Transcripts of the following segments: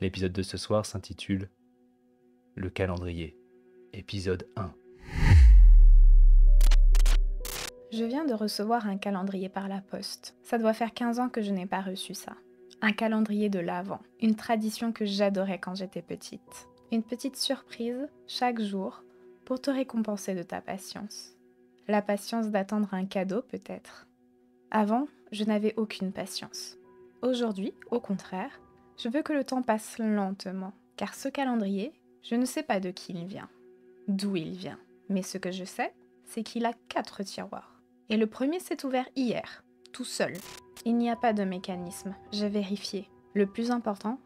L'épisode de ce soir s'intitule Le calendrier, épisode 1. Je viens de recevoir un calendrier par la poste. Ça doit faire 15 ans que je n'ai pas reçu ça. Un calendrier de l'Avent, une tradition que j'adorais quand j'étais petite. Une petite surprise chaque jour pour te récompenser de ta patience. La patience d'attendre un cadeau peut-être. Avant, je n'avais aucune patience. Aujourd'hui, au contraire, je veux que le temps passe lentement, car ce calendrier, je ne sais pas de qui il vient, d'où il vient. Mais ce que je sais, c'est qu'il a quatre tiroirs. Et le premier s'est ouvert hier, tout seul. Il n'y a pas de mécanisme, j'ai vérifié. Le plus important,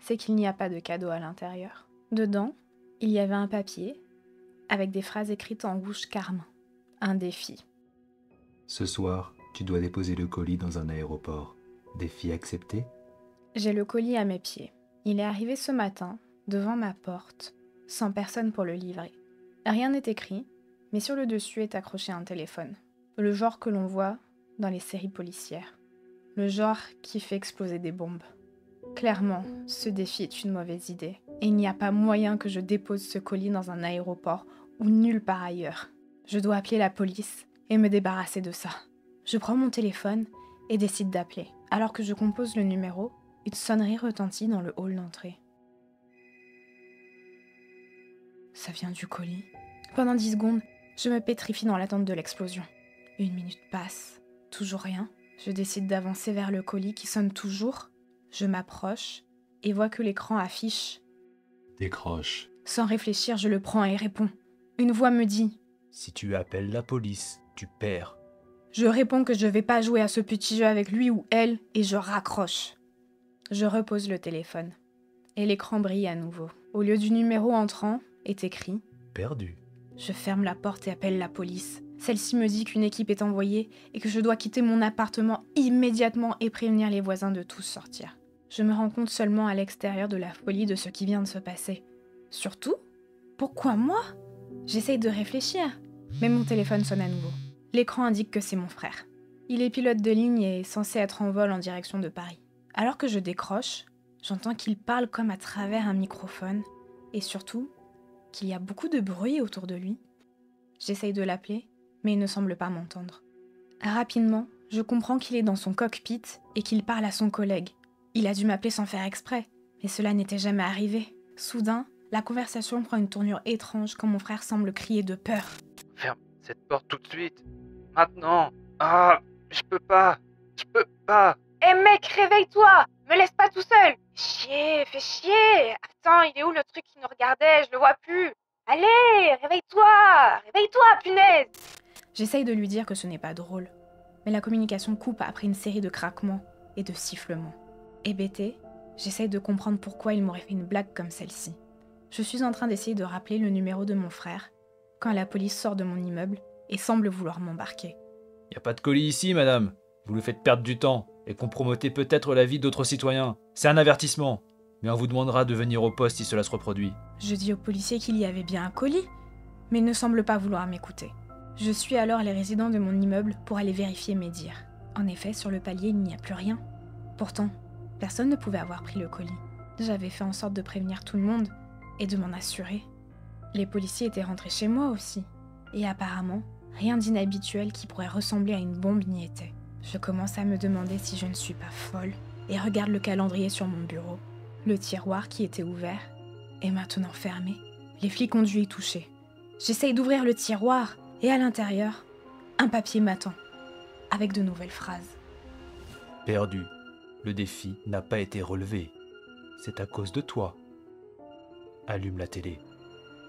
c'est qu'il n'y a pas de cadeau à l'intérieur. Dedans, il y avait un papier avec des phrases écrites en rouge carmin. Un défi. Ce soir, tu dois déposer le colis dans un aéroport. Défi accepté? J'ai le colis à mes pieds. Il est arrivé ce matin, devant ma porte, sans personne pour le livrer. Rien n'est écrit, mais sur le dessus est accroché un téléphone le genre que l'on voit dans les séries policières, le genre qui fait exploser des bombes. Clairement, ce défi est une mauvaise idée, et il n'y a pas moyen que je dépose ce colis dans un aéroport ou nulle part ailleurs. Je dois appeler la police et me débarrasser de ça. Je prends mon téléphone et décide d'appeler. Alors que je compose le numéro, une sonnerie retentit dans le hall d'entrée. Ça vient du colis. Pendant dix secondes, je me pétrifie dans l'attente de l'explosion. Une minute passe, toujours rien. Je décide d'avancer vers le colis qui sonne toujours. Je m'approche et vois que l'écran affiche. Décroche. Sans réfléchir, je le prends et réponds. Une voix me dit Si tu appelles la police, tu perds. Je réponds que je vais pas jouer à ce petit jeu avec lui ou elle et je raccroche. Je repose le téléphone et l'écran brille à nouveau. Au lieu du numéro entrant est écrit Perdu. Je ferme la porte et appelle la police. Celle-ci me dit qu'une équipe est envoyée et que je dois quitter mon appartement immédiatement et prévenir les voisins de tous sortir. Je me rends compte seulement à l'extérieur de la folie de ce qui vient de se passer. Surtout, pourquoi moi? J'essaye de réfléchir, mais mon téléphone sonne à nouveau. L'écran indique que c'est mon frère. Il est pilote de ligne et est censé être en vol en direction de Paris. Alors que je décroche, j'entends qu'il parle comme à travers un microphone et surtout qu'il y a beaucoup de bruit autour de lui. J'essaye de l'appeler, mais il ne semble pas m'entendre. Rapidement, je comprends qu'il est dans son cockpit et qu'il parle à son collègue. Il a dû m'appeler sans faire exprès, mais cela n'était jamais arrivé. Soudain, la conversation prend une tournure étrange quand mon frère semble crier de peur. Ferme cette porte tout de suite. Maintenant. Ah, je peux pas. Je peux pas. Hé mec, réveille-toi Me laisse pas tout seul Chier, fais chier Attends, il est où le truc qui nous regardait? Je le vois plus Allez, réveille-toi Réveille-toi, punaise J'essaye de lui dire que ce n'est pas drôle, mais la communication coupe après une série de craquements et de sifflements. Hébété, j'essaye de comprendre pourquoi il m'aurait fait une blague comme celle-ci. Je suis en train d'essayer de rappeler le numéro de mon frère quand la police sort de mon immeuble et semble vouloir m'embarquer. Y a pas de colis ici, madame. Vous nous faites perdre du temps et compromettez peut-être la vie d'autres citoyens. C'est un avertissement. Mais on vous demandera de venir au poste si cela se reproduit. Je dis au policier qu'il y avait bien un colis, mais il ne semble pas vouloir m'écouter. Je suis alors les résidents de mon immeuble pour aller vérifier mes dires. En effet, sur le palier, il n'y a plus rien. Pourtant, personne ne pouvait avoir pris le colis. J'avais fait en sorte de prévenir tout le monde et de m'en assurer. Les policiers étaient rentrés chez moi aussi. Et apparemment, rien d'inhabituel qui pourrait ressembler à une bombe n'y était. Je commence à me demander si je ne suis pas folle et regarde le calendrier sur mon bureau. Le tiroir qui était ouvert est maintenant fermé. Les flics ont dû y toucher. J'essaye d'ouvrir le tiroir et à l'intérieur, un papier m'attend, avec de nouvelles phrases. Perdu. Le défi n'a pas été relevé. C'est à cause de toi. Allume la télé.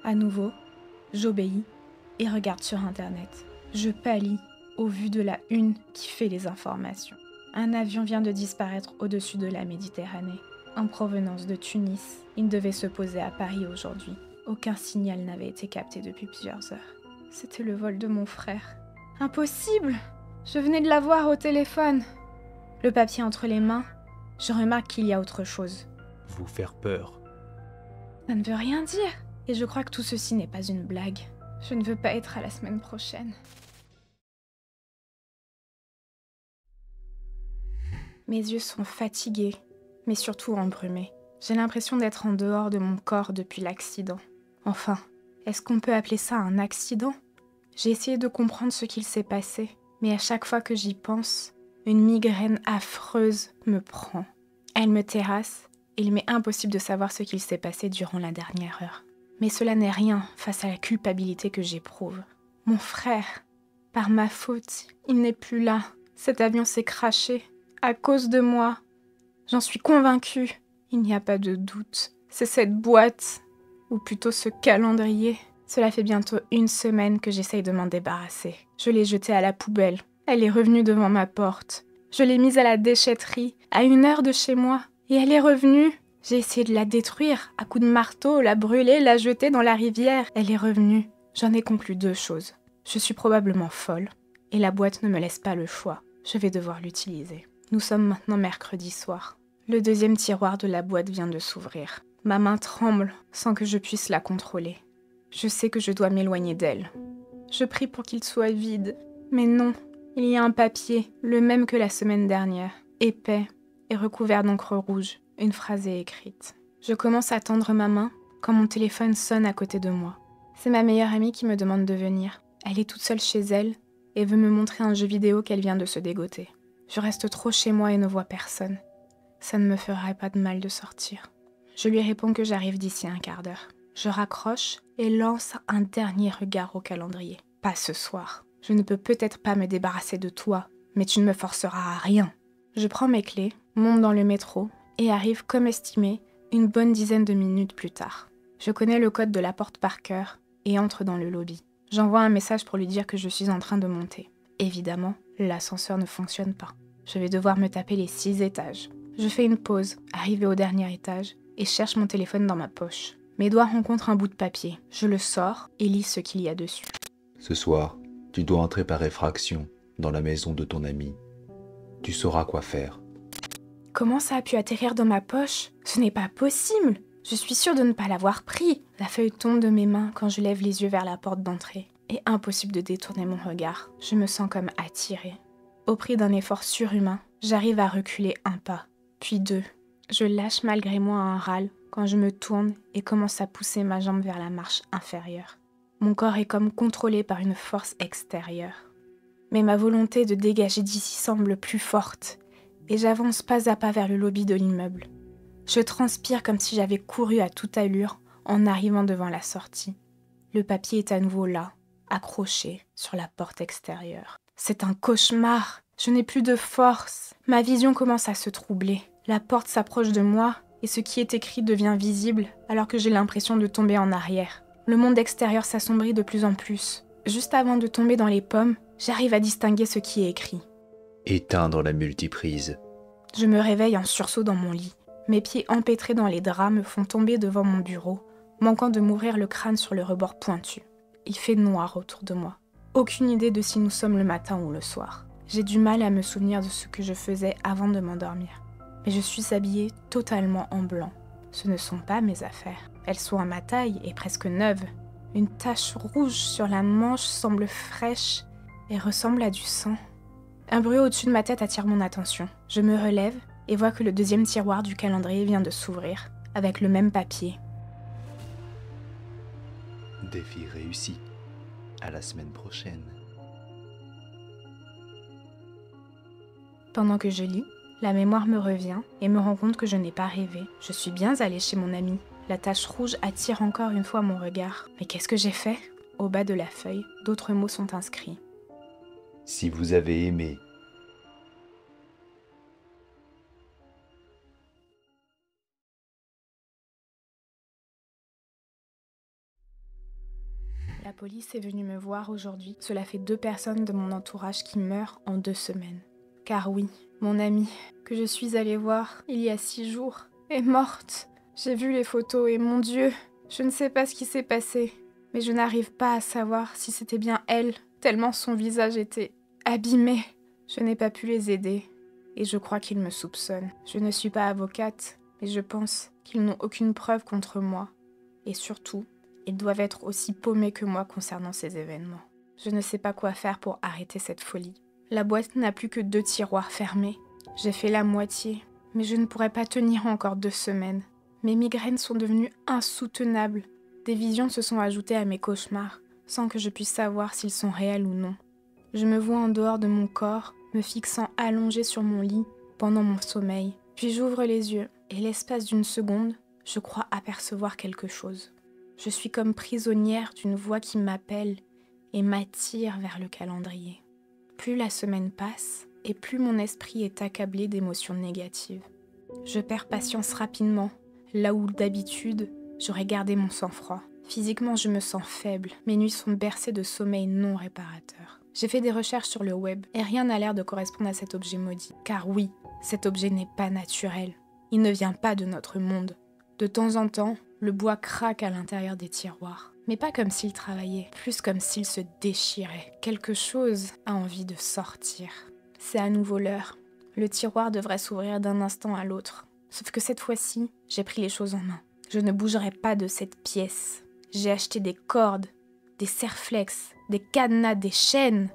À nouveau, j'obéis et regarde sur Internet. Je pâlis au vu de la une qui fait les informations. Un avion vient de disparaître au-dessus de la Méditerranée. En provenance de Tunis, il devait se poser à Paris aujourd'hui. Aucun signal n'avait été capté depuis plusieurs heures. C'était le vol de mon frère. Impossible Je venais de l'avoir au téléphone. Le papier entre les mains, je remarque qu'il y a autre chose. Vous faire peur. Ça ne veut rien dire. Et je crois que tout ceci n'est pas une blague. Je ne veux pas être à la semaine prochaine. Mes yeux sont fatigués, mais surtout embrumés. J'ai l'impression d'être en dehors de mon corps depuis l'accident. Enfin, est-ce qu'on peut appeler ça un accident? J'ai essayé de comprendre ce qu'il s'est passé, mais à chaque fois que j'y pense, une migraine affreuse me prend. Elle me terrasse et il m'est impossible de savoir ce qu'il s'est passé durant la dernière heure. Mais cela n'est rien face à la culpabilité que j'éprouve. Mon frère, par ma faute, il n'est plus là. Cet avion s'est craché. À cause de moi. J'en suis convaincue. Il n'y a pas de doute. C'est cette boîte, ou plutôt ce calendrier. Cela fait bientôt une semaine que j'essaye de m'en débarrasser. Je l'ai jetée à la poubelle. Elle est revenue devant ma porte. Je l'ai mise à la déchetterie, à une heure de chez moi. Et elle est revenue. J'ai essayé de la détruire, à coups de marteau, la brûler, la jeter dans la rivière. Elle est revenue. J'en ai conclu deux choses. Je suis probablement folle, et la boîte ne me laisse pas le choix. Je vais devoir l'utiliser. Nous sommes maintenant mercredi soir. Le deuxième tiroir de la boîte vient de s'ouvrir. Ma main tremble sans que je puisse la contrôler. Je sais que je dois m'éloigner d'elle. Je prie pour qu'il soit vide. Mais non, il y a un papier, le même que la semaine dernière, épais et recouvert d'encre rouge. Une phrase est écrite. Je commence à tendre ma main quand mon téléphone sonne à côté de moi. C'est ma meilleure amie qui me demande de venir. Elle est toute seule chez elle et veut me montrer un jeu vidéo qu'elle vient de se dégoter. Je reste trop chez moi et ne vois personne. Ça ne me ferait pas de mal de sortir. Je lui réponds que j'arrive d'ici un quart d'heure. Je raccroche et lance un dernier regard au calendrier. Pas ce soir. Je ne peux peut-être pas me débarrasser de toi, mais tu ne me forceras à rien. Je prends mes clés, monte dans le métro et arrive comme estimé une bonne dizaine de minutes plus tard. Je connais le code de la porte par cœur et entre dans le lobby. J'envoie un message pour lui dire que je suis en train de monter. Évidemment, l'ascenseur ne fonctionne pas. Je vais devoir me taper les six étages. Je fais une pause, arrivé au dernier étage, et cherche mon téléphone dans ma poche. Mes doigts rencontrent un bout de papier. Je le sors et lis ce qu'il y a dessus. Ce soir, tu dois entrer par effraction dans la maison de ton ami. Tu sauras quoi faire. Comment ça a pu atterrir dans ma poche? Ce n'est pas possible Je suis sûre de ne pas l'avoir pris. La feuille tombe de mes mains quand je lève les yeux vers la porte d'entrée. Et impossible de détourner mon regard. Je me sens comme attirée. Au prix d'un effort surhumain, j'arrive à reculer un pas, puis deux. Je lâche malgré moi un râle quand je me tourne et commence à pousser ma jambe vers la marche inférieure. Mon corps est comme contrôlé par une force extérieure. Mais ma volonté de dégager d'ici semble plus forte, et j'avance pas à pas vers le lobby de l'immeuble. Je transpire comme si j'avais couru à toute allure en arrivant devant la sortie. Le papier est à nouveau là, accroché sur la porte extérieure. C'est un cauchemar. Je n'ai plus de force. Ma vision commence à se troubler. La porte s'approche de moi et ce qui est écrit devient visible alors que j'ai l'impression de tomber en arrière. Le monde extérieur s'assombrit de plus en plus. Juste avant de tomber dans les pommes, j'arrive à distinguer ce qui est écrit. Éteindre la multiprise. Je me réveille en sursaut dans mon lit. Mes pieds empêtrés dans les draps me font tomber devant mon bureau, manquant de m'ouvrir le crâne sur le rebord pointu. Il fait noir autour de moi. Aucune idée de si nous sommes le matin ou le soir. J'ai du mal à me souvenir de ce que je faisais avant de m'endormir. Mais je suis habillée totalement en blanc. Ce ne sont pas mes affaires. Elles sont à ma taille et presque neuves. Une tache rouge sur la manche semble fraîche et ressemble à du sang. Un bruit au-dessus de ma tête attire mon attention. Je me relève et vois que le deuxième tiroir du calendrier vient de s'ouvrir, avec le même papier. Défi réussi. À la semaine prochaine. Pendant que je lis, la mémoire me revient et me rend compte que je n'ai pas rêvé. Je suis bien allée chez mon ami. La tache rouge attire encore une fois mon regard. Mais qu'est-ce que j'ai fait? Au bas de la feuille, d'autres mots sont inscrits. Si vous avez aimé La police est venue me voir aujourd'hui. Cela fait deux personnes de mon entourage qui meurent en deux semaines. Car oui, mon amie, que je suis allée voir il y a six jours, est morte. J'ai vu les photos et mon Dieu, je ne sais pas ce qui s'est passé. Mais je n'arrive pas à savoir si c'était bien elle, tellement son visage était abîmé. Je n'ai pas pu les aider. Et je crois qu'ils me soupçonnent. Je ne suis pas avocate, mais je pense qu'ils n'ont aucune preuve contre moi. Et surtout, ils doivent être aussi paumés que moi concernant ces événements. Je ne sais pas quoi faire pour arrêter cette folie. La boîte n'a plus que deux tiroirs fermés. J'ai fait la moitié, mais je ne pourrais pas tenir encore deux semaines. Mes migraines sont devenues insoutenables. Des visions se sont ajoutées à mes cauchemars, sans que je puisse savoir s'ils sont réels ou non. Je me vois en dehors de mon corps, me fixant allongé sur mon lit pendant mon sommeil. Puis j'ouvre les yeux, et l'espace d'une seconde, je crois apercevoir quelque chose. Je suis comme prisonnière d'une voix qui m'appelle et m'attire vers le calendrier. Plus la semaine passe, et plus mon esprit est accablé d'émotions négatives. Je perds patience rapidement, là où d'habitude j'aurais gardé mon sang-froid. Physiquement, je me sens faible, mes nuits sont bercées de sommeil non réparateur. J'ai fait des recherches sur le web et rien n'a l'air de correspondre à cet objet maudit. Car oui, cet objet n'est pas naturel. Il ne vient pas de notre monde. De temps en temps, le bois craque à l'intérieur des tiroirs. Mais pas comme s'il travaillait, plus comme s'il se déchirait. Quelque chose a envie de sortir. C'est à nouveau l'heure. Le tiroir devrait s'ouvrir d'un instant à l'autre. Sauf que cette fois-ci, j'ai pris les choses en main. Je ne bougerai pas de cette pièce. J'ai acheté des cordes, des serflex, des cadenas, des chaînes.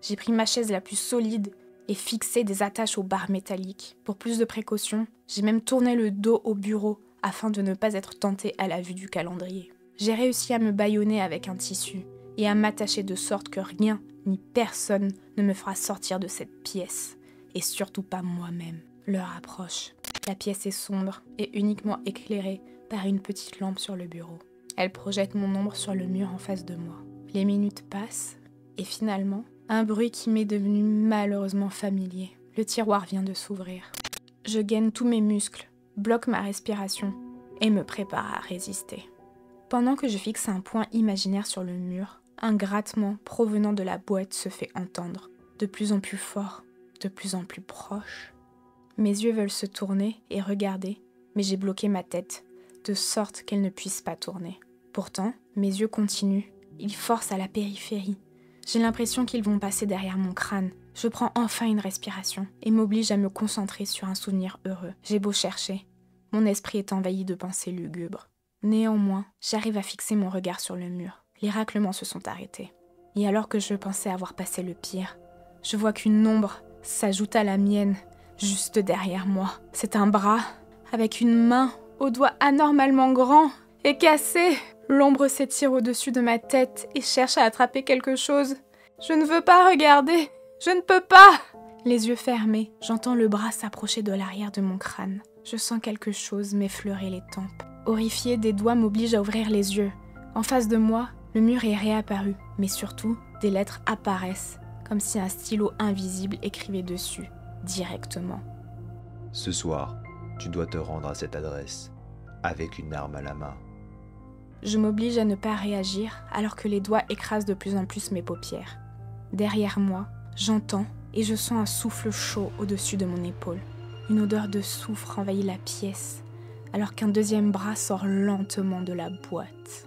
J'ai pris ma chaise la plus solide et fixé des attaches aux barres métalliques. Pour plus de précaution, j'ai même tourné le dos au bureau afin de ne pas être tenté à la vue du calendrier. J'ai réussi à me bâillonner avec un tissu et à m'attacher de sorte que rien ni personne ne me fera sortir de cette pièce, et surtout pas moi-même. L'heure approche. La pièce est sombre et uniquement éclairée par une petite lampe sur le bureau. Elle projette mon ombre sur le mur en face de moi. Les minutes passent et finalement, un bruit qui m'est devenu malheureusement familier. Le tiroir vient de s'ouvrir. Je gaine tous mes muscles, bloque ma respiration et me prépare à résister. Pendant que je fixe un point imaginaire sur le mur, un grattement provenant de la boîte se fait entendre, de plus en plus fort, de plus en plus proche. Mes yeux veulent se tourner et regarder, mais j'ai bloqué ma tête, de sorte qu'elle ne puisse pas tourner. Pourtant, mes yeux continuent, ils forcent à la périphérie. J'ai l'impression qu'ils vont passer derrière mon crâne. Je prends enfin une respiration et m'oblige à me concentrer sur un souvenir heureux. J'ai beau chercher, mon esprit est envahi de pensées lugubres. Néanmoins, j'arrive à fixer mon regard sur le mur. Les raclements se sont arrêtés. Et alors que je pensais avoir passé le pire, je vois qu'une ombre s'ajoute à la mienne, juste derrière moi. C'est un bras, avec une main aux doigts anormalement grands et cassés. L'ombre s'étire au-dessus de ma tête et cherche à attraper quelque chose. Je ne veux pas regarder. Je ne peux pas. Les yeux fermés, j'entends le bras s'approcher de l'arrière de mon crâne. Je sens quelque chose m'effleurer les tempes. Horrifié, des doigts m'obligent à ouvrir les yeux. En face de moi, le mur est réapparu, mais surtout, des lettres apparaissent, comme si un stylo invisible écrivait dessus, directement. Ce soir, tu dois te rendre à cette adresse, avec une arme à la main. Je m'oblige à ne pas réagir alors que les doigts écrasent de plus en plus mes paupières. Derrière moi, j'entends et je sens un souffle chaud au-dessus de mon épaule. Une odeur de soufre envahit la pièce, alors qu'un deuxième bras sort lentement de la boîte.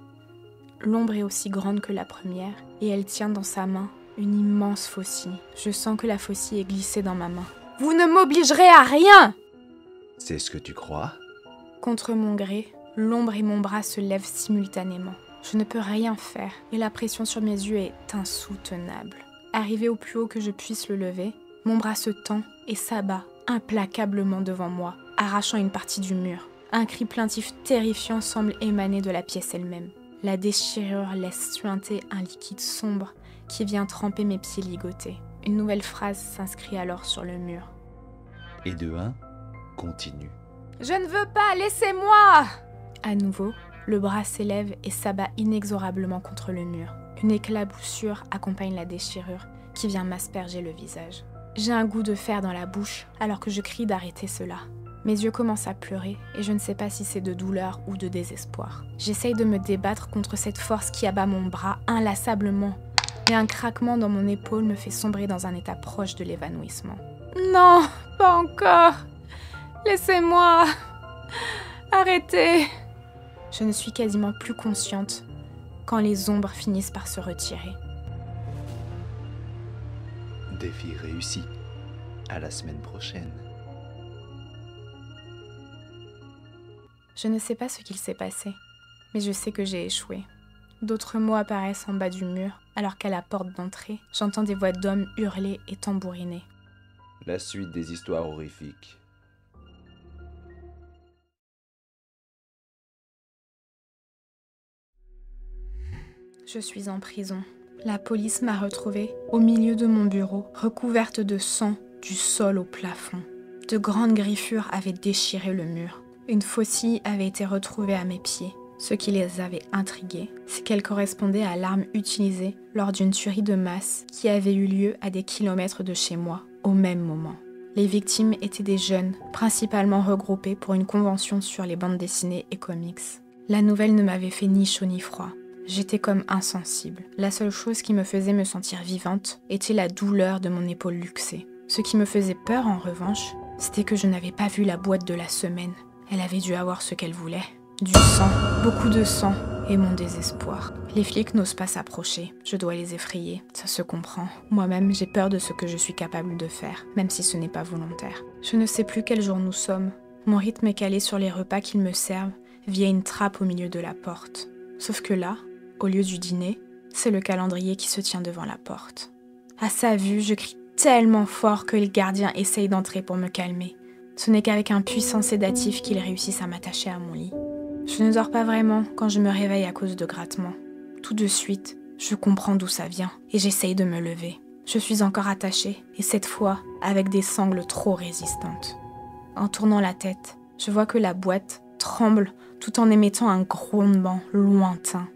L'ombre est aussi grande que la première, et elle tient dans sa main une immense faucille. Je sens que la faucille est glissée dans ma main. Vous ne m'obligerez à rien C'est ce que tu crois? Contre mon gré, l'ombre et mon bras se lèvent simultanément. Je ne peux rien faire, et la pression sur mes yeux est insoutenable. Arrivé au plus haut que je puisse le lever, mon bras se tend et s'abat implacablement devant moi, arrachant une partie du mur. Un cri plaintif terrifiant semble émaner de la pièce elle-même. La déchirure laisse suinter un liquide sombre qui vient tremper mes pieds ligotés. Une nouvelle phrase s'inscrit alors sur le mur. Et de un, continue. Je ne veux pas, laissez-moi À nouveau, le bras s'élève et s'abat inexorablement contre le mur. Une éclaboussure accompagne la déchirure qui vient m'asperger le visage. J'ai un goût de fer dans la bouche alors que je crie d'arrêter cela. Mes yeux commencent à pleurer et je ne sais pas si c'est de douleur ou de désespoir. J'essaye de me débattre contre cette force qui abat mon bras inlassablement, mais un craquement dans mon épaule me fait sombrer dans un état proche de l'évanouissement. Non, pas encore. Laissez-moi. Arrêtez. Je ne suis quasiment plus consciente quand les ombres finissent par se retirer. Défi réussi. À la semaine prochaine. Je ne sais pas ce qu'il s'est passé, mais je sais que j'ai échoué. D'autres mots apparaissent en bas du mur, alors qu'à la porte d'entrée, j'entends des voix d'hommes hurler et tambouriner. La suite des histoires horrifiques Je suis en prison. La police m'a retrouvée au milieu de mon bureau, recouverte de sang du sol au plafond. De grandes griffures avaient déchiré le mur. Une faucille avait été retrouvée à mes pieds. Ce qui les avait intrigués, c'est qu'elle correspondait à l'arme utilisée lors d'une tuerie de masse qui avait eu lieu à des kilomètres de chez moi, au même moment. Les victimes étaient des jeunes, principalement regroupés pour une convention sur les bandes dessinées et comics. La nouvelle ne m'avait fait ni chaud ni froid. J'étais comme insensible. La seule chose qui me faisait me sentir vivante était la douleur de mon épaule luxée. Ce qui me faisait peur en revanche, c'était que je n'avais pas vu la boîte de la semaine. Elle avait dû avoir ce qu'elle voulait. Du sang, beaucoup de sang, et mon désespoir. Les flics n'osent pas s'approcher, je dois les effrayer, ça se comprend. Moi-même, j'ai peur de ce que je suis capable de faire, même si ce n'est pas volontaire. Je ne sais plus quel jour nous sommes. Mon rythme est calé sur les repas qu'ils me servent, via une trappe au milieu de la porte. Sauf que là, au lieu du dîner, c'est le calendrier qui se tient devant la porte. À sa vue, je crie tellement fort que les gardiens essayent d'entrer pour me calmer. Ce n'est qu'avec un puissant sédatif qu'ils réussissent à m'attacher à mon lit. Je ne dors pas vraiment quand je me réveille à cause de grattements. Tout de suite, je comprends d'où ça vient et j'essaye de me lever. Je suis encore attachée, et cette fois avec des sangles trop résistantes. En tournant la tête, je vois que la boîte tremble tout en émettant un grondement lointain.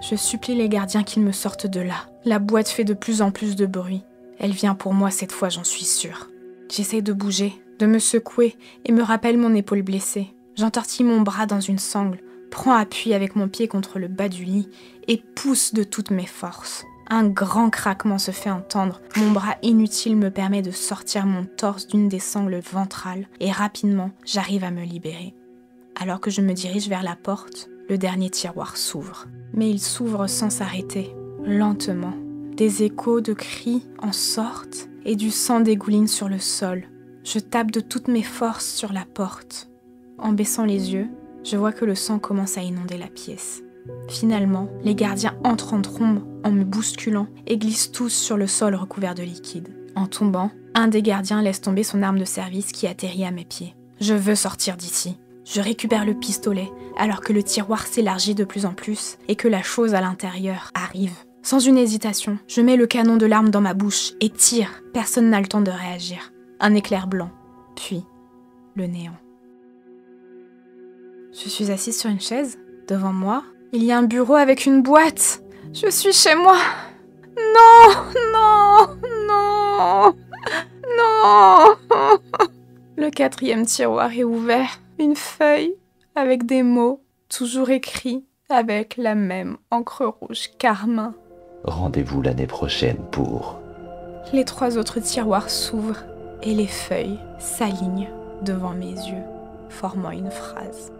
Je supplie les gardiens qu'ils me sortent de là. La boîte fait de plus en plus de bruit. Elle vient pour moi cette fois, j'en suis sûre. J'essaye de bouger, de me secouer et me rappelle mon épaule blessée. J'entortille mon bras dans une sangle, prends appui avec mon pied contre le bas du lit et pousse de toutes mes forces. Un grand craquement se fait entendre. Mon bras inutile me permet de sortir mon torse d'une des sangles ventrales et rapidement, j'arrive à me libérer. Alors que je me dirige vers la porte, le dernier tiroir s'ouvre. Mais il s'ouvre sans s'arrêter, lentement. Des échos de cris en sortent et du sang dégouline sur le sol. Je tape de toutes mes forces sur la porte. En baissant les yeux, je vois que le sang commence à inonder la pièce. Finalement, les gardiens entrent en trombe en me bousculant et glissent tous sur le sol recouvert de liquide. En tombant, un des gardiens laisse tomber son arme de service qui atterrit à mes pieds. Je veux sortir d'ici. Je récupère le pistolet alors que le tiroir s'élargit de plus en plus et que la chose à l'intérieur arrive. Sans une hésitation, je mets le canon de l'arme dans ma bouche et tire. Personne n'a le temps de réagir. Un éclair blanc, puis le néant. Je suis assise sur une chaise. Devant moi, il y a un bureau avec une boîte. Je suis chez moi. Non, non, non, non. Le quatrième tiroir est ouvert. Une feuille avec des mots, toujours écrits avec la même encre rouge carmin. Rendez-vous l'année prochaine pour... Les trois autres tiroirs s'ouvrent et les feuilles s'alignent devant mes yeux, formant une phrase.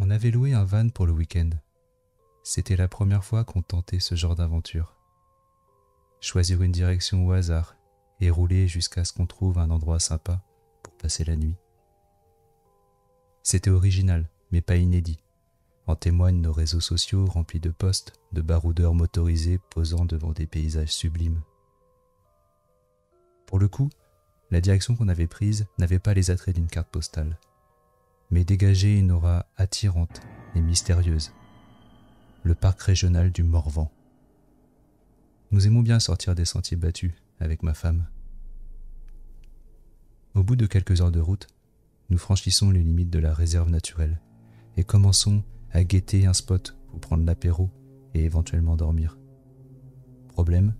On avait loué un van pour le week-end. C'était la première fois qu'on tentait ce genre d'aventure. Choisir une direction au hasard et rouler jusqu'à ce qu'on trouve un endroit sympa pour passer la nuit. C'était original, mais pas inédit. En témoignent nos réseaux sociaux remplis de postes de baroudeurs motorisés posant devant des paysages sublimes. Pour le coup, la direction qu'on avait prise n'avait pas les attraits d'une carte postale mais dégageait une aura attirante et mystérieuse. Le parc régional du Morvan. Nous aimons bien sortir des sentiers battus avec ma femme. Au bout de quelques heures de route, nous franchissons les limites de la réserve naturelle et commençons à guetter un spot pour prendre l'apéro et éventuellement dormir. Problème,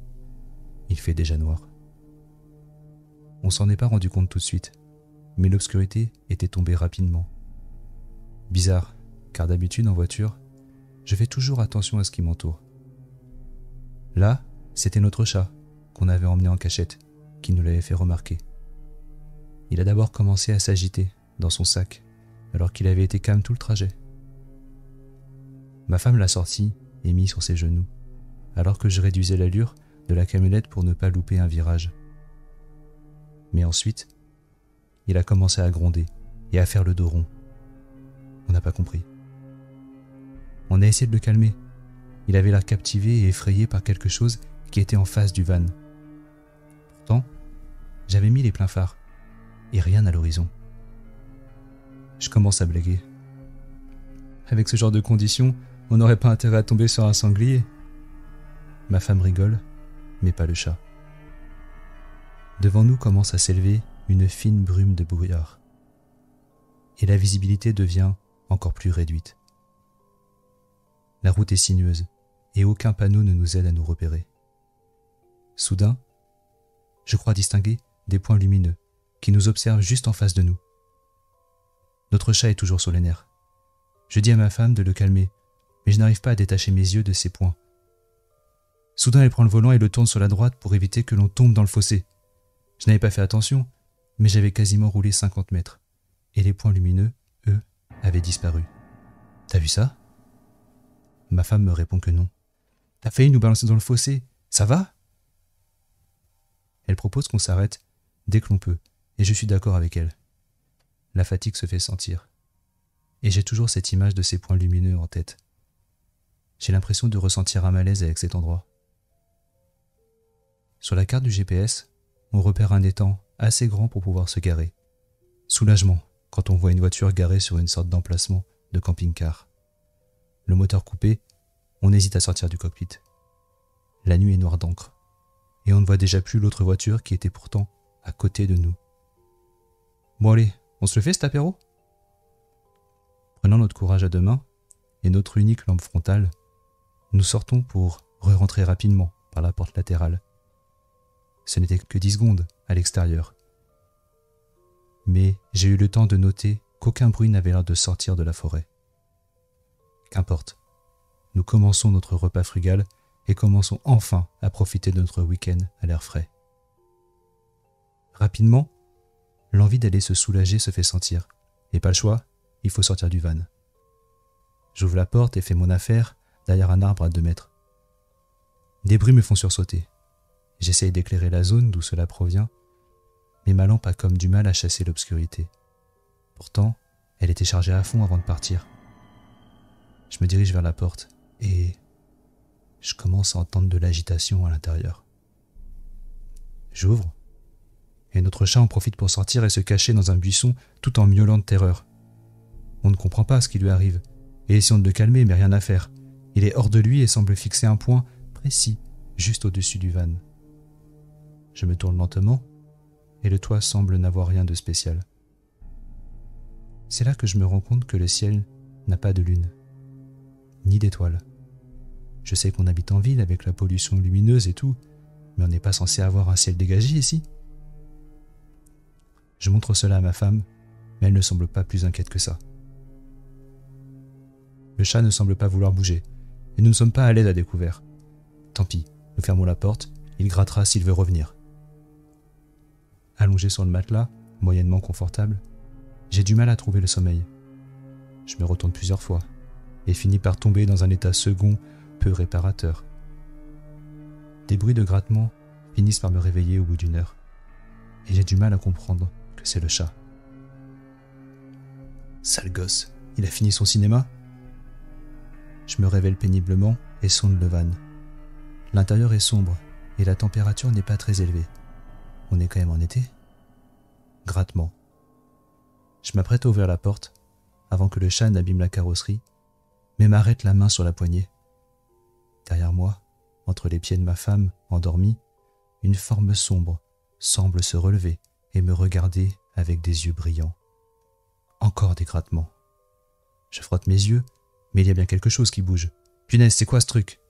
il fait déjà noir. On s'en est pas rendu compte tout de suite, mais l'obscurité était tombée rapidement Bizarre, car d'habitude en voiture, je fais toujours attention à ce qui m'entoure. Là, c'était notre chat, qu'on avait emmené en cachette, qui nous l'avait fait remarquer. Il a d'abord commencé à s'agiter dans son sac, alors qu'il avait été calme tout le trajet. Ma femme l'a sorti et mis sur ses genoux, alors que je réduisais l'allure de la camionnette pour ne pas louper un virage. Mais ensuite, il a commencé à gronder et à faire le dos rond. On n'a pas compris. On a essayé de le calmer, Il avait l'air captivé et effrayé par quelque chose qui était en face du van. Pourtant, j'avais mis les pleins phares et rien à l'horizon. Je commence à blaguer. Avec ce genre de conditions, on n'aurait pas intérêt à tomber sur un sanglier. Ma femme rigole, mais pas le chat. Devant nous commence à s'élever une fine brume de brouillard. Et la visibilité devient encore plus réduite. La route est sinueuse et aucun panneau ne nous aide à nous repérer. Soudain, je crois distinguer des points lumineux qui nous observent juste en face de nous. Notre chat est toujours sur les nerfs. Je dis à ma femme de le calmer, mais je n'arrive pas à détacher mes yeux de ces points. Soudain, elle prend le volant et le tourne sur la droite pour éviter que l'on tombe dans le fossé. Je n'avais pas fait attention, mais j'avais quasiment roulé 50 mètres, et les points lumineux, eux, avaient disparu. T'as vu ça? Ma femme me répond que non. T'as failli nous balancer dans le fossé, ça va? Elle propose qu'on s'arrête dès que l'on peut, et je suis d'accord avec elle. La fatigue se fait sentir. Et j'ai toujours cette image de ces points lumineux en tête. J'ai l'impression de ressentir un malaise avec cet endroit. Sur la carte du GPS, on repère un étang assez grand pour pouvoir se garer. Soulagement quand on voit une voiture garée sur une sorte d'emplacement de camping-car. Le moteur coupé, on hésite à sortir du cockpit. La nuit est noire d'encre, et on ne voit déjà plus l'autre voiture qui était pourtant à côté de nous. Bon allez, on se le fait cet apéro? Prenant notre courage à deux mains et notre unique lampe frontale, nous sortons pour re-rentrer rapidement par la porte latérale. Ce n'était que dix secondes à l'extérieur. Mais j'ai eu le temps de noter qu'aucun bruit n'avait l'air de sortir de la forêt. Qu'importe. Nous commençons notre repas frugal et commençons enfin à profiter de notre week-end à l'air frais. Rapidement, l'envie d'aller se soulager se fait sentir. Et pas le choix, il faut sortir du van. J'ouvre la porte et fais mon affaire derrière un arbre à deux mètres. Des bruits me font sursauter. J'essaye d'éclairer la zone d'où cela provient, mais ma lampe a comme du mal à chasser l'obscurité. Pourtant, elle était chargée à fond avant de partir. Je me dirige vers la porte et je commence à entendre de l'agitation à l'intérieur. J'ouvre et notre chat en profite pour sortir et se cacher dans un buisson tout en miaulant de terreur. On ne comprend pas ce qui lui arrive, et essayons de le calmer, mais rien à faire. Il est hors de lui et semble fixer un point précis, juste au-dessus du van. Je me tourne lentement, et le toit semble n'avoir rien de spécial. C'est là que je me rends compte que le ciel n'a pas de lune, ni d'étoiles. Je sais qu'on habite en ville avec la pollution lumineuse et tout, mais on n'est pas censé avoir un ciel dégagé ici. Je montre cela à ma femme, mais elle ne semble pas plus inquiète que ça. Le chat ne semble pas vouloir bouger, et nous ne sommes pas à l'aise à découvert. Tant pis, nous fermons la porte, il grattera s'il veut revenir. Allongé sur le matelas, moyennement confortable, j'ai du mal à trouver le sommeil. Je me retourne plusieurs fois, et finis par tomber dans un état second peu réparateur. Des bruits de grattement finissent par me réveiller au bout d'une heure, et j'ai du mal à comprendre que c'est le chat. Sale gosse, il a fini son cinéma? Je me révèle péniblement et sonde le van. L'intérieur est sombre et la température n'est pas très élevée. On est quand même en été Grattement. Je m'apprête à ouvrir la porte avant que le chat n'abîme la carrosserie, mais m'arrête la main sur la poignée. Derrière moi, entre les pieds de ma femme, endormie, une forme sombre semble se relever et me regarder avec des yeux brillants. Encore des grattements. Je frotte mes yeux, mais il y a bien quelque chose qui bouge. Punaise, c'est quoi ce truc?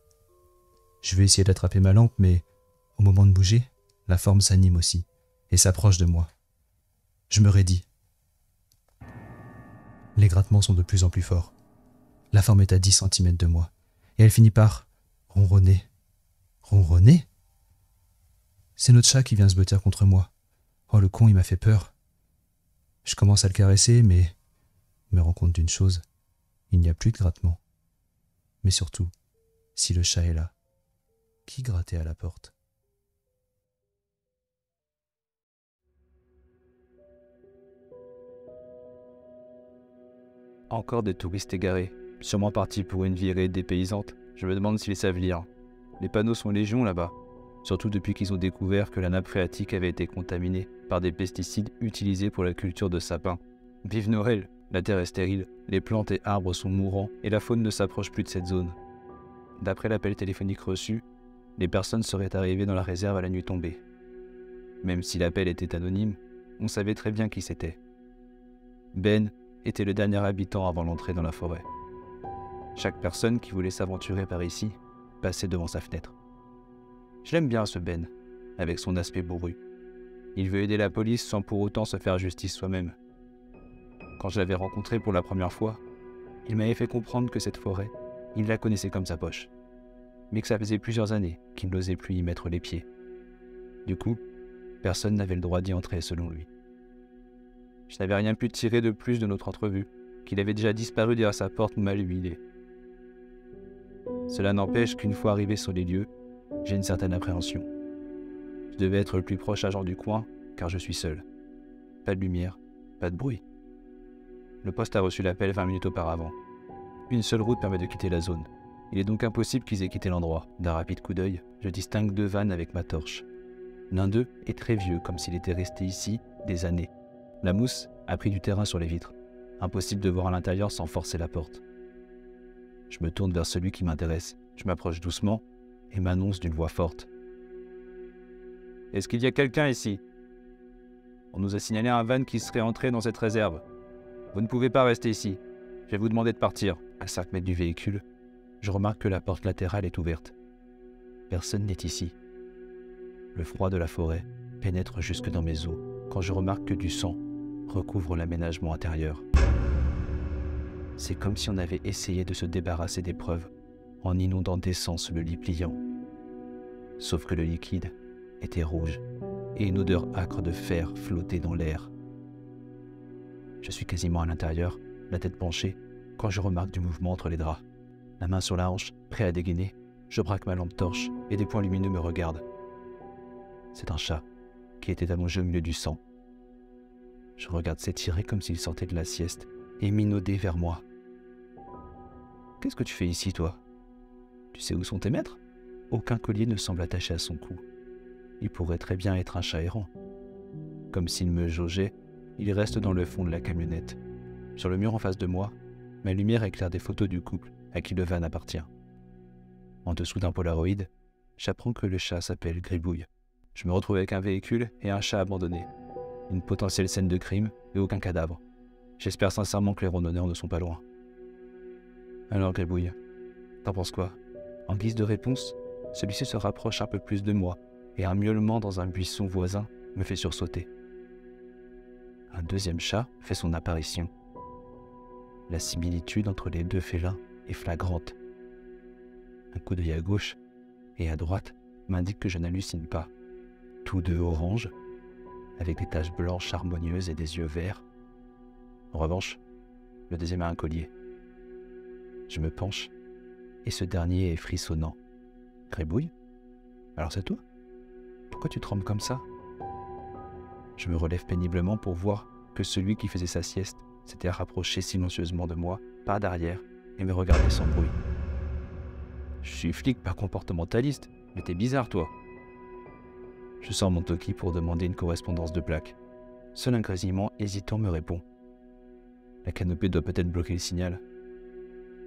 Je vais essayer d'attraper ma lampe, mais au moment de bouger, la forme s'anime aussi et s'approche de moi. Je me raidis. Les grattements sont de plus en plus forts. La forme est à 10 cm de moi, et elle finit par ronronner. Ronronner? C'est notre chat qui vient se bottir contre moi. Oh, le con, il m'a fait peur. Je commence à le caresser, mais me rends compte d'une chose. Il n'y a plus de grattement. Mais surtout, si le chat est là, qui grattait à la porte? Encore des touristes égarés, sûrement partis pour une virée dépaysante. Je me demande s'ils savent lire. Les panneaux sont légion là-bas, surtout depuis qu'ils ont découvert que la nappe phréatique avait été contaminée par des pesticides utilisés pour la culture de sapins. Vive Noël La terre est stérile, les plantes et arbres sont mourants et la faune ne s'approche plus de cette zone. D'après l'appel téléphonique reçu, les personnes seraient arrivées dans la réserve à la nuit tombée. Même si l'appel était anonyme, on savait très bien qui c'était. Ben était le dernier habitant avant l'entrée dans la forêt. Chaque personne qui voulait s'aventurer par ici passait devant sa fenêtre. Je l'aime bien ce Ben, avec son aspect bourru. Il veut aider la police sans pour autant se faire justice soi-même. Quand je l'avais rencontré pour la première fois, il m'avait fait comprendre que cette forêt, il la connaissait comme sa poche, mais que ça faisait plusieurs années qu'il n'osait plus y mettre les pieds. Du coup, personne n'avait le droit d'y entrer selon lui. Je n'avais rien pu tirer de plus de notre entrevue, qu'il avait déjà disparu derrière sa porte mal huilée. Cela n'empêche qu'une fois arrivé sur les lieux, j'ai une certaine appréhension. Je devais être le plus proche agent du coin, car je suis seul. Pas de lumière, pas de bruit. Le poste a reçu l'appel 20 minutes auparavant. Une seule route permet de quitter la zone. Il est donc impossible qu'ils aient quitté l'endroit. D'un rapide coup d'œil, je distingue deux vannes avec ma torche. L'un d'eux est très vieux, comme s'il était resté ici des années. La mousse a pris du terrain sur les vitres. Impossible de voir à l'intérieur sans forcer la porte. Je me tourne vers celui qui m'intéresse. Je m'approche doucement et m'annonce d'une voix forte. Est-ce qu'il y a quelqu'un ici? On nous a signalé un van qui serait entré dans cette réserve. Vous ne pouvez pas rester ici. Je vais vous demander de partir. À 5 mètres du véhicule, je remarque que la porte latérale est ouverte. Personne n'est ici. Le froid de la forêt pénètre jusque dans mes os quand je remarque que du sang recouvre l'aménagement intérieur. C'est comme si on avait essayé de se débarrasser des preuves en inondant d'essence le lit pliant. Sauf que le liquide était rouge et une odeur âcre de fer flottait dans l'air. Je suis quasiment à l'intérieur, la tête penchée, quand je remarque du mouvement entre les draps. La main sur la hanche, prêt à dégainer, je braque ma lampe torche et des points lumineux me regardent. C'est un chat qui était allongé au milieu du sang. Je regarde s'étirer comme s'il sortait de la sieste et minauder vers moi. Qu'est-ce que tu fais ici, toi? Tu sais où sont tes maîtres? Aucun collier ne semble attaché à son cou. Il pourrait très bien être un chat errant. Comme s'il me jaugeait, il reste dans le fond de la camionnette. Sur le mur en face de moi, ma lumière éclaire des photos du couple à qui le van appartient. En dessous d'un Polaroid, j'apprends que le chat s'appelle Gribouille. Je me retrouve avec un véhicule et un chat abandonné. Une potentielle scène de crime et aucun cadavre. J'espère sincèrement que les randonneurs ne sont pas loin. Alors Gribouille, t'en penses quoi? En guise de réponse, celui-ci se rapproche un peu plus de moi et un miaulement dans un buisson voisin me fait sursauter. Un deuxième chat fait son apparition. La similitude entre les deux félins est flagrante. Un coup d'œil à gauche et à droite m'indique que je n'hallucine pas. Tous deux oranges, avec des taches blanches harmonieuses et des yeux verts. En revanche, le deuxième a un collier. Je me penche, et ce dernier est frissonnant. Grébouille Alors c'est toi? Pourquoi tu trembles comme ça? Je me relève péniblement pour voir que celui qui faisait sa sieste s'était rapproché silencieusement de moi, pas d'arrière, et me regardait sans bruit. Je suis flic, pas comportementaliste, mais t'es bizarre, toi. Je sors mon toki pour demander une correspondance de plaque. Seul un grésillement hésitant me répond. La canopée doit peut-être bloquer le signal.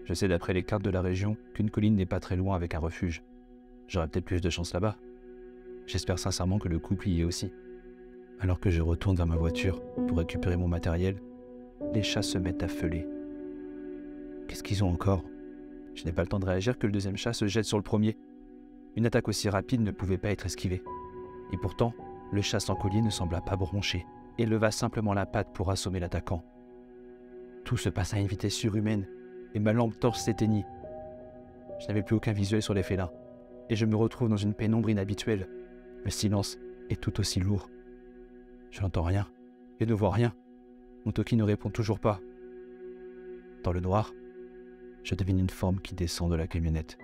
Je sais d'après les cartes de la région qu'une colline n'est pas très loin avec un refuge. J'aurai peut-être plus de chance là-bas. J'espère sincèrement que le couple y est aussi. Alors que je retourne vers ma voiture pour récupérer mon matériel, les chats se mettent à feuler. Qu'est-ce qu'ils ont encore? Je n'ai pas le temps de réagir que le deuxième chat se jette sur le premier. Une attaque aussi rapide ne pouvait pas être esquivée. Et pourtant, le chat sans collier ne sembla pas broncher et leva simplement la patte pour assommer l'attaquant. Tout se passe à une vitesse surhumaine et ma lampe torche s'éteignit. Je n'avais plus aucun visuel sur les félins et je me retrouve dans une pénombre inhabituelle. Le silence est tout aussi lourd. Je n'entends rien et ne vois rien. Mon toki ne répond toujours pas. Dans le noir, je devine une forme qui descend de la camionnette.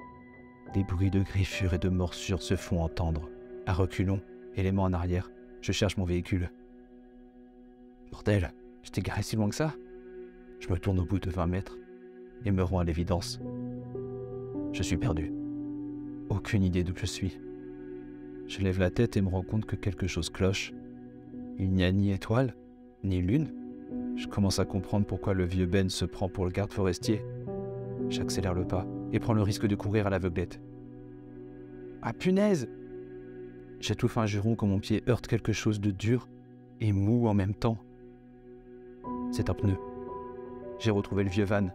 Des bruits de griffures et de morsures se font entendre. À reculons, mains en arrière, je cherche mon véhicule. Bordel, je t'ai garé si loin que ça Je me tourne au bout de 20 mètres et me rends à l'évidence. Je suis perdu. Aucune idée d'où je suis. Je lève la tête et me rends compte que quelque chose cloche. Il n'y a ni étoile, ni lune. Je commence à comprendre pourquoi le vieux Ben se prend pour le garde forestier. J'accélère le pas et prends le risque de courir à l'aveuglette. Ah punaise J'étouffe un juron quand mon pied heurte quelque chose de dur et mou en même temps. C'est un pneu. J'ai retrouvé le vieux van.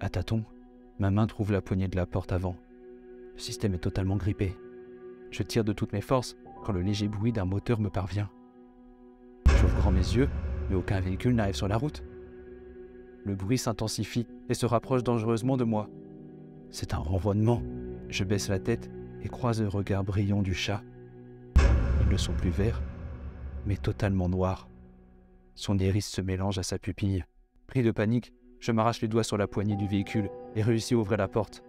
À tâtons, ma main trouve la poignée de la porte avant. Le système est totalement grippé. Je tire de toutes mes forces quand le léger bruit d'un moteur me parvient. J'ouvre grand mes yeux, mais aucun véhicule n'arrive sur la route. Le bruit s'intensifie et se rapproche dangereusement de moi. C'est un renvoiement. Je baisse la tête et croise le regard brillant du chat. Ils ne sont plus verts, mais totalement noirs. Son iris se mélange à sa pupille. Pris de panique, je m'arrache les doigts sur la poignée du véhicule et réussis à ouvrir la porte.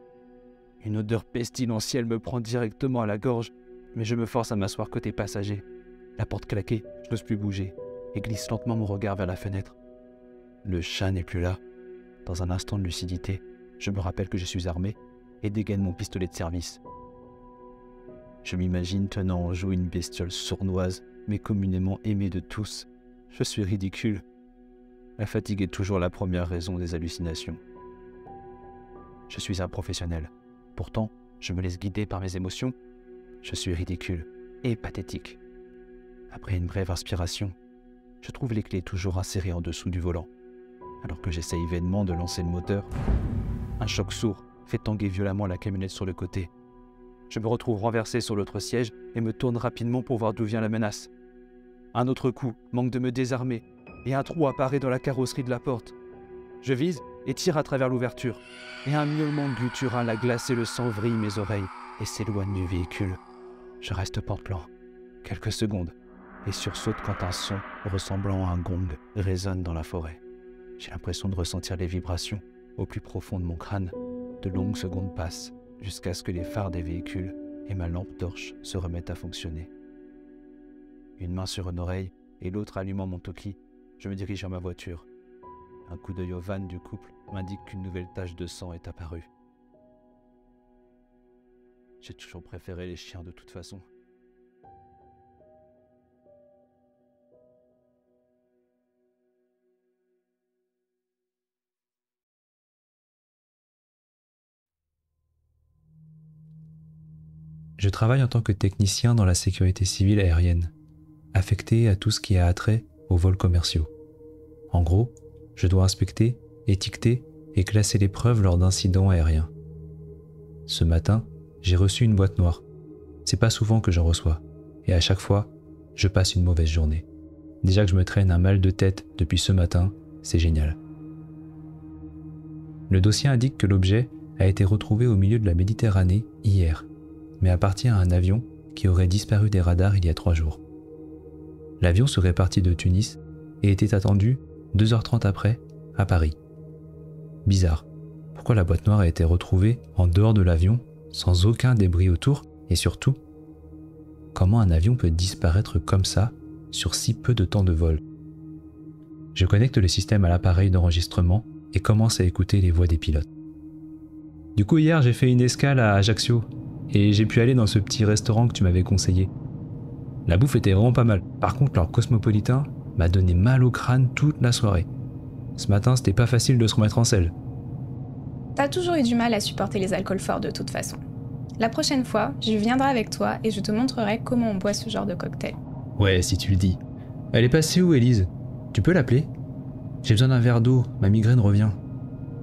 Une odeur pestilentielle me prend directement à la gorge, mais je me force à m'asseoir côté passager. La porte claquée, je n'ose plus bouger et glisse lentement mon regard vers la fenêtre. Le chat n'est plus là. Dans un instant de lucidité, je me rappelle que je suis armé et dégaine mon pistolet de service. Je m'imagine tenant en joue une bestiole sournoise, mais communément aimée de tous. Je suis ridicule. La fatigue est toujours la première raison des hallucinations. Je suis un professionnel. Pourtant, je me laisse guider par mes émotions. Je suis ridicule et pathétique. Après une brève inspiration, je trouve les clés toujours insérées en dessous du volant. Alors que j'essaye vainement de lancer le moteur, un choc sourd fait tanguer violemment la camionnette sur le côté. Je me retrouve renversé sur l'autre siège et me tourne rapidement pour voir d'où vient la menace. Un autre coup manque de me désarmer et un trou apparaît dans la carrosserie de la porte. Je vise et tire à travers l'ouverture, et un miaulement guttural a glacé le sang vrille mes oreilles et s'éloigne du véhicule. Je reste porte-plan, quelques secondes, et sursaute quand un son ressemblant à un gong résonne dans la forêt. J'ai l'impression de ressentir les vibrations au plus profond de mon crâne. De longues secondes passent jusqu'à ce que les phares des véhicules et ma lampe torche se remettent à fonctionner. Une main sur une oreille et l'autre allumant mon toki, je me dirige vers ma voiture. Un coup d'œil au van du couple m'indique qu'une nouvelle tache de sang est apparue. J'ai toujours préféré les chiens de toute façon. Je travaille en tant que technicien dans la sécurité civile aérienne, affecté à tout ce qui a attrait aux vols commerciaux. En gros, je dois inspecter, étiqueter et classer les preuves lors d'incidents aériens. Ce matin, j'ai reçu une boîte noire. C'est pas souvent que j'en reçois, et à chaque fois, je passe une mauvaise journée. Déjà que je me traîne un mal de tête depuis ce matin, c'est génial. Le dossier indique que l'objet a été retrouvé au milieu de la Méditerranée hier, mais appartient à un avion qui aurait disparu des radars il y a trois jours. L'avion serait parti de Tunis et était attendu 2h30 après à Paris. Bizarre. Pourquoi la boîte noire a été retrouvée en dehors de l'avion, sans aucun débris autour, et surtout, comment un avion peut disparaître comme ça sur si peu de temps de vol? Je connecte le système à l'appareil d'enregistrement et commence à écouter les voix des pilotes. Du coup, hier, j'ai fait une escale à Ajaccio et j'ai pu aller dans ce petit restaurant que tu m'avais conseillé. La bouffe était vraiment pas mal. Par contre, leur cosmopolitain m'a donné mal au crâne toute la soirée. Ce matin, c'était pas facile de se remettre en selle. T'as toujours eu du mal à supporter les alcools forts de toute façon. La prochaine fois, je viendrai avec toi et je te montrerai comment on boit ce genre de cocktail. Ouais, si tu le dis. Elle est passée où, Élise? Tu peux l'appeler? J'ai besoin d'un verre d'eau, ma migraine revient.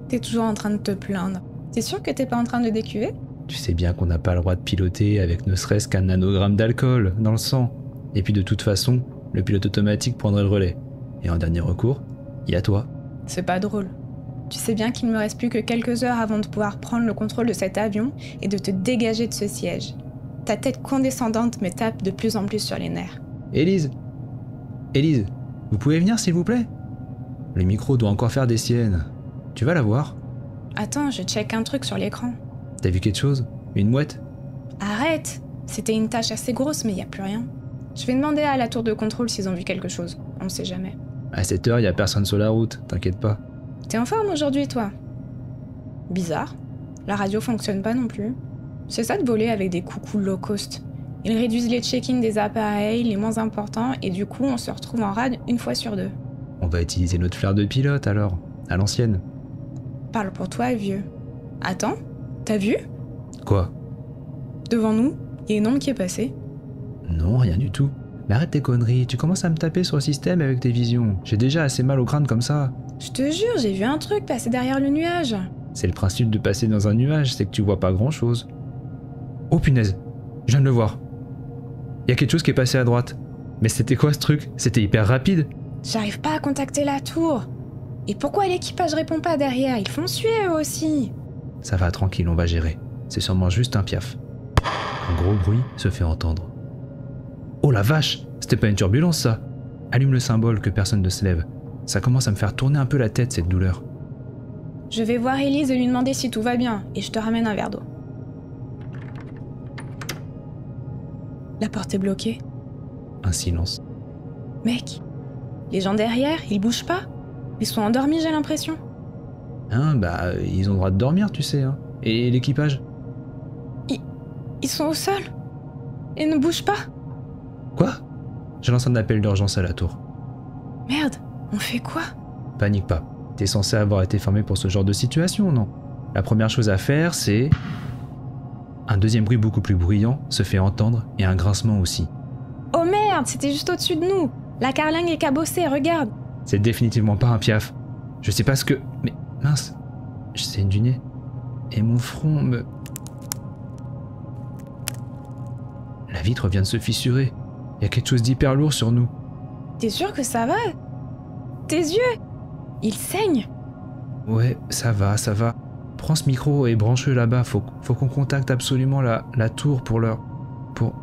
T'es toujours en train de te plaindre. T'es sûr que t'es pas en train de décuver? Tu sais bien qu'on n'a pas le droit de piloter avec ne serait-ce qu'un nanogramme d'alcool dans le sang. Et puis de toute façon, le pilote automatique prendrait le relais. Et en dernier recours, il y a toi. C'est pas drôle. Tu sais bien qu'il me reste plus que quelques heures avant de pouvoir prendre le contrôle de cet avion et de te dégager de ce siège. Ta tête condescendante me tape de plus en plus sur les nerfs. Élise Élise, vous pouvez venir s'il vous plaît? Le micro doit encore faire des siennes. Tu vas la voir? Attends, je check un truc sur l'écran. T'as vu quelque chose? Une mouette? Arrête C'était une tâche assez grosse, mais y a plus rien. Je vais demander à la tour de contrôle s'ils ont vu quelque chose. On sait jamais. À cette heure, y a personne sur la route, t'inquiète pas. T'es en forme aujourd'hui, toi? Bizarre. La radio fonctionne pas non plus. C'est ça de voler avec des coucous low cost. Ils réduisent les check-in des appareils les moins importants et du coup on se retrouve en rade une fois sur deux. On va utiliser notre flair de pilote alors, à l'ancienne. Parle pour toi, vieux. Attends, t'as vu Quoi Devant nous, il y a une onde qui est passée. Non, rien du tout. Mais arrête tes conneries, tu commences à me taper sur le système avec tes visions. J'ai déjà assez mal au crâne comme ça. Je te jure, j'ai vu un truc passer derrière le nuage. C'est le principe de passer dans un nuage, c'est que tu vois pas grand chose. Oh punaise, je viens de le voir. Il y a quelque chose qui est passé à droite. Mais c'était quoi ce truc? C'était hyper rapide. J'arrive pas à contacter la tour. Et pourquoi l'équipage répond pas derrière? Ils font suer eux aussi. Ça va tranquille, on va gérer. C'est sûrement juste un piaf. Un gros bruit se fait entendre. Oh la vache C'était pas une turbulence ça Allume le symbole que personne ne se lève. Ça commence à me faire tourner un peu la tête cette douleur. Je vais voir Elise et lui demander si tout va bien, et je te ramène un verre d'eau. La porte est bloquée. Un silence. Mec, les gens derrière, ils bougent pas Ils sont endormis, j'ai l'impression. Hein, bah, ils ont le droit de dormir, tu sais. Hein. Et l'équipage Ils sont au sol Et ne bougent pas Quoi? Je lance un appel d'urgence à la tour. Merde, on fait quoi? Panique pas. T'es censé avoir été formé pour ce genre de situation, non? La première chose à faire, c'est... Un deuxième bruit beaucoup plus bruyant se fait entendre et un grincement aussi. Oh merde, c'était juste au-dessus de nous La carlingue est cabossée, regarde C'est définitivement pas un piaf. Je sais pas ce que... Mince, je saigne du nez. Et mon front me... La vitre vient de se fissurer. Il y a quelque chose d'hyper lourd sur nous. T'es sûr que ça va? Tes yeux Ils saignent Ouais, ça va, ça va. Prends ce micro et branche-le là-bas. Faut, faut qu'on contacte absolument la, la tour pour l'heure. Pour.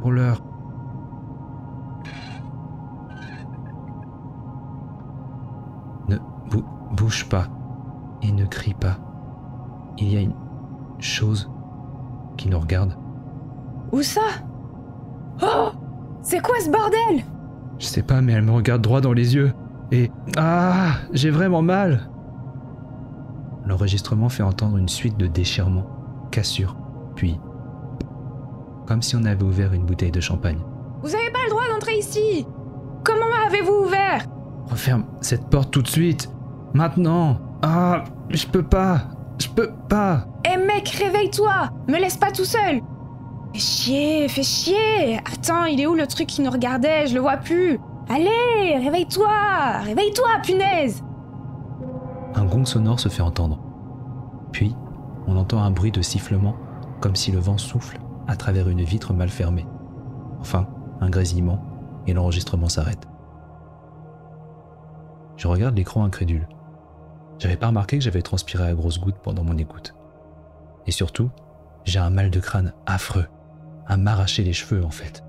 pour l'heure. Ne bou- bouge pas. Et ne crie pas. Il y a une chose qui nous regarde. Où ça? Oh C'est quoi ce bordel? Je sais pas, mais elle me regarde droit dans les yeux. Et. Ah J'ai vraiment mal L'enregistrement fait entendre une suite de déchirements, cassures, puis. Comme si on avait ouvert une bouteille de champagne. Vous avez pas le droit d'entrer ici Comment avez-vous ouvert? Referme cette porte tout de suite Maintenant Ah Je peux pas. Je peux pas. Eh mec, réveille-toi. Me laisse pas tout seul. Fais chier, fais chier. Attends, il est où le truc qui nous regardait? Je le vois plus. Allez, réveille-toi. Réveille-toi, punaise. Un gong sonore se fait entendre. Puis, on entend un bruit de sifflement, comme si le vent souffle à travers une vitre mal fermée. Enfin, un grésillement, et l'enregistrement s'arrête. Je regarde l'écran incrédule. J'avais pas remarqué que j'avais transpiré à grosses gouttes pendant mon écoute. Et surtout, j'ai un mal de crâne affreux, à m'arracher les cheveux en fait.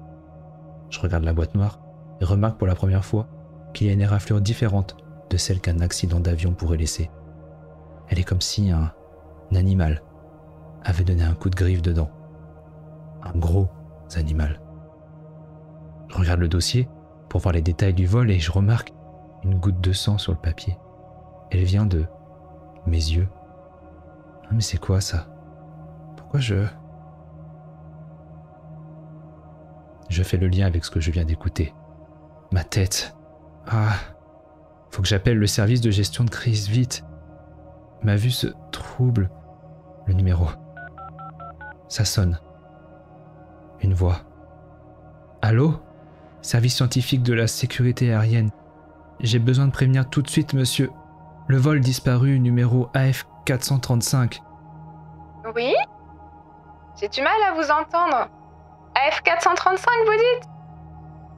Je regarde la boîte noire et remarque pour la première fois qu'il y a une éraflure différente de celle qu'un accident d'avion pourrait laisser. Elle est comme si un, un animal avait donné un coup de griffe dedans. Un gros animal. Je regarde le dossier pour voir les détails du vol et je remarque une goutte de sang sur le papier. Elle vient de mes yeux. Ah, mais c'est quoi ça? Pourquoi je... Je fais le lien avec ce que je viens d'écouter? Ma tête. Ah, faut que j'appelle le service de gestion de crise vite. Ma vue se trouble. Le numéro. Ça sonne. Une voix. Allô? Service scientifique de la sécurité aérienne. J'ai besoin de prévenir tout de suite, monsieur. Le vol disparu numéro AF 435. Oui? J'ai du mal à vous entendre. AF435, vous dites?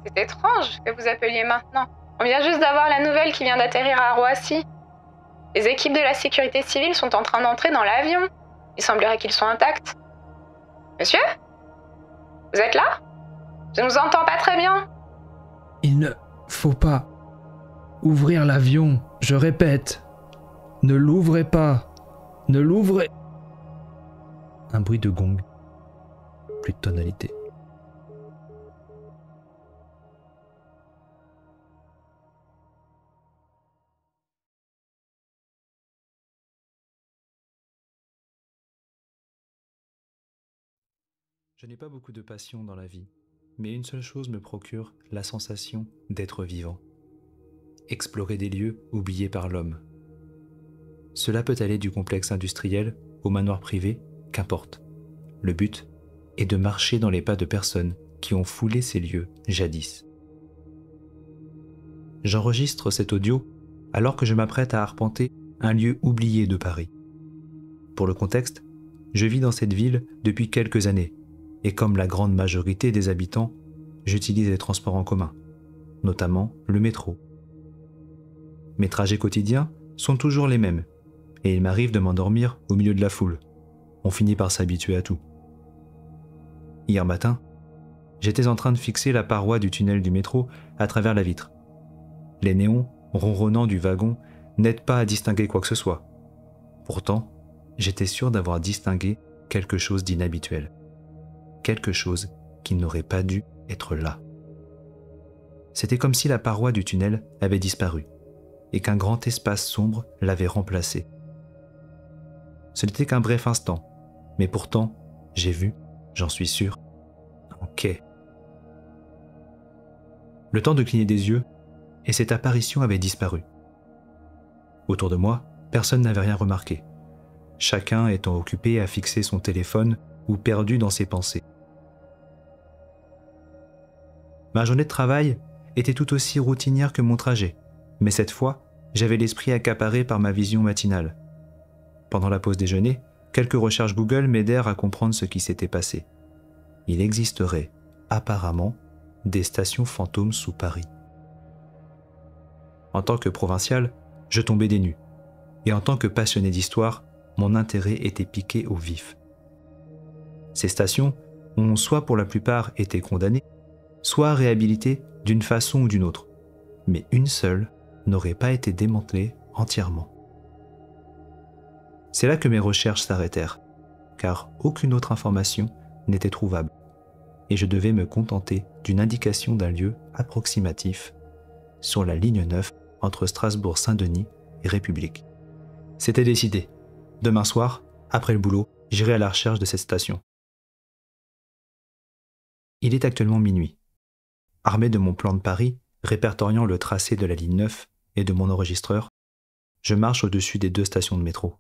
C'est étrange que vous appeliez maintenant. On vient juste d'avoir la nouvelle qui vient d'atterrir à Roissy. Les équipes de la sécurité civile sont en train d'entrer dans l'avion. Il semblerait qu'ils soient intacts. Monsieur? Vous êtes là? Je ne vous entends pas très bien. Il ne faut pas ouvrir l'avion, je répète. Ne l'ouvrez pas. Ne l'ouvrez. Un bruit de gong. Plus de tonalité. Je n'ai pas beaucoup de passion dans la vie, mais une seule chose me procure la sensation d'être vivant. Explorer des lieux oubliés par l'homme. Cela peut aller du complexe industriel au manoir privé, qu'importe. Le but est de marcher dans les pas de personnes qui ont foulé ces lieux jadis. J'enregistre cet audio alors que je m'apprête à arpenter un lieu oublié de Paris. Pour le contexte, je vis dans cette ville depuis quelques années, et comme la grande majorité des habitants, j'utilise les transports en commun, notamment le métro. Mes trajets quotidiens sont toujours les mêmes, et il m'arrive de m'endormir au milieu de la foule. On finit par s'habituer à tout. Hier matin, j'étais en train de fixer la paroi du tunnel du métro à travers la vitre. Les néons ronronnant du wagon n'aident pas à distinguer quoi que ce soit. Pourtant, j'étais sûr d'avoir distingué quelque chose d'inhabituel. Quelque chose qui n'aurait pas dû être là. C'était comme si la paroi du tunnel avait disparu et qu'un grand espace sombre l'avait remplacé. Ce n'était qu'un bref instant, mais pourtant, j'ai vu, j'en suis sûr, un quai. Le temps de cligner des yeux, et cette apparition avait disparu. Autour de moi, personne n'avait rien remarqué, chacun étant occupé à fixer son téléphone ou perdu dans ses pensées. Ma journée de travail était tout aussi routinière que mon trajet, mais cette fois, j'avais l'esprit accaparé par ma vision matinale. Pendant la pause déjeuner, quelques recherches Google m'aidèrent à comprendre ce qui s'était passé. Il existerait, apparemment, des stations fantômes sous Paris. En tant que provincial, je tombais des nues. Et en tant que passionné d'histoire, mon intérêt était piqué au vif. Ces stations ont soit pour la plupart été condamnées, soit réhabilitées d'une façon ou d'une autre, mais une seule n'aurait pas été démantelée entièrement. C'est là que mes recherches s'arrêtèrent, car aucune autre information n'était trouvable, et je devais me contenter d'une indication d'un lieu approximatif sur la ligne 9 entre Strasbourg-Saint-Denis et République. C'était décidé. Demain soir, après le boulot, j'irai à la recherche de cette station. Il est actuellement minuit. Armé de mon plan de Paris, répertoriant le tracé de la ligne 9 et de mon enregistreur, je marche au-dessus des deux stations de métro.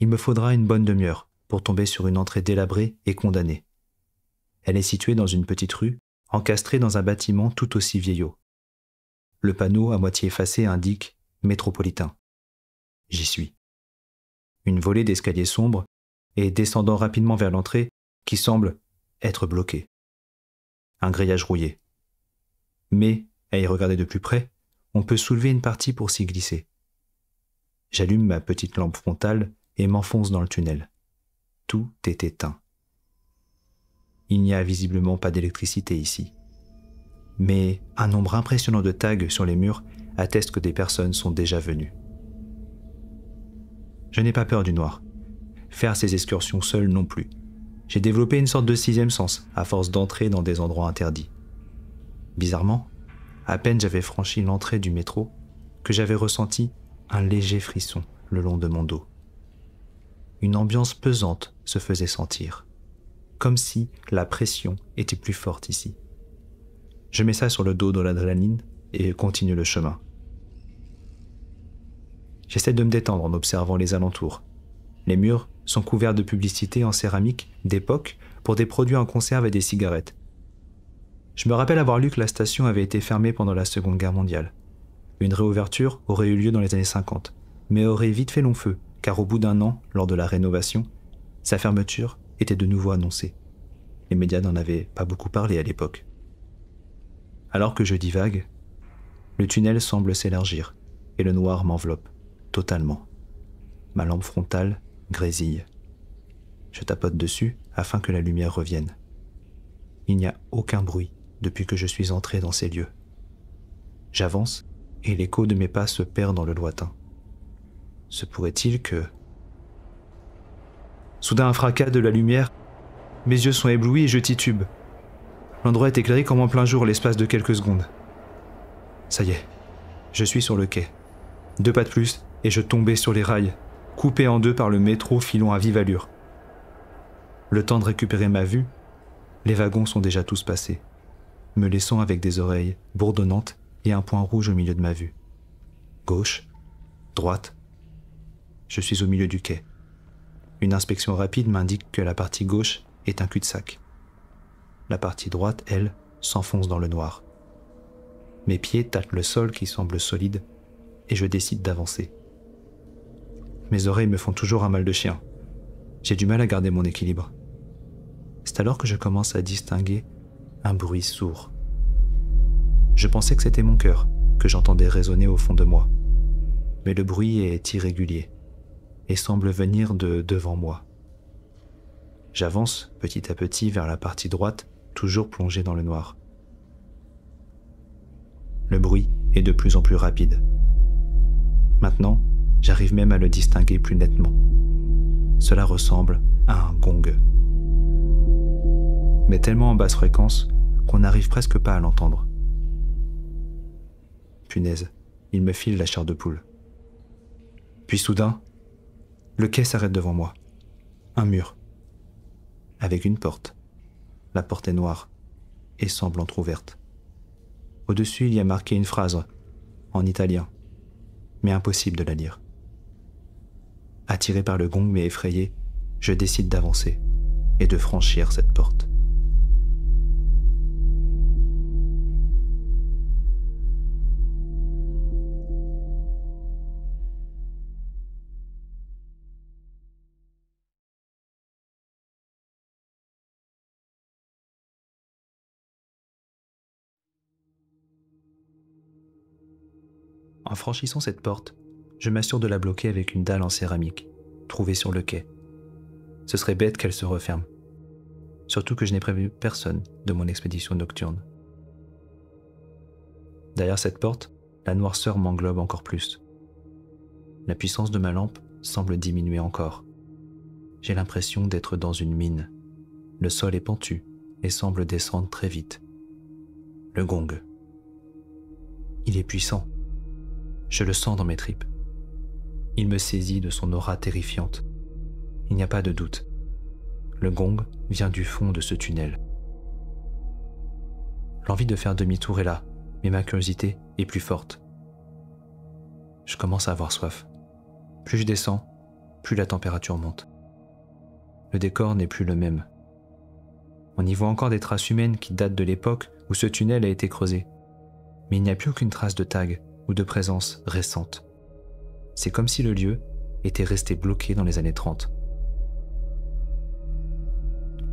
Il me faudra une bonne demi-heure pour tomber sur une entrée délabrée et condamnée. Elle est située dans une petite rue, encastrée dans un bâtiment tout aussi vieillot. Le panneau à moitié effacé indique Métropolitain. J'y suis. Une volée d'escaliers sombres et descendant rapidement vers l'entrée qui semble être bloquée. Un grillage rouillé. Mais, à y regarder de plus près, on peut soulever une partie pour s'y glisser. J'allume ma petite lampe frontale et m'enfonce dans le tunnel. Tout est éteint. Il n'y a visiblement pas d'électricité ici mais un nombre impressionnant de tags sur les murs atteste que des personnes sont déjà venues. Je n'ai pas peur du noir. Faire ces excursions seul non plus. J'ai développé une sorte de sixième sens à force d'entrer dans des endroits interdits. Bizarrement, à peine j'avais franchi l'entrée du métro que j'avais ressenti un léger frisson le long de mon dos. Une ambiance pesante se faisait sentir, comme si la pression était plus forte ici. Je mets ça sur le dos de l'adrénaline et continue le chemin. J'essaie de me détendre en observant les alentours. Les murs sont couverts de publicités en céramique d'époque pour des produits en conserve et des cigarettes. Je me rappelle avoir lu que la station avait été fermée pendant la Seconde Guerre mondiale. Une réouverture aurait eu lieu dans les années 50, mais aurait vite fait long feu, car au bout d'un an, lors de la rénovation, sa fermeture était de nouveau annoncée. Les médias n'en avaient pas beaucoup parlé à l'époque. Alors que je divague, le tunnel semble s'élargir et le noir m'enveloppe totalement. Ma lampe frontale grésille. Je tapote dessus afin que la lumière revienne. Il n'y a aucun bruit depuis que je suis entré dans ces lieux. J'avance et l'écho de mes pas se perd dans le lointain. Se pourrait-il que... Soudain un fracas de la lumière, mes yeux sont éblouis et je titube. L'endroit est éclairé comme en plein jour l'espace de quelques secondes. Ça y est, je suis sur le quai. Deux pas de plus, et je tombais sur les rails, coupé en deux par le métro filant à vive allure. Le temps de récupérer ma vue, les wagons sont déjà tous passés, me laissant avec des oreilles bourdonnantes et un point rouge au milieu de ma vue. Gauche, droite, je suis au milieu du quai. Une inspection rapide m'indique que la partie gauche est un cul-de-sac. La partie droite, elle, s'enfonce dans le noir. Mes pieds tâtent le sol qui semble solide et je décide d'avancer. Mes oreilles me font toujours un mal de chien. J'ai du mal à garder mon équilibre. C'est alors que je commence à distinguer un bruit sourd. Je pensais que c'était mon cœur que j'entendais résonner au fond de moi. Mais le bruit est irrégulier et semble venir de devant moi. J'avance petit à petit vers la partie droite, toujours plongée dans le noir. Le bruit est de plus en plus rapide. Maintenant, j'arrive même à le distinguer plus nettement. Cela ressemble à un gong. Mais tellement en basse fréquence qu'on n'arrive presque pas à l'entendre. Punaise, il me file la chair de poule. Puis soudain, le quai s'arrête devant moi. Un mur. Avec une porte. La porte est noire et semble entr'ouverte. Au-dessus, il y a marqué une phrase en italien, mais impossible de la lire. Attiré par le gong mais effrayé, je décide d'avancer et de franchir cette porte. En franchissant cette porte, je m'assure de la bloquer avec une dalle en céramique, trouvée sur le quai. Ce serait bête qu'elle se referme. Surtout que je n'ai prévu personne de mon expédition nocturne. Derrière cette porte, la noirceur m'englobe encore plus. La puissance de ma lampe semble diminuer encore. J'ai l'impression d'être dans une mine. Le sol est pentu et semble descendre très vite. Le gong. Il est puissant. Je le sens dans mes tripes. Il me saisit de son aura terrifiante. Il n'y a pas de doute. Le gong vient du fond de ce tunnel. L'envie de faire demi-tour est là, mais ma curiosité est plus forte. Je commence à avoir soif. Plus je descends, plus la température monte. Le décor n'est plus le même. On y voit encore des traces humaines qui datent de l'époque où ce tunnel a été creusé. Mais il n'y a plus aucune trace de tag ou de présence récente. C'est comme si le lieu était resté bloqué dans les années 30.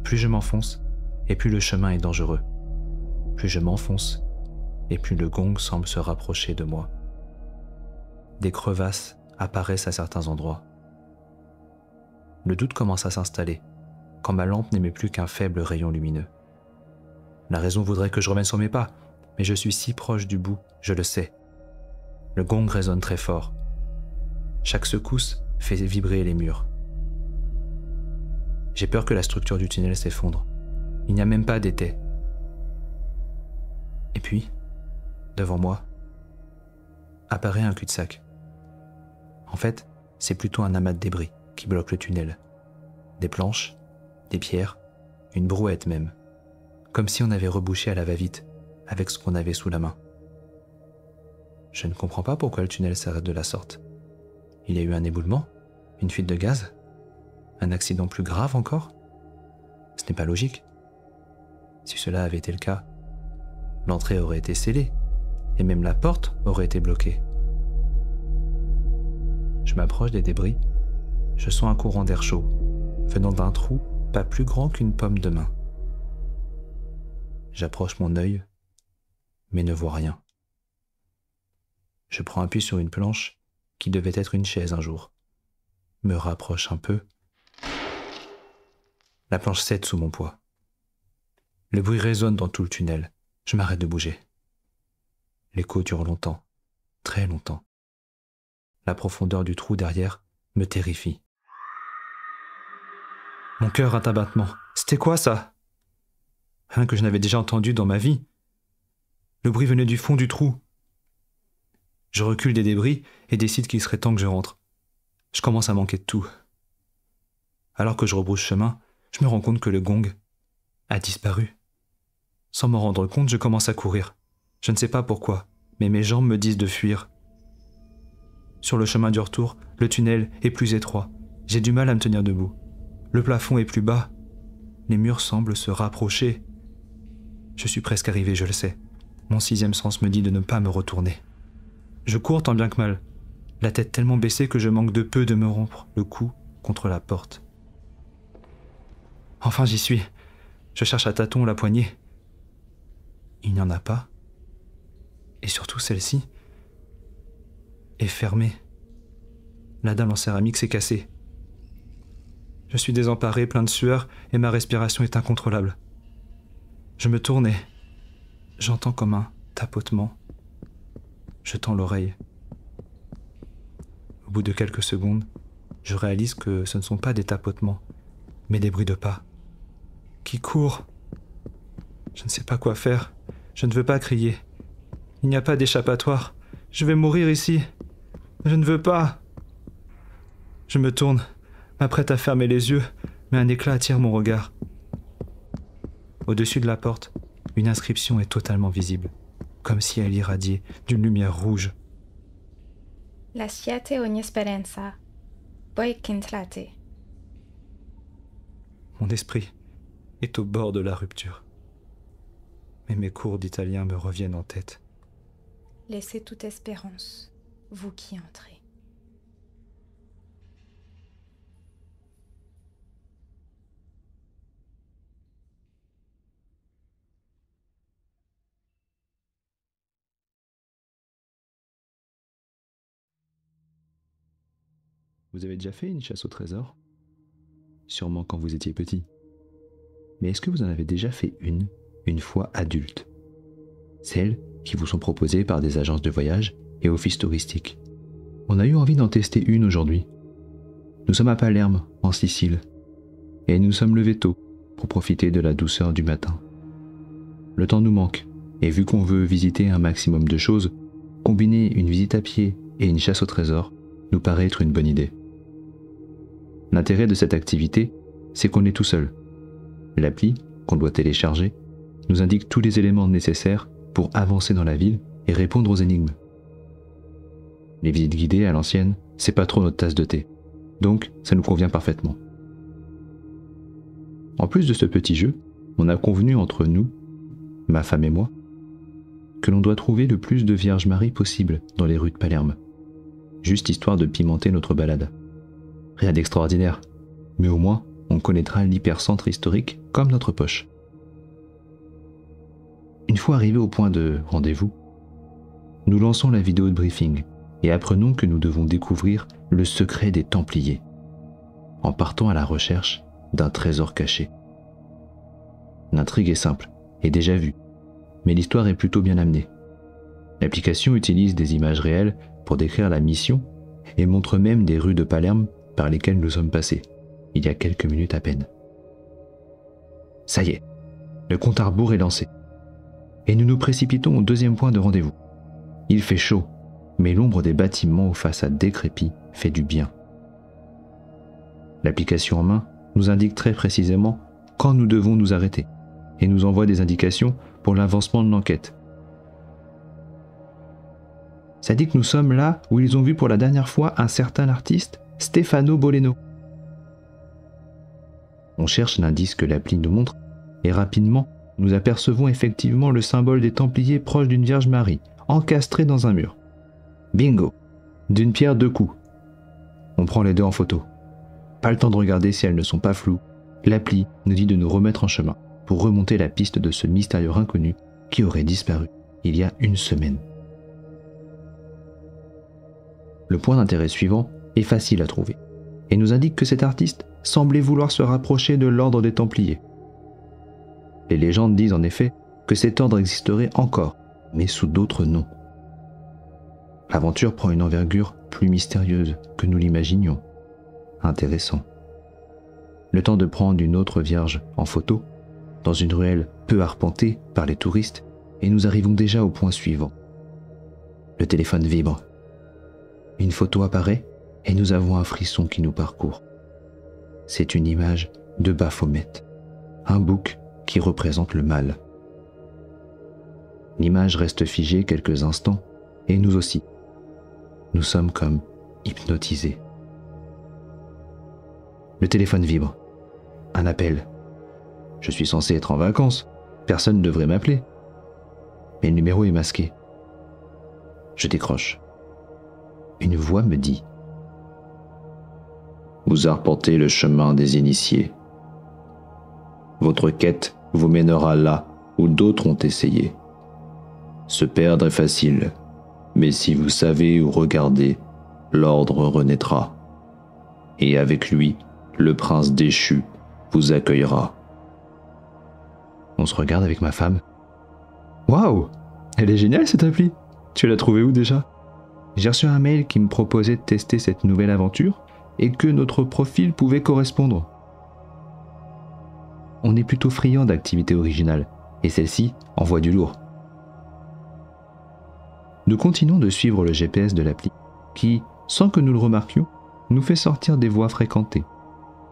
Plus je m'enfonce, et plus le chemin est dangereux. Plus je m'enfonce, et plus le gong semble se rapprocher de moi. Des crevasses apparaissent à certains endroits. Le doute commence à s'installer, quand ma lampe n'émet plus qu'un faible rayon lumineux. La raison voudrait que je revienne sur mes pas, mais je suis si proche du bout, je le sais. Le gong résonne très fort. Chaque secousse fait vibrer les murs. J'ai peur que la structure du tunnel s'effondre. Il n'y a même pas d'été. Et puis, devant moi, apparaît un cul-de-sac. En fait, c'est plutôt un amas de débris qui bloque le tunnel. Des planches, des pierres, une brouette même. Comme si on avait rebouché à la va-vite avec ce qu'on avait sous la main. Je ne comprends pas pourquoi le tunnel s'arrête de la sorte. Il y a eu un éboulement Une fuite de gaz Un accident plus grave encore? Ce n'est pas logique. Si cela avait été le cas, l'entrée aurait été scellée et même la porte aurait été bloquée. Je m'approche des débris. Je sens un courant d'air chaud venant d'un trou pas plus grand qu'une pomme de main. J'approche mon œil, mais ne vois rien. Je prends appui sur une planche qui devait être une chaise un jour. Me rapproche un peu. La planche cède sous mon poids. Le bruit résonne dans tout le tunnel. Je m'arrête de bouger. L'écho dure longtemps, très longtemps. La profondeur du trou derrière me terrifie. Mon cœur a un. C'était quoi ça? Rien que je n'avais déjà entendu dans ma vie. Le bruit venait du fond du trou, je recule des débris et décide qu'il serait temps que je rentre. Je commence à manquer de tout. Alors que je rebrousse chemin, je me rends compte que le gong a disparu. Sans m'en rendre compte, je commence à courir. Je ne sais pas pourquoi, mais mes jambes me disent de fuir. Sur le chemin du retour, le tunnel est plus étroit. J'ai du mal à me tenir debout. Le plafond est plus bas. Les murs semblent se rapprocher. Je suis presque arrivé, je le sais. Mon sixième sens me dit de ne pas me retourner. Je cours tant bien que mal, la tête tellement baissée que je manque de peu de me rompre le cou contre la porte. Enfin j'y suis. Je cherche à tâtons la poignée. Il n'y en a pas. Et surtout celle-ci est fermée. La dalle en céramique s'est cassée. Je suis désemparé, plein de sueur, et ma respiration est incontrôlable. Je me tourne et j'entends comme un tapotement. Je tends l'oreille. Au bout de quelques secondes, je réalise que ce ne sont pas des tapotements, mais des bruits de pas. Qui courent Je ne sais pas quoi faire. Je ne veux pas crier. Il n'y a pas d'échappatoire. Je vais mourir ici. Je ne veux pas. Je me tourne, m'apprête à fermer les yeux, mais un éclat attire mon regard. Au-dessus de la porte, une inscription est totalement visible, comme si elle irradiait d'une lumière rouge. Lasciate ogni speranza, voi qu'entrate. Mon esprit est au bord de la rupture. Mais mes cours d'italien me reviennent en tête. Laissez toute espérance, vous qui entrez. Vous avez déjà fait une chasse au trésor? Sûrement quand vous étiez petit. Mais est-ce que vous en avez déjà fait une, une fois adulte? Celles qui vous sont proposées par des agences de voyage et offices touristiques. On a eu envie d'en tester une aujourd'hui. Nous sommes à Palerme, en Sicile, et nous sommes levés tôt pour profiter de la douceur du matin. Le temps nous manque, et vu qu'on veut visiter un maximum de choses, combiner une visite à pied et une chasse au trésor nous paraît être une bonne idée. L'intérêt de cette activité, c'est qu'on est tout seul. L'appli, qu'on doit télécharger, nous indique tous les éléments nécessaires pour avancer dans la ville et répondre aux énigmes. Les visites guidées à l'ancienne, c'est pas trop notre tasse de thé. Donc, ça nous convient parfaitement. En plus de ce petit jeu, on a convenu entre nous, ma femme et moi, que l'on doit trouver le plus de Vierge Marie possible dans les rues de Palerme, juste histoire de pimenter notre balade. Rien d'extraordinaire, mais au moins on connaîtra l'hypercentre historique comme notre poche. Une fois arrivé au point de rendez-vous, nous lançons la vidéo de briefing et apprenons que nous devons découvrir le secret des Templiers, en partant à la recherche d'un trésor caché. L'intrigue est simple et déjà vue, mais l'histoire est plutôt bien amenée. L'application utilise des images réelles pour décrire la mission et montre même des rues de Palerme par lesquels nous sommes passés, il y a quelques minutes à peine. Ça y est, le compte à rebours est lancé. Et nous nous précipitons au deuxième point de rendez-vous. Il fait chaud, mais l'ombre des bâtiments aux façades décrépies fait du bien. L'application en main nous indique très précisément quand nous devons nous arrêter et nous envoie des indications pour l'avancement de l'enquête. Ça dit que nous sommes là où ils ont vu pour la dernière fois un certain artiste Stefano Boleno. On cherche l'indice que l'appli nous montre et rapidement, nous apercevons effectivement le symbole des Templiers proche d'une Vierge Marie, encastrée dans un mur. Bingo D'une pierre deux coups. On prend les deux en photo. Pas le temps de regarder si elles ne sont pas floues. L'appli nous dit de nous remettre en chemin pour remonter la piste de ce mystérieux inconnu qui aurait disparu il y a une semaine. Le point d'intérêt suivant est facile à trouver, et nous indique que cet artiste semblait vouloir se rapprocher de l'ordre des Templiers. Les légendes disent en effet que cet ordre existerait encore, mais sous d'autres noms. L'aventure prend une envergure plus mystérieuse que nous l'imaginions. Intéressant. Le temps de prendre une autre vierge en photo, dans une ruelle peu arpentée par les touristes, et nous arrivons déjà au point suivant. Le téléphone vibre. Une photo apparaît et nous avons un frisson qui nous parcourt. C'est une image de Baphomet, un bouc qui représente le mal. L'image reste figée quelques instants, et nous aussi. Nous sommes comme hypnotisés. Le téléphone vibre. Un appel. Je suis censé être en vacances. Personne ne devrait m'appeler. Mais le numéro est masqué. Je décroche. Une voix me dit Vous arpentez le chemin des initiés. Votre quête vous mènera là où d'autres ont essayé. Se perdre est facile, mais si vous savez où regarder, l'ordre renaîtra. Et avec lui, le prince déchu vous accueillera. On se regarde avec ma femme. Waouh Elle est géniale cette appli Tu l'as trouvée où déjà? J'ai reçu un mail qui me proposait de tester cette nouvelle aventure et que notre profil pouvait correspondre. On est plutôt friand d'activités originales et celle-ci envoie du lourd. Nous continuons de suivre le GPS de l'appli qui, sans que nous le remarquions, nous fait sortir des voies fréquentées.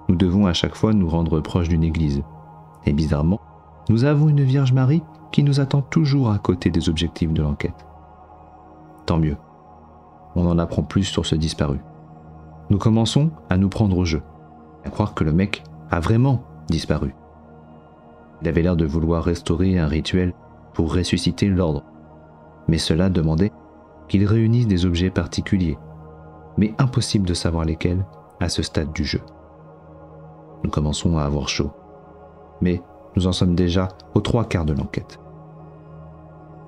Nous devons à chaque fois nous rendre proche d'une église. Et bizarrement, nous avons une Vierge Marie qui nous attend toujours à côté des objectifs de l'enquête. Tant mieux. On en apprend plus sur ce disparu. Nous commençons à nous prendre au jeu, à croire que le mec a vraiment disparu. Il avait l'air de vouloir restaurer un rituel pour ressusciter l'ordre, mais cela demandait qu'il réunisse des objets particuliers, mais impossible de savoir lesquels à ce stade du jeu. Nous commençons à avoir chaud, mais nous en sommes déjà aux trois quarts de l'enquête.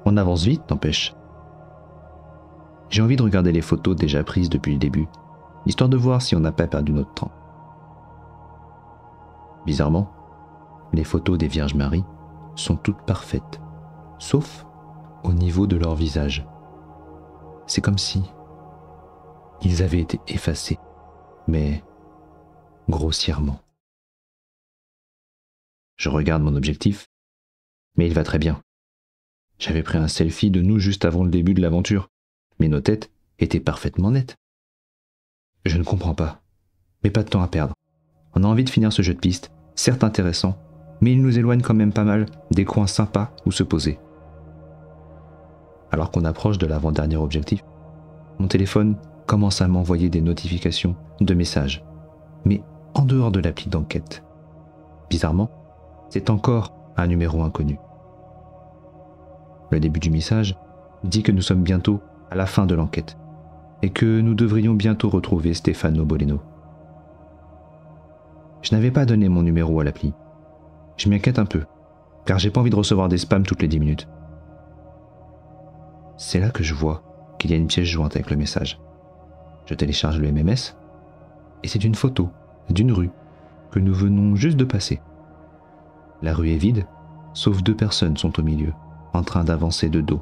On avance vite, n'empêche. J'ai envie de regarder les photos déjà prises depuis le début, histoire de voir si on n'a pas perdu notre temps. Bizarrement, les photos des Vierges Marie sont toutes parfaites, sauf au niveau de leur visage. C'est comme si ils avaient été effacés, mais grossièrement. Je regarde mon objectif, mais il va très bien. J'avais pris un selfie de nous juste avant le début de l'aventure, mais nos têtes étaient parfaitement nettes. Je ne comprends pas, mais pas de temps à perdre. On a envie de finir ce jeu de piste, certes intéressant, mais il nous éloigne quand même pas mal des coins sympas où se poser. Alors qu'on approche de l'avant-dernier objectif, mon téléphone commence à m'envoyer des notifications de messages, mais en dehors de l'appli d'enquête. Bizarrement, c'est encore un numéro inconnu. Le début du message dit que nous sommes bientôt à la fin de l'enquête et que nous devrions bientôt retrouver Stefano Boleno. Je n'avais pas donné mon numéro à l'appli, je m'inquiète un peu, car j'ai pas envie de recevoir des spams toutes les 10 minutes. C'est là que je vois qu'il y a une pièce jointe avec le message. Je télécharge le MMS, et c'est une photo d'une rue que nous venons juste de passer. La rue est vide, sauf deux personnes sont au milieu, en train d'avancer de dos.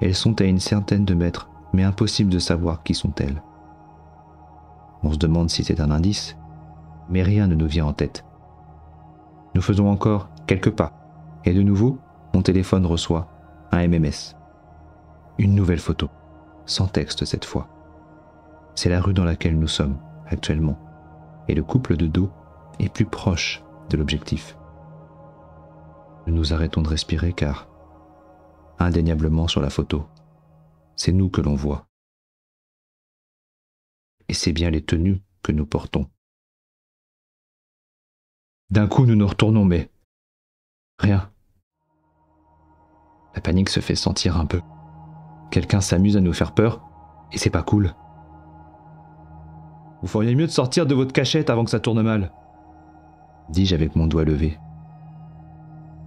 Elles sont à une certaine de mètres, mais impossible de savoir qui sont-elles. On se demande si c'est un indice, mais rien ne nous vient en tête. Nous faisons encore quelques pas, et de nouveau, mon téléphone reçoit un MMS. Une nouvelle photo, sans texte cette fois. C'est la rue dans laquelle nous sommes actuellement, et le couple de dos est plus proche de l'objectif. Nous nous arrêtons de respirer car, indéniablement sur la photo, c'est nous que l'on voit. Et c'est bien les tenues que nous portons. D'un coup, nous nous retournons, mais... Rien. La panique se fait sentir un peu. Quelqu'un s'amuse à nous faire peur, et c'est pas cool. Vous feriez mieux de sortir de votre cachette avant que ça tourne mal, dis-je avec mon doigt levé.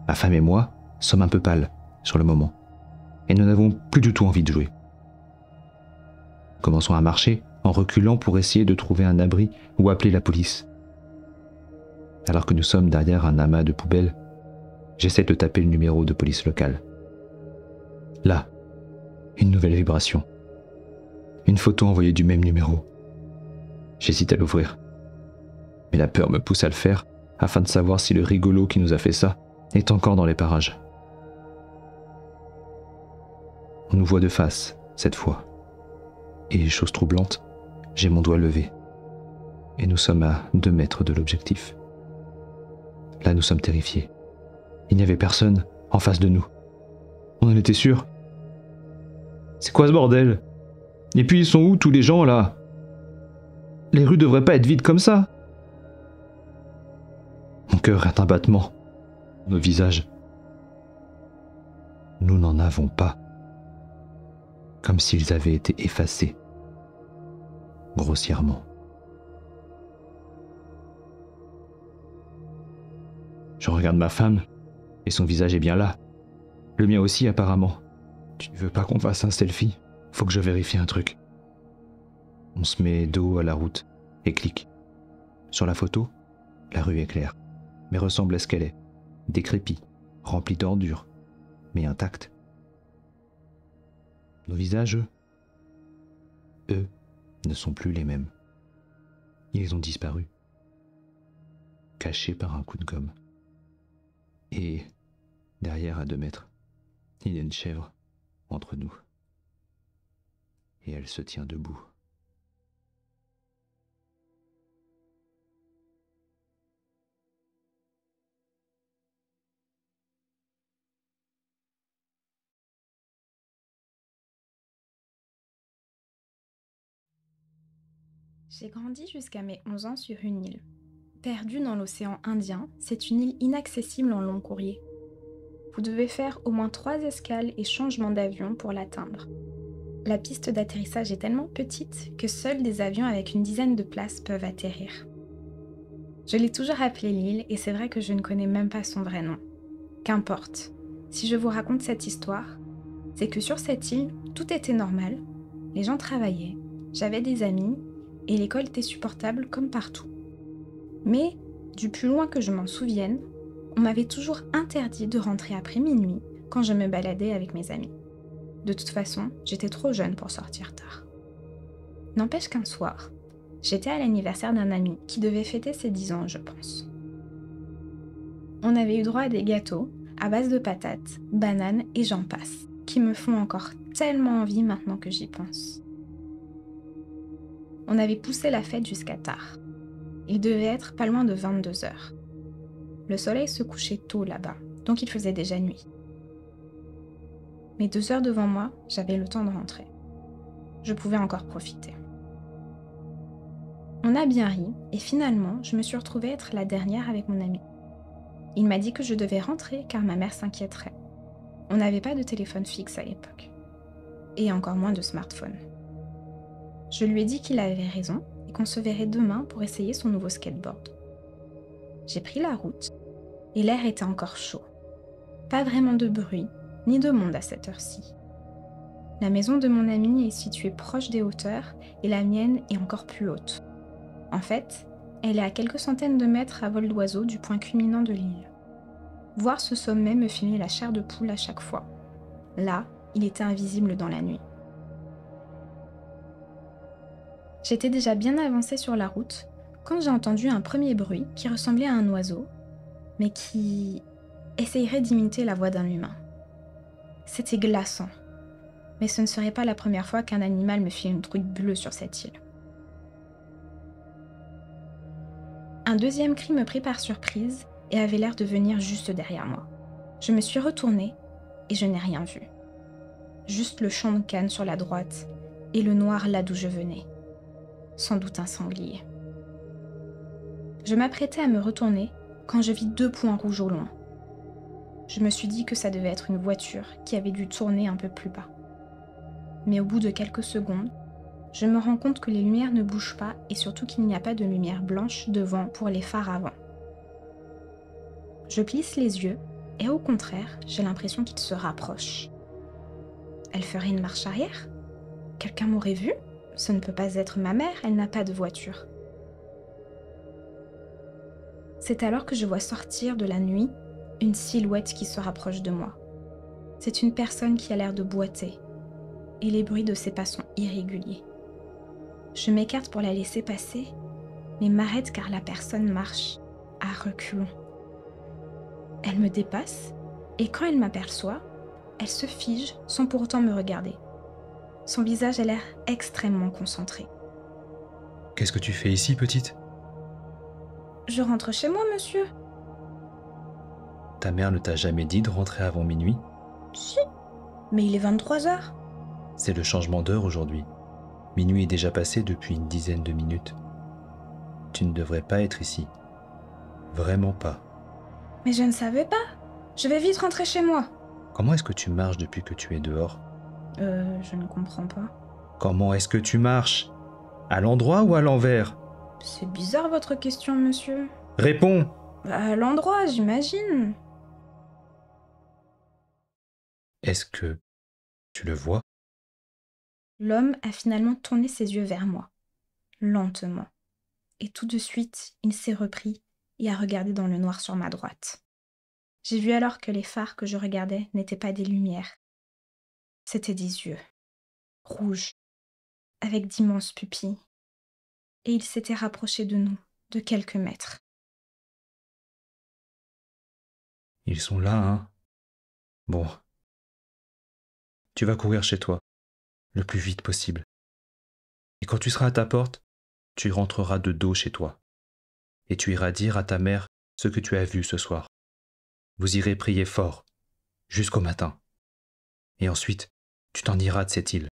Ma femme et moi sommes un peu pâles sur le moment, et nous n'avons plus du tout envie de jouer. Commençons à marcher en reculant pour essayer de trouver un abri ou appeler la police. Alors que nous sommes derrière un amas de poubelles, j'essaie de taper le numéro de police locale. Là, une nouvelle vibration. Une photo envoyée du même numéro. J'hésite à l'ouvrir. Mais la peur me pousse à le faire afin de savoir si le rigolo qui nous a fait ça est encore dans les parages. On nous voit de face, cette fois. Et chose troublante, j'ai mon doigt levé. Et nous sommes à deux mètres de l'objectif. Là, nous sommes terrifiés. Il n'y avait personne en face de nous. On en était sûr. C'est quoi ce bordel? Et puis ils sont où tous les gens là? Les rues devraient pas être vides comme ça. Mon cœur est un battement. Nos visages. Nous n'en avons pas. Comme s'ils avaient été effacés. Grossièrement. Je regarde ma femme, et son visage est bien là. Le mien aussi apparemment. Tu ne veux pas qu'on fasse un selfie? Faut que je vérifie un truc. On se met dos à la route et clique. Sur la photo, la rue est claire, mais ressemble à ce qu'elle est. Décrépie, remplie d'ordures, mais intacte. Nos visages, eux, eux, ne sont plus les mêmes. Ils ont disparu, cachés par un coup de gomme. Et derrière, à deux mètres, il y a une chèvre entre nous. Et elle se tient debout. J'ai grandi jusqu'à mes 11 ans sur une île. Perdue dans l'océan Indien, c'est une île inaccessible en long courrier. Vous devez faire au moins trois escales et changements d'avion pour l'atteindre. La piste d'atterrissage est tellement petite que seuls des avions avec une dizaine de places peuvent atterrir. Je l'ai toujours appelée l'île et c'est vrai que je ne connais même pas son vrai nom. Qu'importe. Si je vous raconte cette histoire, c'est que sur cette île, tout était normal, les gens travaillaient, j'avais des amis et l'école était supportable comme partout. Mais, du plus loin que je m'en souvienne, on m'avait toujours interdit de rentrer après minuit quand je me baladais avec mes amis. De toute façon, j'étais trop jeune pour sortir tard. N'empêche qu'un soir, j'étais à l'anniversaire d'un ami qui devait fêter ses 10 ans, je pense. On avait eu droit à des gâteaux à base de patates, bananes et j'en passe, qui me font encore tellement envie maintenant que j'y pense. On avait poussé la fête jusqu'à tard. Il devait être pas loin de 22 heures. Le soleil se couchait tôt là-bas, donc il faisait déjà nuit. Mais deux heures devant moi, j'avais le temps de rentrer. Je pouvais encore profiter. On a bien ri, et finalement, je me suis retrouvée être la dernière avec mon ami. Il m'a dit que je devais rentrer car ma mère s'inquiéterait. On n'avait pas de téléphone fixe à l'époque. Et encore moins de smartphone. Je lui ai dit qu'il avait raison et qu'on se verrait demain pour essayer son nouveau skateboard. J'ai pris la route et l'air était encore chaud. Pas vraiment de bruit, ni de monde à cette heure-ci. La maison de mon ami est située proche des hauteurs et la mienne est encore plus haute. En fait, elle est à quelques centaines de mètres à vol d'oiseau du point culminant de l'île. Voir ce sommet me filait la chair de poule à chaque fois. Là, il était invisible dans la nuit. J'étais déjà bien avancée sur la route quand j'ai entendu un premier bruit qui ressemblait à un oiseau, mais qui essayerait d'imiter la voix d'un humain. C'était glaçant, mais ce ne serait pas la première fois qu'un animal me fit une truc bleue sur cette île. Un deuxième cri me prit par surprise et avait l'air de venir juste derrière moi. Je me suis retournée et je n'ai rien vu. Juste le champ de canne sur la droite et le noir là d'où je venais. Sans doute un sanglier. Je m'apprêtais à me retourner quand je vis deux points rouges au loin. Je me suis dit que ça devait être une voiture qui avait dû tourner un peu plus bas. Mais au bout de quelques secondes, je me rends compte que les lumières ne bougent pas et surtout qu'il n'y a pas de lumière blanche devant pour les phares avant. Je plisse les yeux et au contraire, j'ai l'impression qu'ils se rapprochent. Elle ferait une marche arrière? Quelqu'un m'aurait vu? Ce ne peut pas être ma mère, elle n'a pas de voiture. C'est alors que je vois sortir de la nuit une silhouette qui se rapproche de moi. C'est une personne qui a l'air de boiter, et les bruits de ses pas sont irréguliers. Je m'écarte pour la laisser passer, mais m'arrête car la personne marche à reculons. Elle me dépasse, et quand elle m'aperçoit, elle se fige sans pour autant me regarder. Son visage a l'air extrêmement concentré. Qu'est-ce que tu fais ici, petite? Je rentre chez moi, monsieur. Ta mère ne t'a jamais dit de rentrer avant minuit? Si. Mais il est 23 heures. C'est le changement d'heure aujourd'hui. Minuit est déjà passé depuis une dizaine de minutes. Tu ne devrais pas être ici. Vraiment pas. Mais je ne savais pas. Je vais vite rentrer chez moi. Comment est-ce que tu marches depuis que tu es dehors? Euh, je ne comprends pas. Comment est-ce que tu marches? À l'endroit ou à l'envers? C'est bizarre votre question, monsieur. Réponds à l'endroit, j'imagine. Est-ce que tu le vois? L'homme a finalement tourné ses yeux vers moi, lentement. Et tout de suite, il s'est repris et a regardé dans le noir sur ma droite. J'ai vu alors que les phares que je regardais n'étaient pas des lumières. C'étaient des yeux, rouges, avec d'immenses pupilles. Et il s'était rapproché de nous, de quelques mètres. Ils sont là, hein Bon. Tu vas courir chez toi, le plus vite possible. Et quand tu seras à ta porte, tu rentreras de dos chez toi. Et tu iras dire à ta mère ce que tu as vu ce soir. Vous irez prier fort, jusqu'au matin. Et ensuite, tu t'en iras de cette île,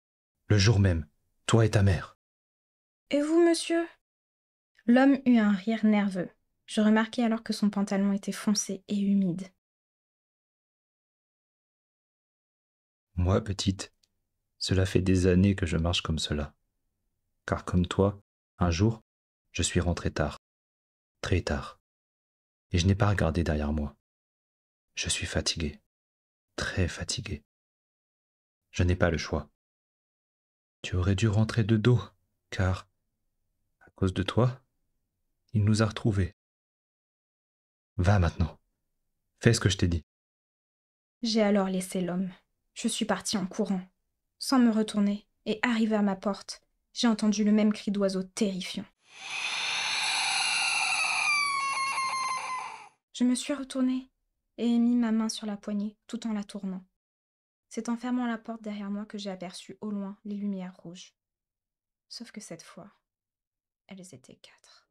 le jour même, toi et ta mère. Et vous, monsieur? L'homme eut un rire nerveux. Je remarquai alors que son pantalon était foncé et humide. Moi, petite, cela fait des années que je marche comme cela. Car comme toi, un jour, je suis rentré tard, très tard, et je n'ai pas regardé derrière moi. Je suis fatigué, très fatigué. Je n'ai pas le choix. Tu aurais dû rentrer de dos, car, à cause de toi, il nous a retrouvés. Va maintenant. Fais ce que je t'ai dit. J'ai alors laissé l'homme. Je suis partie en courant, sans me retourner, et arrivé à ma porte, j'ai entendu le même cri d'oiseau terrifiant. Je me suis retournée et ai mis ma main sur la poignée tout en la tournant. C'est en fermant la porte derrière moi que j'ai aperçu au loin les lumières rouges. Sauf que cette fois, elles étaient quatre.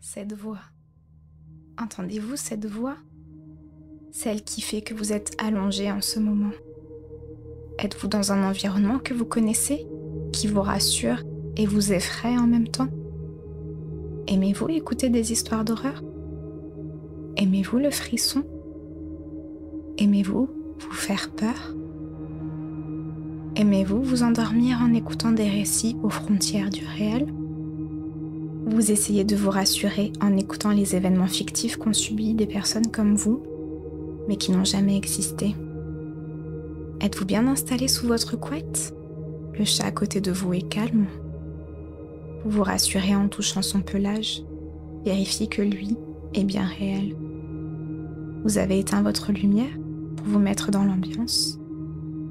Cette voix. Entendez-vous cette voix? Celle qui fait que vous êtes allongé en ce moment. Êtes-vous dans un environnement que vous connaissez, qui vous rassure et vous effraie en même temps? Aimez-vous écouter des histoires d'horreur? Aimez-vous le frisson? Aimez-vous vous faire peur? Aimez-vous vous endormir en écoutant des récits aux frontières du réel? Vous essayez de vous rassurer en écoutant les événements fictifs qu'ont subis des personnes comme vous, mais qui n'ont jamais existé. Êtes-vous bien installé sous votre couette? Le chat à côté de vous est calme. Vous vous rassurez en touchant son pelage. Vérifiez que lui est bien réel. Vous avez éteint votre lumière pour vous mettre dans l'ambiance.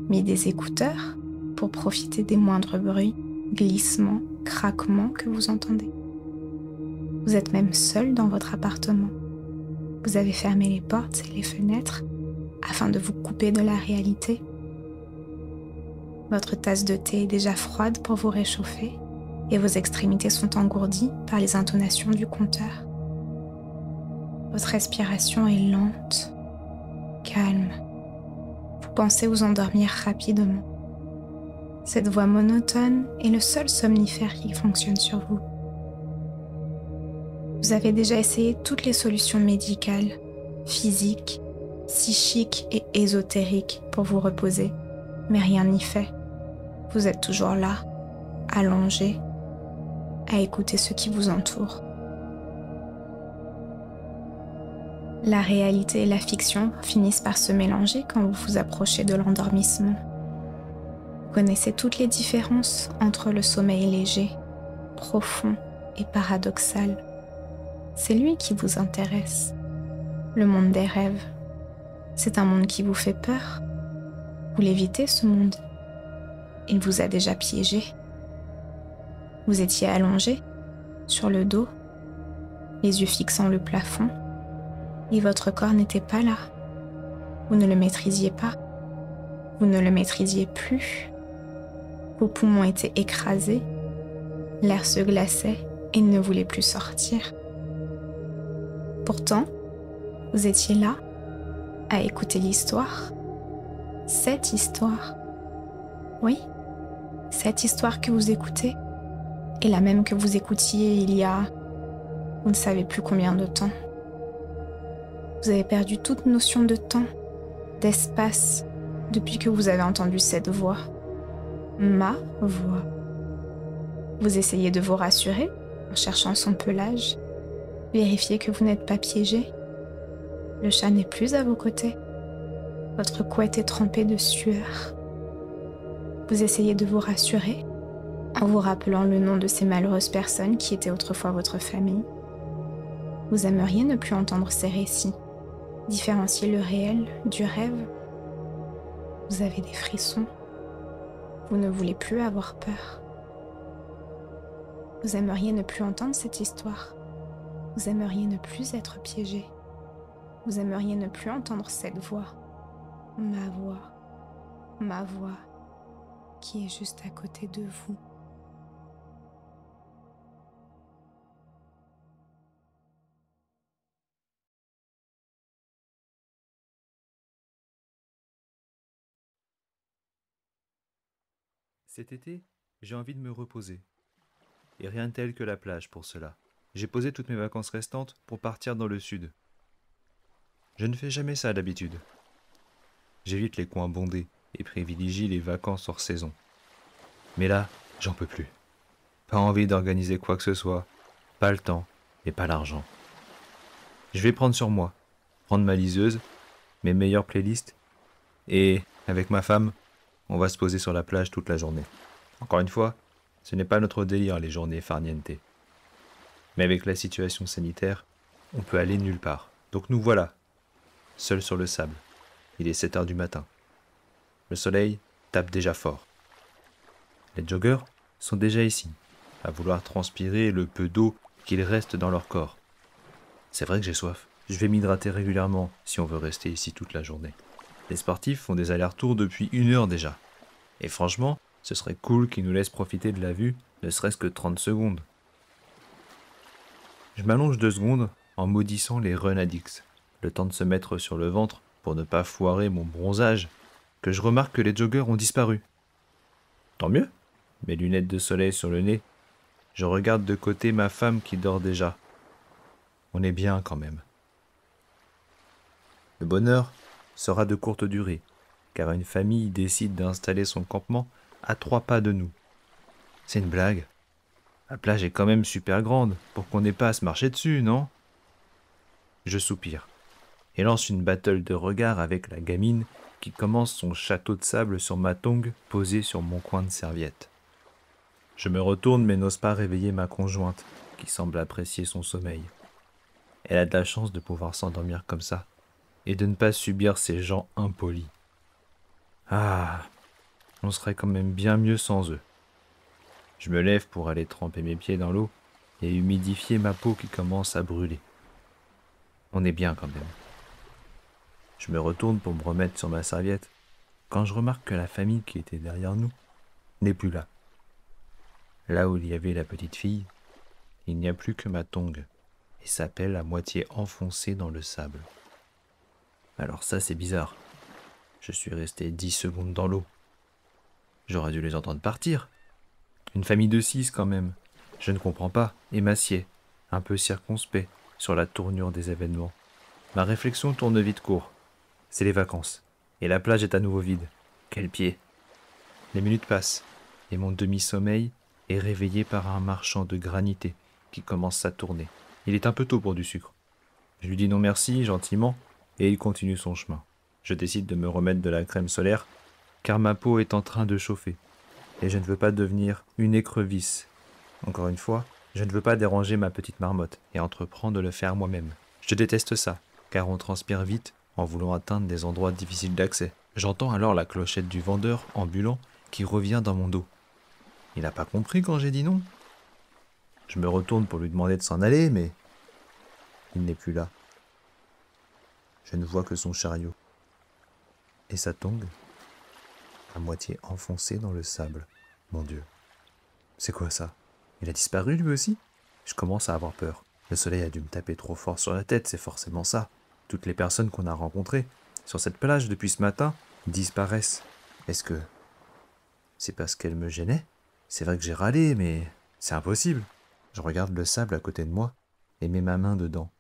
Mis des écouteurs pour profiter des moindres bruits, glissements, craquements que vous entendez. Vous êtes même seul dans votre appartement. Vous avez fermé les portes et les fenêtres afin de vous couper de la réalité. Votre tasse de thé est déjà froide pour vous réchauffer et vos extrémités sont engourdies par les intonations du compteur. Votre respiration est lente, calme. Vous pensez vous endormir rapidement. Cette voix monotone est le seul somnifère qui fonctionne sur vous. Vous avez déjà essayé toutes les solutions médicales, physiques, psychiques et ésotériques pour vous reposer, mais rien n'y fait. Vous êtes toujours là, allongé, à écouter ce qui vous entoure. La réalité et la fiction finissent par se mélanger quand vous vous approchez de l'endormissement. Vous connaissez toutes les différences entre le sommeil léger, profond et paradoxal. C'est lui qui vous intéresse. Le monde des rêves. C'est un monde qui vous fait peur. Vous l'évitez ce monde. Il vous a déjà piégé. Vous étiez allongé, sur le dos, les yeux fixant le plafond, Et votre corps n'était pas là. Vous ne le maîtrisiez pas. Vous ne le maîtrisiez plus. Vos poumons étaient écrasés. L'air se glaçait et ne voulait plus sortir. Pourtant, vous étiez là, à écouter l'histoire. Cette histoire. Oui, cette histoire que vous écoutez est la même que vous écoutiez il y a... Vous ne savez plus combien de temps. Vous avez perdu toute notion de temps, d'espace, depuis que vous avez entendu cette voix. Ma voix. Vous essayez de vous rassurer en cherchant son pelage, vérifier que vous n'êtes pas piégé. Le chat n'est plus à vos côtés. Votre couette est trempée de sueur. Vous essayez de vous rassurer en vous rappelant le nom de ces malheureuses personnes qui étaient autrefois votre famille. Vous aimeriez ne plus entendre ces récits, différencier le réel du rêve. Vous avez des frissons. Vous ne voulez plus avoir peur. Vous aimeriez ne plus entendre cette histoire. Vous aimeriez ne plus être piégé. Vous aimeriez ne plus entendre cette voix. Ma voix. Ma voix qui est juste à côté de vous. Cet été, j'ai envie de me reposer. Et rien de tel que la plage pour cela. J'ai posé toutes mes vacances restantes pour partir dans le sud. Je ne fais jamais ça d'habitude. J'évite les coins bondés et privilégie les vacances hors saison. Mais là, j'en peux plus. Pas envie d'organiser quoi que ce soit, pas le temps et pas l'argent. Je vais prendre sur moi, prendre ma liseuse, mes meilleures playlists, et, avec ma femme, on va se poser sur la plage toute la journée. Encore une fois, ce n'est pas notre délire les journées farniente. Mais avec la situation sanitaire, on peut aller nulle part. Donc nous voilà, seuls sur le sable. Il est 7 heures du matin. Le soleil tape déjà fort. Les joggeurs sont déjà ici, à vouloir transpirer le peu d'eau qu'il reste dans leur corps. C'est vrai que j'ai soif. Je vais m'hydrater régulièrement si on veut rester ici toute la journée. Les sportifs font des allers-retours depuis une heure déjà. Et franchement, ce serait cool qu'ils nous laissent profiter de la vue, ne serait-ce que 30 secondes. Je m'allonge deux secondes en maudissant les run addicts, le temps de se mettre sur le ventre pour ne pas foirer mon bronzage, que je remarque que les joggeurs ont disparu. Tant mieux, mes lunettes de soleil sur le nez, je regarde de côté ma femme qui dort déjà. On est bien quand même. Le bonheur sera de courte durée, car une famille décide d'installer son campement à trois pas de nous. C'est une blague. La plage est quand même super grande pour qu'on n'ait pas à se marcher dessus, non? Je soupire et lance une battle de regard avec la gamine qui commence son château de sable sur ma tongue posée sur mon coin de serviette. Je me retourne mais n'ose pas réveiller ma conjointe, qui semble apprécier son sommeil. Elle a de la chance de pouvoir s'endormir comme ça, et de ne pas subir ces gens impolis. Ah, on serait quand même bien mieux sans eux. Je me lève pour aller tremper mes pieds dans l'eau et humidifier ma peau qui commence à brûler. On est bien quand même. Je me retourne pour me remettre sur ma serviette quand je remarque que la famille qui était derrière nous n'est plus là. Là où il y avait la petite fille, il n'y a plus que ma tongue et sa pelle à moitié enfoncée dans le sable. Alors ça c'est bizarre. Je suis resté dix secondes dans l'eau. J'aurais dû les entendre partir. Une famille de six quand même. Je ne comprends pas et m'assieds, un peu circonspect, sur la tournure des événements. Ma réflexion tourne vite court. C'est les vacances. Et la plage est à nouveau vide. Quel pied. Les minutes passent, et mon demi-sommeil est réveillé par un marchand de granité qui commence à tourner. Il est un peu tôt pour du sucre. Je lui dis non merci, gentiment, et il continue son chemin. Je décide de me remettre de la crème solaire, car ma peau est en train de chauffer, et je ne veux pas devenir une écrevisse. Encore une fois, je ne veux pas déranger ma petite marmotte et entreprendre de le faire moi-même. Je déteste ça, car on transpire vite en voulant atteindre des endroits difficiles d'accès. J'entends alors la clochette du vendeur ambulant qui revient dans mon dos. Il n'a pas compris quand j'ai dit non. Je me retourne pour lui demander de s'en aller, mais il n'est plus là. Je ne vois que son chariot. Et sa tongue, à moitié enfoncée dans le sable. Mon Dieu. C'est quoi ça? Il a disparu lui aussi? Je commence à avoir peur. Le soleil a dû me taper trop fort sur la tête, c'est forcément ça. Toutes les personnes qu'on a rencontrées sur cette plage depuis ce matin disparaissent. Est-ce que c'est parce qu'elles me gênaient? C'est vrai que j'ai râlé, mais c'est impossible. Je regarde le sable à côté de moi et mets ma main dedans.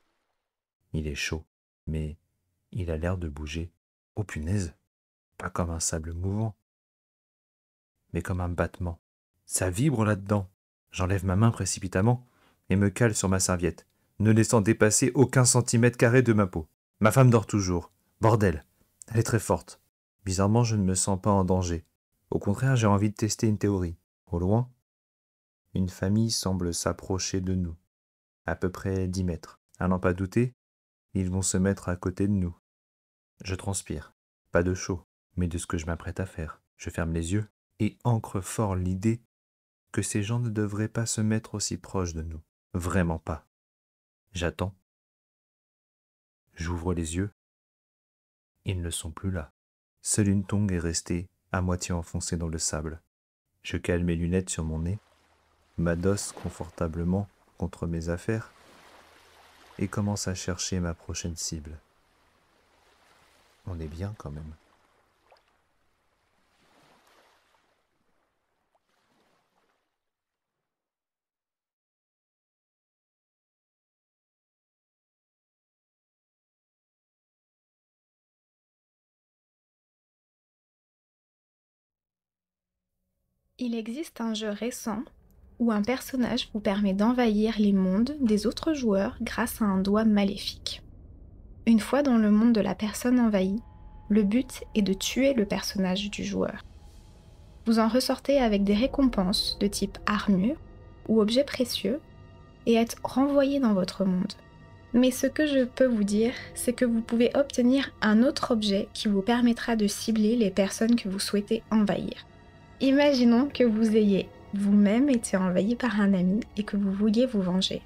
Il est chaud, mais il a l'air de bouger. Oh punaise Pas comme un sable mouvant, mais comme un battement. Ça vibre là-dedans. J'enlève ma main précipitamment et me cale sur ma serviette, ne laissant dépasser aucun centimètre carré de ma peau. Ma femme dort toujours. Bordel. Elle est très forte. Bizarrement, je ne me sens pas en danger. Au contraire, j'ai envie de tester une théorie. Au loin, une famille semble s'approcher de nous, à peu près dix mètres. À n'en pas douter, ils vont se mettre à côté de nous. Je transpire, pas de chaud, mais de ce que je m'apprête à faire. Je ferme les yeux et ancre fort l'idée que ces gens ne devraient pas se mettre aussi proches de nous. Vraiment pas. J'attends. J'ouvre les yeux. Ils ne sont plus là. Seule une tongue est restée, à moitié enfoncée dans le sable. Je cale mes lunettes sur mon nez, m'adosse confortablement contre mes affaires et commence à chercher ma prochaine cible. On est bien quand même. Il existe un jeu récent où un personnage vous permet d'envahir les mondes des autres joueurs grâce à un doigt maléfique. Une fois dans le monde de la personne envahie, le but est de tuer le personnage du joueur. Vous en ressortez avec des récompenses de type armure ou objets précieux et êtes renvoyé dans votre monde. Mais ce que je peux vous dire, c'est que vous pouvez obtenir un autre objet qui vous permettra de cibler les personnes que vous souhaitez envahir. Imaginons que vous ayez vous-même été envahi par un ami et que vous vouliez vous venger.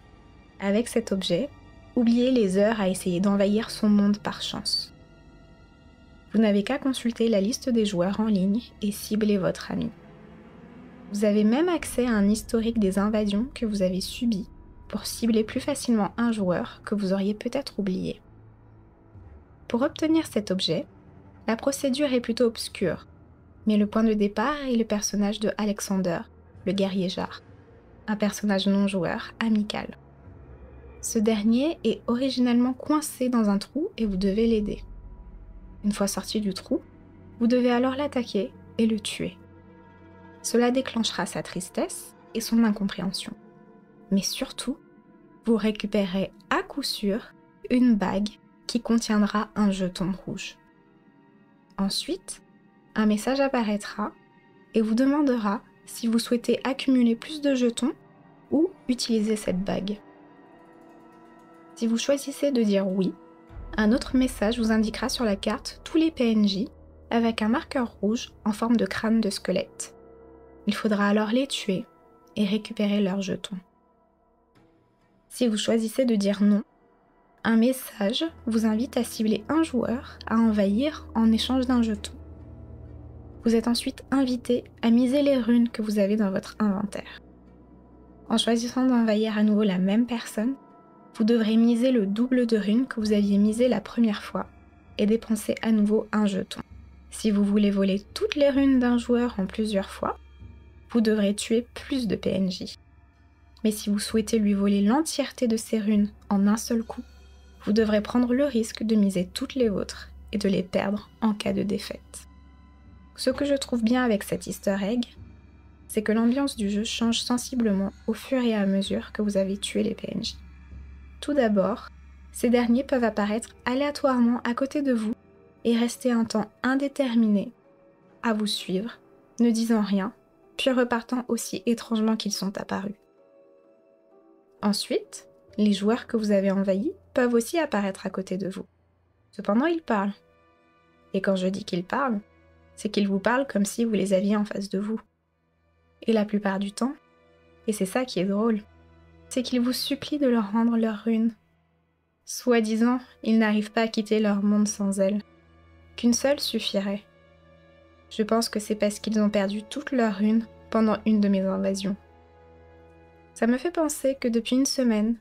Avec cet objet, oubliez les heures à essayer d'envahir son monde par chance. Vous n'avez qu'à consulter la liste des joueurs en ligne et cibler votre ami. Vous avez même accès à un historique des invasions que vous avez subies pour cibler plus facilement un joueur que vous auriez peut-être oublié. Pour obtenir cet objet, la procédure est plutôt obscure mais le point de départ est le personnage de Alexander, le guerrier Jar, un personnage non joueur amical. Ce dernier est originellement coincé dans un trou et vous devez l'aider. Une fois sorti du trou, vous devez alors l'attaquer et le tuer. Cela déclenchera sa tristesse et son incompréhension. Mais surtout, vous récupérez à coup sûr une bague qui contiendra un jeton rouge. Ensuite, un message apparaîtra et vous demandera si vous souhaitez accumuler plus de jetons ou utiliser cette bague. Si vous choisissez de dire oui, un autre message vous indiquera sur la carte tous les PNJ avec un marqueur rouge en forme de crâne de squelette. Il faudra alors les tuer et récupérer leurs jetons. Si vous choisissez de dire non, un message vous invite à cibler un joueur à envahir en échange d'un jeton. Vous êtes ensuite invité à miser les runes que vous avez dans votre inventaire. En choisissant d'envahir à nouveau la même personne, vous devrez miser le double de runes que vous aviez misé la première fois et dépenser à nouveau un jeton. Si vous voulez voler toutes les runes d'un joueur en plusieurs fois, vous devrez tuer plus de PNJ. Mais si vous souhaitez lui voler l'entièreté de ses runes en un seul coup, vous devrez prendre le risque de miser toutes les vôtres et de les perdre en cas de défaite. Ce que je trouve bien avec cet easter egg, c'est que l'ambiance du jeu change sensiblement au fur et à mesure que vous avez tué les PNJ. Tout d'abord, ces derniers peuvent apparaître aléatoirement à côté de vous et rester un temps indéterminé à vous suivre, ne disant rien, puis repartant aussi étrangement qu'ils sont apparus. Ensuite, les joueurs que vous avez envahis peuvent aussi apparaître à côté de vous. Cependant, ils parlent. Et quand je dis qu'ils parlent, c'est qu'ils vous parlent comme si vous les aviez en face de vous. Et la plupart du temps, et c'est ça qui est drôle, c'est qu'ils vous supplient de leur rendre leur rune. Soi-disant, ils n'arrivent pas à quitter leur monde sans elle. Qu'une seule suffirait. Je pense que c'est parce qu'ils ont perdu toute leur rune pendant une de mes invasions. Ça me fait penser que depuis une semaine,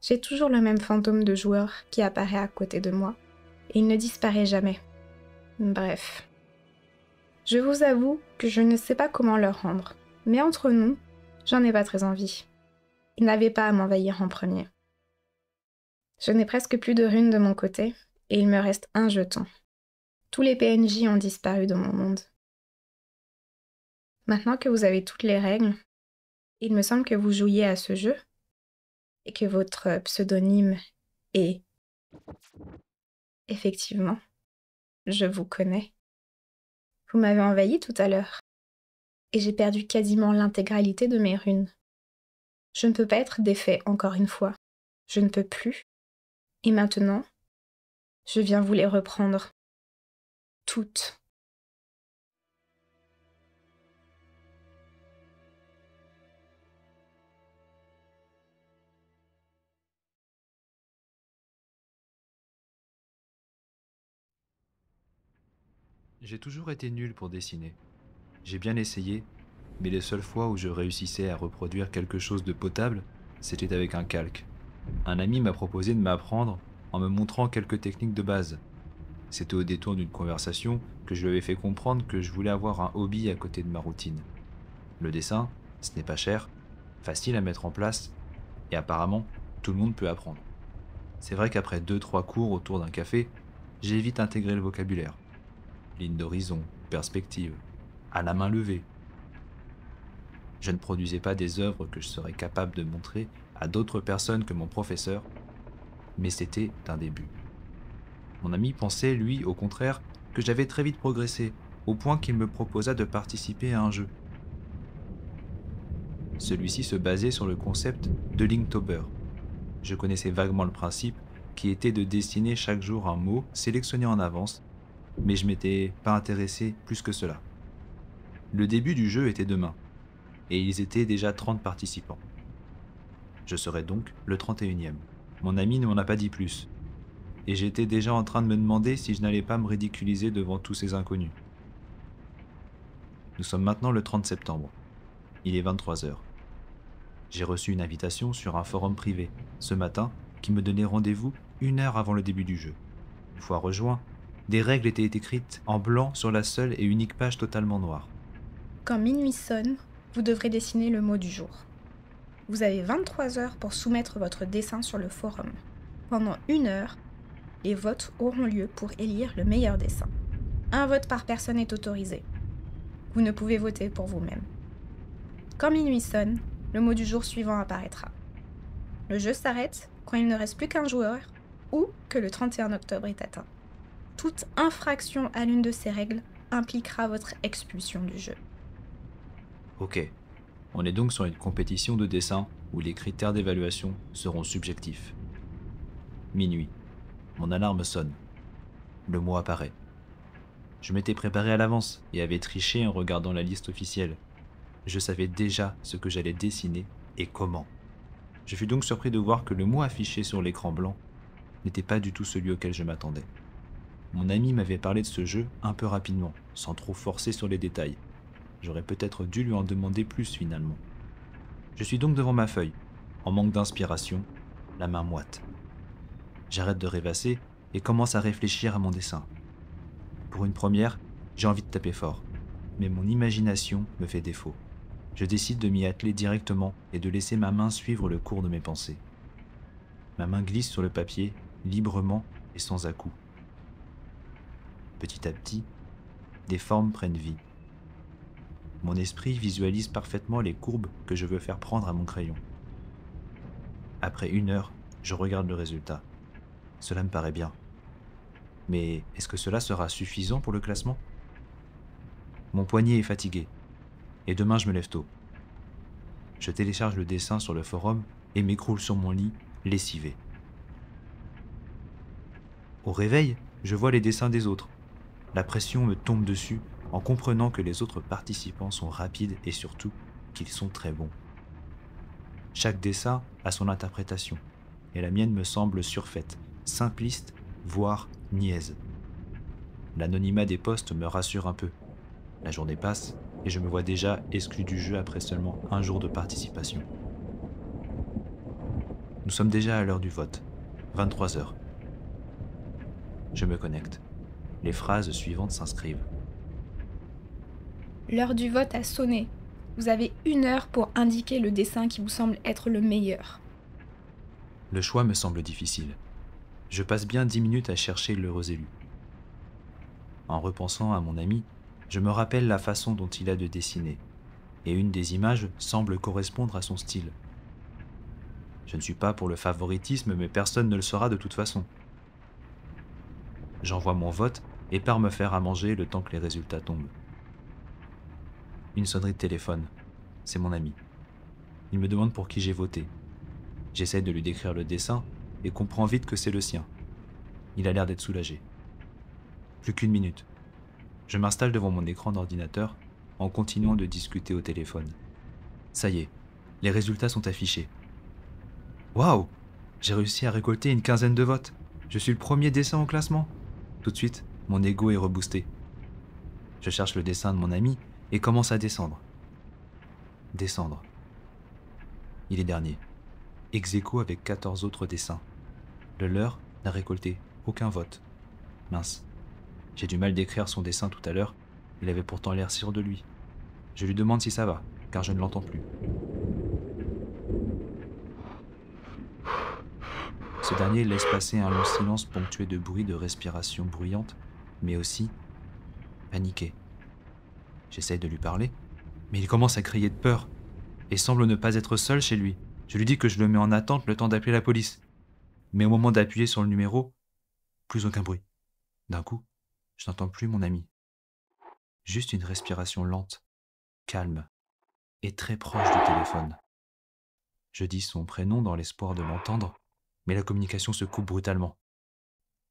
j'ai toujours le même fantôme de joueur qui apparaît à côté de moi, et il ne disparaît jamais. Bref. Je vous avoue que je ne sais pas comment leur rendre, mais entre nous, j'en ai pas très envie. Ils n'avaient pas à m'envahir en premier. Je n'ai presque plus de runes de mon côté, et il me reste un jeton. Tous les PNJ ont disparu de mon monde. Maintenant que vous avez toutes les règles, il me semble que vous jouiez à ce jeu, et que votre pseudonyme est... Effectivement, je vous connais. Vous m'avez envahi tout à l'heure, et j'ai perdu quasiment l'intégralité de mes runes. Je ne peux pas être défait encore une fois. Je ne peux plus. Et maintenant, je viens vous les reprendre. Toutes. J'ai toujours été nul pour dessiner. J'ai bien essayé, mais les seules fois où je réussissais à reproduire quelque chose de potable, c'était avec un calque. Un ami m'a proposé de m'apprendre en me montrant quelques techniques de base. C'était au détour d'une conversation que je lui avais fait comprendre que je voulais avoir un hobby à côté de ma routine. Le dessin, ce n'est pas cher, facile à mettre en place, et apparemment, tout le monde peut apprendre. C'est vrai qu'après 2-3 cours autour d'un café, j'ai vite intégré le vocabulaire ligne d'horizon, perspective, à la main levée. Je ne produisais pas des œuvres que je serais capable de montrer à d'autres personnes que mon professeur, mais c'était un début. Mon ami pensait, lui, au contraire, que j'avais très vite progressé, au point qu'il me proposa de participer à un jeu. Celui-ci se basait sur le concept de Linktober. Je connaissais vaguement le principe, qui était de dessiner chaque jour un mot sélectionné en avance mais je m'étais pas intéressé plus que cela. Le début du jeu était demain, et ils étaient déjà 30 participants. Je serais donc le 31e. Mon ami ne m'en a pas dit plus, et j'étais déjà en train de me demander si je n'allais pas me ridiculiser devant tous ces inconnus. Nous sommes maintenant le 30 septembre. Il est 23h. J'ai reçu une invitation sur un forum privé ce matin qui me donnait rendez-vous une heure avant le début du jeu. Une fois rejoint, des règles étaient écrites en blanc sur la seule et unique page totalement noire. Quand minuit sonne, vous devrez dessiner le mot du jour. Vous avez 23 heures pour soumettre votre dessin sur le forum. Pendant une heure, les votes auront lieu pour élire le meilleur dessin. Un vote par personne est autorisé. Vous ne pouvez voter pour vous-même. Quand minuit sonne, le mot du jour suivant apparaîtra. Le jeu s'arrête quand il ne reste plus qu'un joueur ou que le 31 octobre est atteint. Toute infraction à l'une de ces règles impliquera votre expulsion du jeu. Ok. On est donc sur une compétition de dessin où les critères d'évaluation seront subjectifs. Minuit. Mon alarme sonne. Le mot apparaît. Je m'étais préparé à l'avance et avais triché en regardant la liste officielle. Je savais déjà ce que j'allais dessiner et comment. Je fus donc surpris de voir que le mot affiché sur l'écran blanc n'était pas du tout celui auquel je m'attendais. Mon ami m'avait parlé de ce jeu un peu rapidement, sans trop forcer sur les détails. J'aurais peut-être dû lui en demander plus finalement. Je suis donc devant ma feuille, en manque d'inspiration, la main moite. J'arrête de rêvasser et commence à réfléchir à mon dessin. Pour une première, j'ai envie de taper fort, mais mon imagination me fait défaut. Je décide de m'y atteler directement et de laisser ma main suivre le cours de mes pensées. Ma main glisse sur le papier, librement et sans à-coups petit à petit, des formes prennent vie. Mon esprit visualise parfaitement les courbes que je veux faire prendre à mon crayon. Après une heure, je regarde le résultat. Cela me paraît bien. Mais est-ce que cela sera suffisant pour le classement? Mon poignet est fatigué, et demain je me lève tôt. Je télécharge le dessin sur le forum et m'écroule sur mon lit, lessivé. Au réveil, je vois les dessins des autres, la pression me tombe dessus en comprenant que les autres participants sont rapides et surtout qu'ils sont très bons. Chaque dessin a son interprétation, et la mienne me semble surfaite, simpliste, voire niaise. L'anonymat des postes me rassure un peu. La journée passe et je me vois déjà exclu du jeu après seulement un jour de participation. Nous sommes déjà à l'heure du vote, 23 heures. Je me connecte. Les phrases suivantes s'inscrivent. L'heure du vote a sonné. Vous avez une heure pour indiquer le dessin qui vous semble être le meilleur. Le choix me semble difficile. Je passe bien dix minutes à chercher l'heureux élu. En repensant à mon ami, je me rappelle la façon dont il a de dessiner, et une des images semble correspondre à son style. Je ne suis pas pour le favoritisme, mais personne ne le sera de toute façon. J'envoie mon vote et pars me faire à manger le temps que les résultats tombent. Une sonnerie de téléphone. C'est mon ami. Il me demande pour qui j'ai voté. J'essaie de lui décrire le dessin et comprends vite que c'est le sien. Il a l'air d'être soulagé. Plus qu'une minute. Je m'installe devant mon écran d'ordinateur en continuant de discuter au téléphone. Ça y est, les résultats sont affichés. Waouh J'ai réussi à récolter une quinzaine de votes. Je suis le premier dessin au classement. Tout de suite, mon ego est reboosté. Je cherche le dessin de mon ami et commence à descendre. Descendre. Il est dernier. Ex avec 14 autres dessins. Le leur n'a récolté aucun vote. Mince. J'ai du mal d'écrire son dessin tout à l'heure, il avait pourtant l'air sûr de lui. Je lui demande si ça va, car je ne l'entends plus. Ce dernier laisse passer un long silence ponctué de bruits de respiration bruyante, mais aussi paniqué. J'essaye de lui parler, mais il commence à crier de peur et semble ne pas être seul chez lui. Je lui dis que je le mets en attente le temps d'appeler la police. Mais au moment d'appuyer sur le numéro, plus aucun bruit. D'un coup, je n'entends plus mon ami. Juste une respiration lente, calme et très proche du téléphone. Je dis son prénom dans l'espoir de l'entendre, mais la communication se coupe brutalement.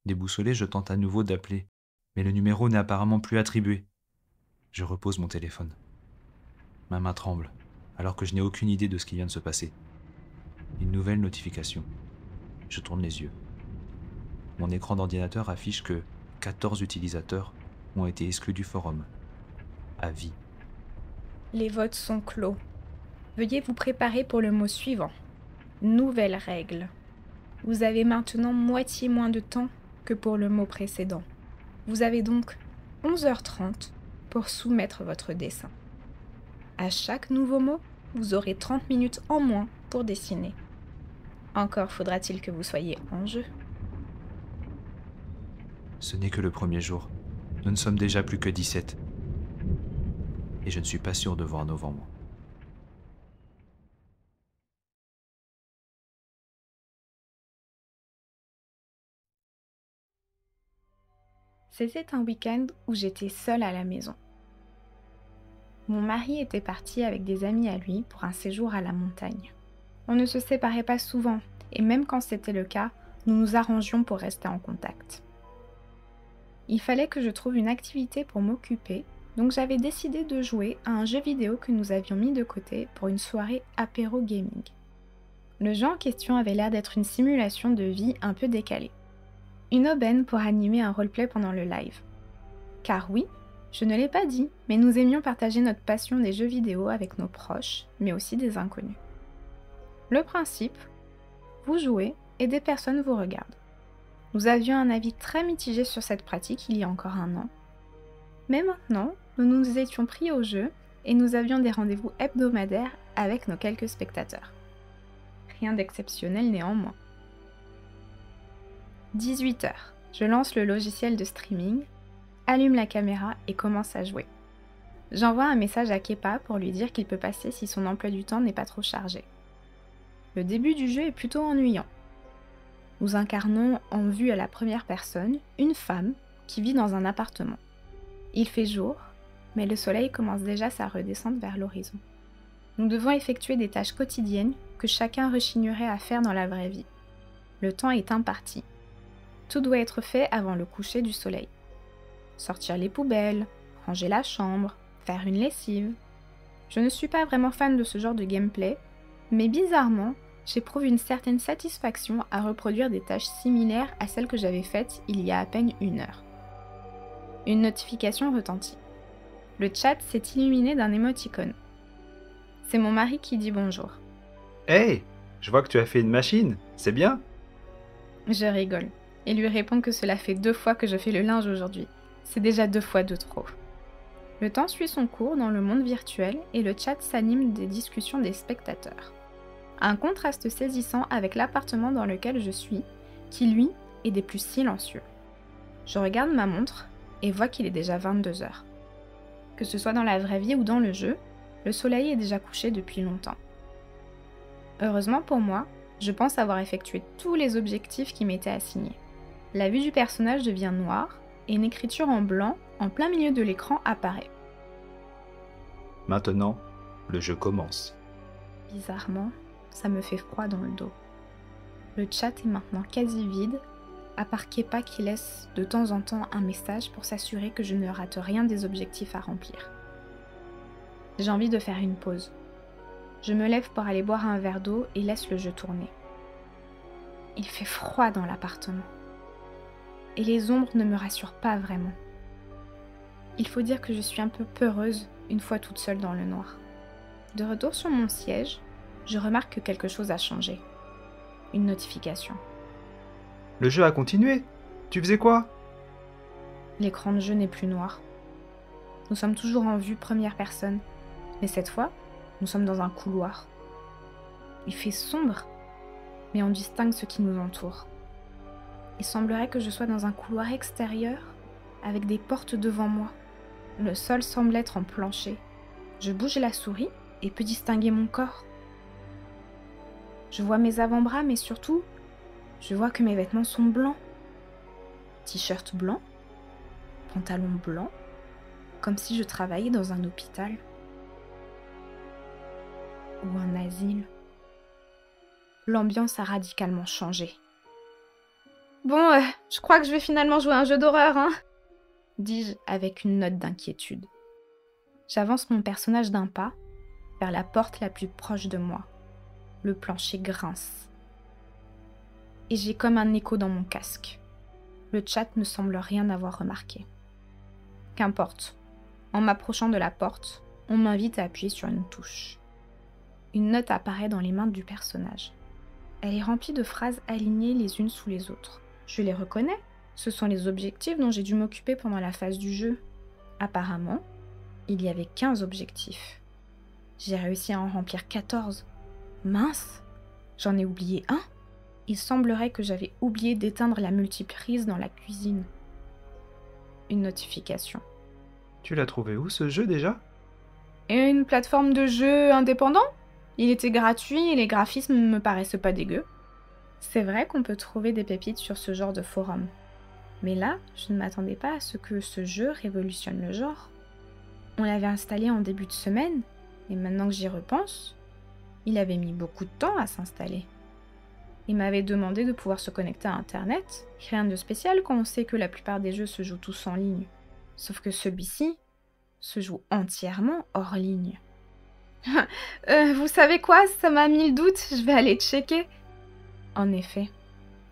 Déboussolé, je tente à nouveau d'appeler, mais le numéro n'est apparemment plus attribué. Je repose mon téléphone. Ma main tremble, alors que je n'ai aucune idée de ce qui vient de se passer. Une nouvelle notification. Je tourne les yeux. Mon écran d'ordinateur affiche que 14 utilisateurs ont été exclus du forum. À vie. Les votes sont clos. Veuillez vous préparer pour le mot suivant. Nouvelle règle. Vous avez maintenant moitié moins de temps que pour le mot précédent. Vous avez donc 11h30 pour soumettre votre dessin. À chaque nouveau mot, vous aurez 30 minutes en moins pour dessiner. Encore faudra-t-il que vous soyez en jeu. Ce n'est que le premier jour. Nous ne sommes déjà plus que 17. Et je ne suis pas sûr de voir novembre. C'était un week-end où j'étais seule à la maison. Mon mari était parti avec des amis à lui pour un séjour à la montagne. On ne se séparait pas souvent, et même quand c'était le cas, nous nous arrangions pour rester en contact. Il fallait que je trouve une activité pour m'occuper, donc j'avais décidé de jouer à un jeu vidéo que nous avions mis de côté pour une soirée apéro gaming. Le jeu en question avait l'air d'être une simulation de vie un peu décalée. Une aubaine pour animer un roleplay pendant le live. Car oui, je ne l'ai pas dit, mais nous aimions partager notre passion des jeux vidéo avec nos proches, mais aussi des inconnus. Le principe, vous jouez et des personnes vous regardent. Nous avions un avis très mitigé sur cette pratique il y a encore un an. Mais maintenant, nous nous étions pris au jeu et nous avions des rendez-vous hebdomadaires avec nos quelques spectateurs. Rien d'exceptionnel néanmoins. 18h, je lance le logiciel de streaming, allume la caméra et commence à jouer. J'envoie un message à Kepa pour lui dire qu'il peut passer si son emploi du temps n'est pas trop chargé. Le début du jeu est plutôt ennuyant. Nous incarnons en vue à la première personne une femme qui vit dans un appartement. Il fait jour, mais le soleil commence déjà sa redescente vers l'horizon. Nous devons effectuer des tâches quotidiennes que chacun rechignerait à faire dans la vraie vie. Le temps est imparti. Tout doit être fait avant le coucher du soleil. Sortir les poubelles, ranger la chambre, faire une lessive. Je ne suis pas vraiment fan de ce genre de gameplay, mais bizarrement, j'éprouve une certaine satisfaction à reproduire des tâches similaires à celles que j'avais faites il y a à peine une heure. Une notification retentit. Le chat s'est illuminé d'un émoticône. C'est mon mari qui dit bonjour. Hey Je vois que tu as fait une machine, c'est bien Je rigole et lui réponds que cela fait deux fois que je fais le linge aujourd'hui. C'est déjà deux fois de trop. Le temps suit son cours dans le monde virtuel et le chat s'anime des discussions des spectateurs. Un contraste saisissant avec l'appartement dans lequel je suis, qui lui est des plus silencieux. Je regarde ma montre et vois qu'il est déjà 22 heures. Que ce soit dans la vraie vie ou dans le jeu, le soleil est déjà couché depuis longtemps. Heureusement pour moi, je pense avoir effectué tous les objectifs qui m'étaient assignés. La vue du personnage devient noire et une écriture en blanc en plein milieu de l'écran apparaît. Maintenant, le jeu commence. Bizarrement, ça me fait froid dans le dos. Le chat est maintenant quasi vide, à part Kepa qui laisse de temps en temps un message pour s'assurer que je ne rate rien des objectifs à remplir. J'ai envie de faire une pause. Je me lève pour aller boire un verre d'eau et laisse le jeu tourner. Il fait froid dans l'appartement. Et les ombres ne me rassurent pas vraiment. Il faut dire que je suis un peu peureuse une fois toute seule dans le noir. De retour sur mon siège, je remarque que quelque chose a changé. Une notification. Le jeu a continué Tu faisais quoi? L'écran de jeu n'est plus noir. Nous sommes toujours en vue première personne, mais cette fois, nous sommes dans un couloir. Il fait sombre, mais on distingue ce qui nous entoure. Il semblerait que je sois dans un couloir extérieur avec des portes devant moi. Le sol semble être en plancher. Je bouge la souris et peux distinguer mon corps. Je vois mes avant-bras, mais surtout, je vois que mes vêtements sont blancs. T-shirt blanc, pantalon blanc, comme si je travaillais dans un hôpital ou un asile. L'ambiance a radicalement changé. Bon, euh, je crois que je vais finalement jouer un jeu d'horreur, hein dis-je avec une note d'inquiétude. J'avance mon personnage d'un pas vers la porte la plus proche de moi. Le plancher grince. Et j'ai comme un écho dans mon casque. Le chat ne semble rien avoir remarqué. Qu'importe. En m'approchant de la porte, on m'invite à appuyer sur une touche. Une note apparaît dans les mains du personnage. Elle est remplie de phrases alignées les unes sous les autres. Je les reconnais. Ce sont les objectifs dont j'ai dû m'occuper pendant la phase du jeu. Apparemment, il y avait 15 objectifs. J'ai réussi à en remplir 14. Mince J'en ai oublié un Il semblerait que j'avais oublié d'éteindre la multiprise dans la cuisine. Une notification. Tu l'as trouvé où ce jeu déjà? Une plateforme de jeu indépendant? Il était gratuit et les graphismes me paraissaient pas dégueux. C'est vrai qu'on peut trouver des pépites sur ce genre de forum. Mais là, je ne m'attendais pas à ce que ce jeu révolutionne le genre. On l'avait installé en début de semaine, et maintenant que j'y repense, il avait mis beaucoup de temps à s'installer. Il m'avait demandé de pouvoir se connecter à Internet, rien de spécial quand on sait que la plupart des jeux se jouent tous en ligne. Sauf que celui-ci se joue entièrement hors ligne. Euh, vous savez quoi? Ça m'a mis le doute, je vais aller checker. En effet,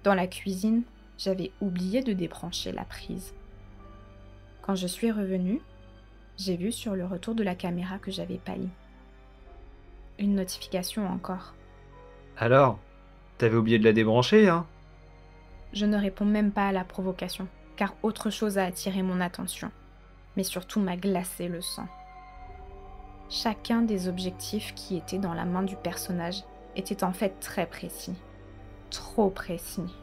dans la cuisine, j'avais oublié de débrancher la prise. Quand je suis revenue, j'ai vu sur le retour de la caméra que j'avais pâli. Une notification encore. Alors T'avais oublié de la débrancher, hein? Je ne réponds même pas à la provocation, car autre chose a attiré mon attention, mais surtout m'a glacé le sang. Chacun des objectifs qui étaient dans la main du personnage était en fait très précis trop précis.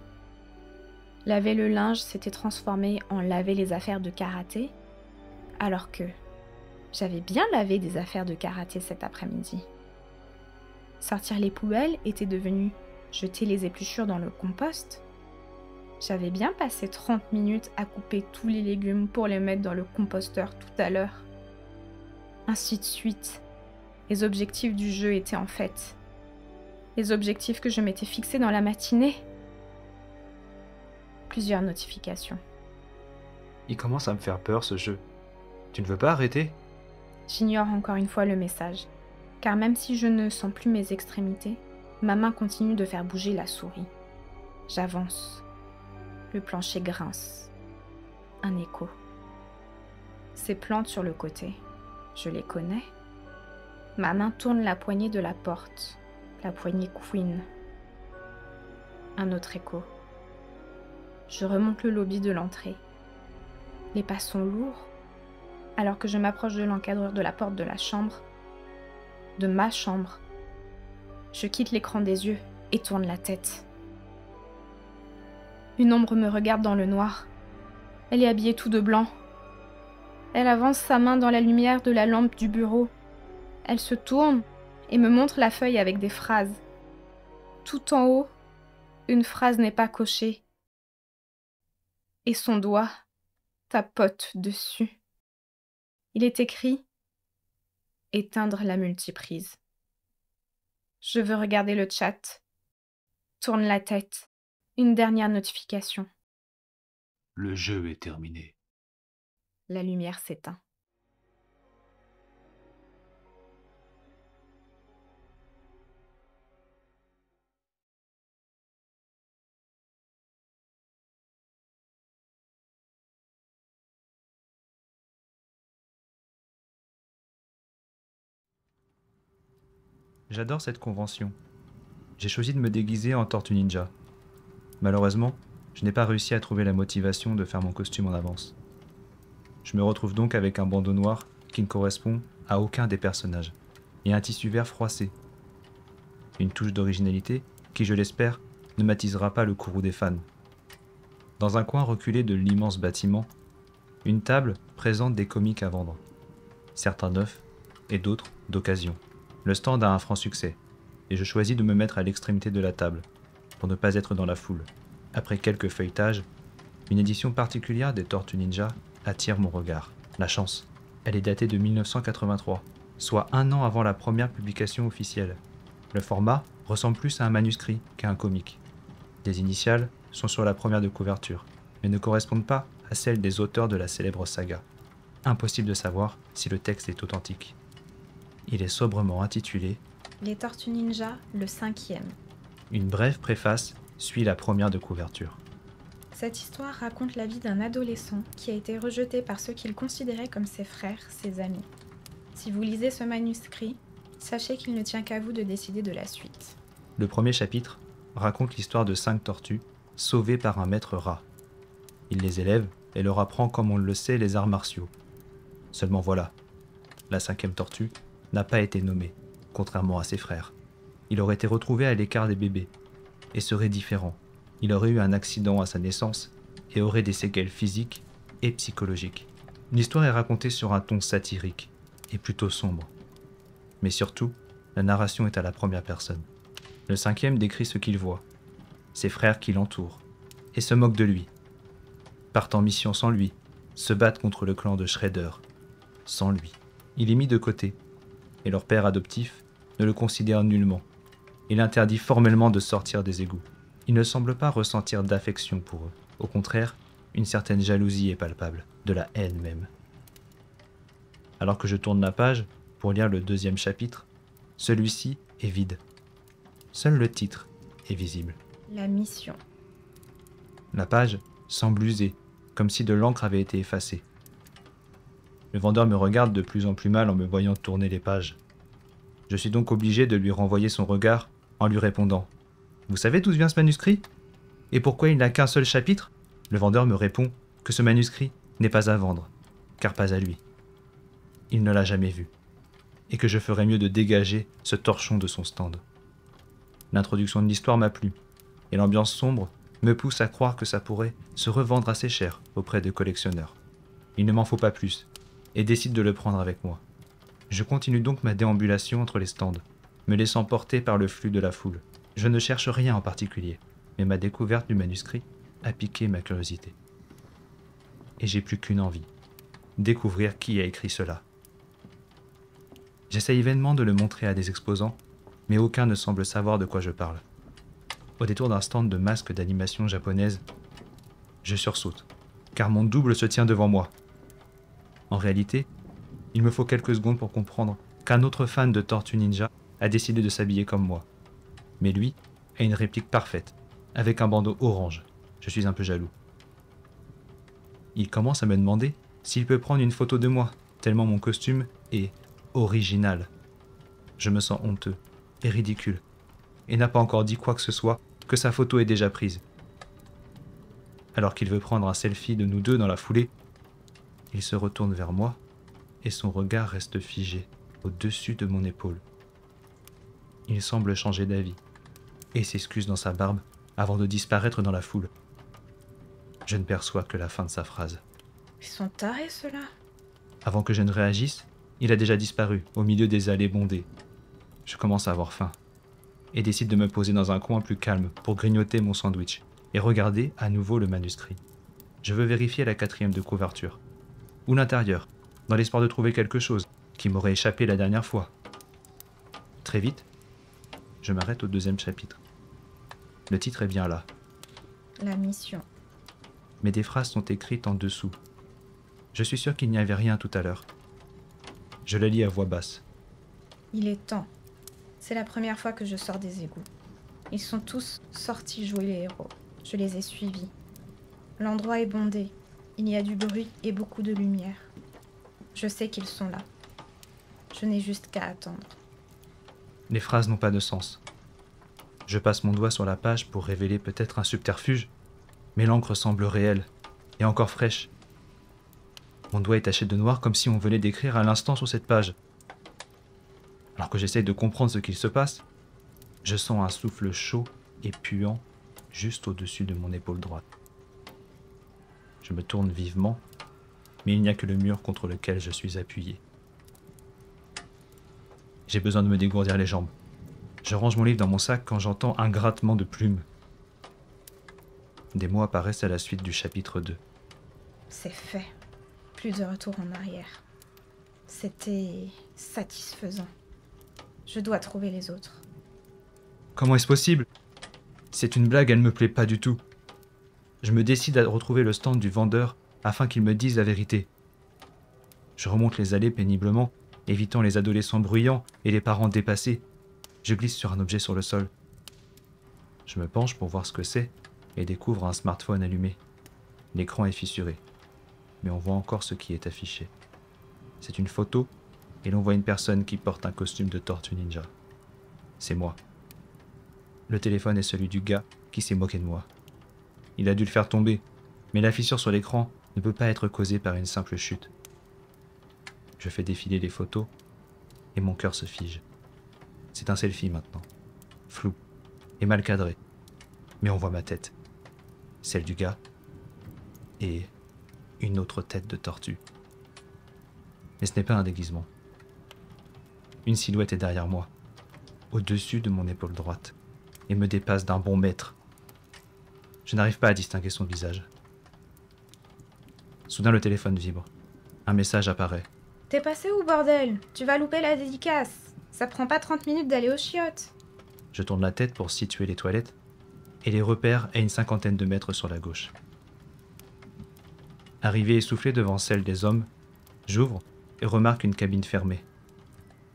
Laver le linge s'était transformé en laver les affaires de karaté, alors que j'avais bien lavé des affaires de karaté cet après-midi. Sortir les poubelles était devenu jeter les épluchures dans le compost. J'avais bien passé 30 minutes à couper tous les légumes pour les mettre dans le composteur tout à l'heure. Ainsi de suite. Les objectifs du jeu étaient en fait les objectifs que je m'étais fixés dans la matinée. Plusieurs notifications. Il commence à me faire peur ce jeu. Tu ne veux pas arrêter? J'ignore encore une fois le message, car même si je ne sens plus mes extrémités, Ma main continue de faire bouger la souris. J'avance. Le plancher grince. Un écho. Ces plantes sur le côté, je les connais. Ma main tourne la poignée de la porte, la poignée Queen. Un autre écho. Je remonte le lobby de l'entrée. Les pas sont lourds. Alors que je m'approche de l'encadreur de la porte de la chambre, de ma chambre, je quitte l'écran des yeux et tourne la tête. Une ombre me regarde dans le noir. Elle est habillée tout de blanc. Elle avance sa main dans la lumière de la lampe du bureau. Elle se tourne et me montre la feuille avec des phrases. Tout en haut, une phrase n'est pas cochée. Et son doigt tapote dessus. Il est écrit Éteindre la multiprise. Je veux regarder le chat. Tourne la tête. Une dernière notification. Le jeu est terminé. La lumière s'éteint. J'adore cette convention. J'ai choisi de me déguiser en tortue ninja. Malheureusement, je n'ai pas réussi à trouver la motivation de faire mon costume en avance. Je me retrouve donc avec un bandeau noir qui ne correspond à aucun des personnages, et un tissu vert froissé. Une touche d'originalité qui, je l'espère, ne m'attisera pas le courroux des fans. Dans un coin reculé de l'immense bâtiment, une table présente des comics à vendre, certains neufs et d'autres d'occasion. Le stand a un franc succès, et je choisis de me mettre à l'extrémité de la table, pour ne pas être dans la foule. Après quelques feuilletages, une édition particulière des Tortues Ninja attire mon regard. La chance. Elle est datée de 1983, soit un an avant la première publication officielle. Le format ressemble plus à un manuscrit qu'à un comique. Les initiales sont sur la première de couverture, mais ne correspondent pas à celles des auteurs de la célèbre saga. Impossible de savoir si le texte est authentique. Il est sobrement intitulé Les Tortues Ninja, le cinquième. Une brève préface suit la première de couverture. Cette histoire raconte la vie d'un adolescent qui a été rejeté par ceux qu'il considérait comme ses frères, ses amis. Si vous lisez ce manuscrit, sachez qu'il ne tient qu'à vous de décider de la suite. Le premier chapitre raconte l'histoire de cinq tortues sauvées par un maître rat. Il les élève et leur apprend, comme on le sait, les arts martiaux. Seulement voilà, la cinquième tortue n'a pas été nommée, contrairement à ses frères. Il aurait été retrouvé à l'écart des bébés et serait différent. Il aurait eu un accident à sa naissance et aurait des séquelles physiques et psychologiques. L'histoire est racontée sur un ton satirique et plutôt sombre. Mais surtout, la narration est à la première personne. Le cinquième décrit ce qu'il voit, ses frères qui l'entourent, et se moquent de lui. Partent en mission sans lui, se battent contre le clan de Shredder, sans lui. Il est mis de côté, et leur père adoptif ne le considère nullement. Il interdit formellement de sortir des égouts. Il ne semble pas ressentir d'affection pour eux. Au contraire, une certaine jalousie est palpable, de la haine même. Alors que je tourne la page pour lire le deuxième chapitre, celui-ci est vide. Seul le titre est visible. La mission. La page semble usée, comme si de l'encre avait été effacée. Le vendeur me regarde de plus en plus mal en me voyant tourner les pages. Je suis donc obligé de lui renvoyer son regard en lui répondant Vous savez d'où vient ce manuscrit? Et pourquoi il n'a qu'un seul chapitre? Le vendeur me répond que ce manuscrit n'est pas à vendre, car pas à lui. Il ne l'a jamais vu, et que je ferais mieux de dégager ce torchon de son stand. L'introduction de l'histoire m'a plu, et l'ambiance sombre me pousse à croire que ça pourrait se revendre assez cher auprès de collectionneurs. Il ne m'en faut pas plus, et décide de le prendre avec moi. Je continue donc ma déambulation entre les stands, me laissant porter par le flux de la foule. Je ne cherche rien en particulier, mais ma découverte du manuscrit a piqué ma curiosité. Et j'ai plus qu'une envie, découvrir qui a écrit cela. J'essaye vainement de le montrer à des exposants, mais aucun ne semble savoir de quoi je parle. Au détour d'un stand de masques d'animation japonaise, je sursaute, car mon double se tient devant moi. En réalité, il me faut quelques secondes pour comprendre qu'un autre fan de Tortue Ninja a décidé de s'habiller comme moi. Mais lui a une réplique parfaite, avec un bandeau orange. Je suis un peu jaloux. Il commence à me demander s'il peut prendre une photo de moi, tellement mon costume est original. Je me sens honteux et ridicule, et n'a pas encore dit quoi que ce soit que sa photo est déjà prise. Alors qu'il veut prendre un selfie de nous deux dans la foulée, il se retourne vers moi et son regard reste figé au-dessus de mon épaule. Il semble changer d'avis et s'excuse dans sa barbe avant de disparaître dans la foule. Je ne perçois que la fin de sa phrase. Ils sont tarés, ceux-là. Avant que je ne réagisse, il a déjà disparu au milieu des allées bondées. Je commence à avoir faim et décide de me poser dans un coin plus calme pour grignoter mon sandwich et regarder à nouveau le manuscrit. Je veux vérifier la quatrième de couverture, ou l'intérieur, dans l'espoir de trouver quelque chose qui m'aurait échappé la dernière fois. Très vite, je m'arrête au deuxième chapitre. Le titre est bien là, La mission. mais des phrases sont écrites en dessous. Je suis sûr qu'il n'y avait rien tout à l'heure. Je la lis à voix basse. Il est temps. C'est la première fois que je sors des égouts. Ils sont tous sortis jouer les héros. Je les ai suivis. L'endroit est bondé. Il y a du bruit et beaucoup de lumière. Je sais qu'ils sont là. Je n'ai juste qu'à attendre. Les phrases n'ont pas de sens. Je passe mon doigt sur la page pour révéler peut-être un subterfuge, mais l'encre semble réelle et encore fraîche. Mon doigt est taché de noir comme si on venait d'écrire à l'instant sur cette page. Alors que j'essaye de comprendre ce qu'il se passe, je sens un souffle chaud et puant juste au-dessus de mon épaule droite. Je me tourne vivement, mais il n'y a que le mur contre lequel je suis appuyé. J'ai besoin de me dégourdir les jambes. Je range mon livre dans mon sac quand j'entends un grattement de plumes. Des mots apparaissent à la suite du chapitre 2. C'est fait. Plus de retour en arrière. C'était satisfaisant. Je dois trouver les autres. Comment est-ce possible? C'est une blague, elle ne me plaît pas du tout. Je me décide à retrouver le stand du vendeur afin qu'il me dise la vérité. Je remonte les allées péniblement, évitant les adolescents bruyants et les parents dépassés. Je glisse sur un objet sur le sol. Je me penche pour voir ce que c'est et découvre un smartphone allumé. L'écran est fissuré, mais on voit encore ce qui est affiché. C'est une photo et l'on voit une personne qui porte un costume de tortue ninja. C'est moi. Le téléphone est celui du gars qui s'est moqué de moi. Il a dû le faire tomber, mais la fissure sur l'écran ne peut pas être causée par une simple chute. Je fais défiler les photos et mon cœur se fige. C'est un selfie maintenant, flou et mal cadré, mais on voit ma tête, celle du gars et une autre tête de tortue. Mais ce n'est pas un déguisement. Une silhouette est derrière moi, au-dessus de mon épaule droite, et me dépasse d'un bon mètre. Je n'arrive pas à distinguer son visage. Soudain le téléphone vibre. Un message apparaît. T'es passé où, bordel? Tu vas louper la dédicace. Ça prend pas 30 minutes d'aller aux chiottes. Je tourne la tête pour situer les toilettes et les repère à une cinquantaine de mètres sur la gauche. Arrivé essoufflé devant celle des hommes, j'ouvre et remarque une cabine fermée.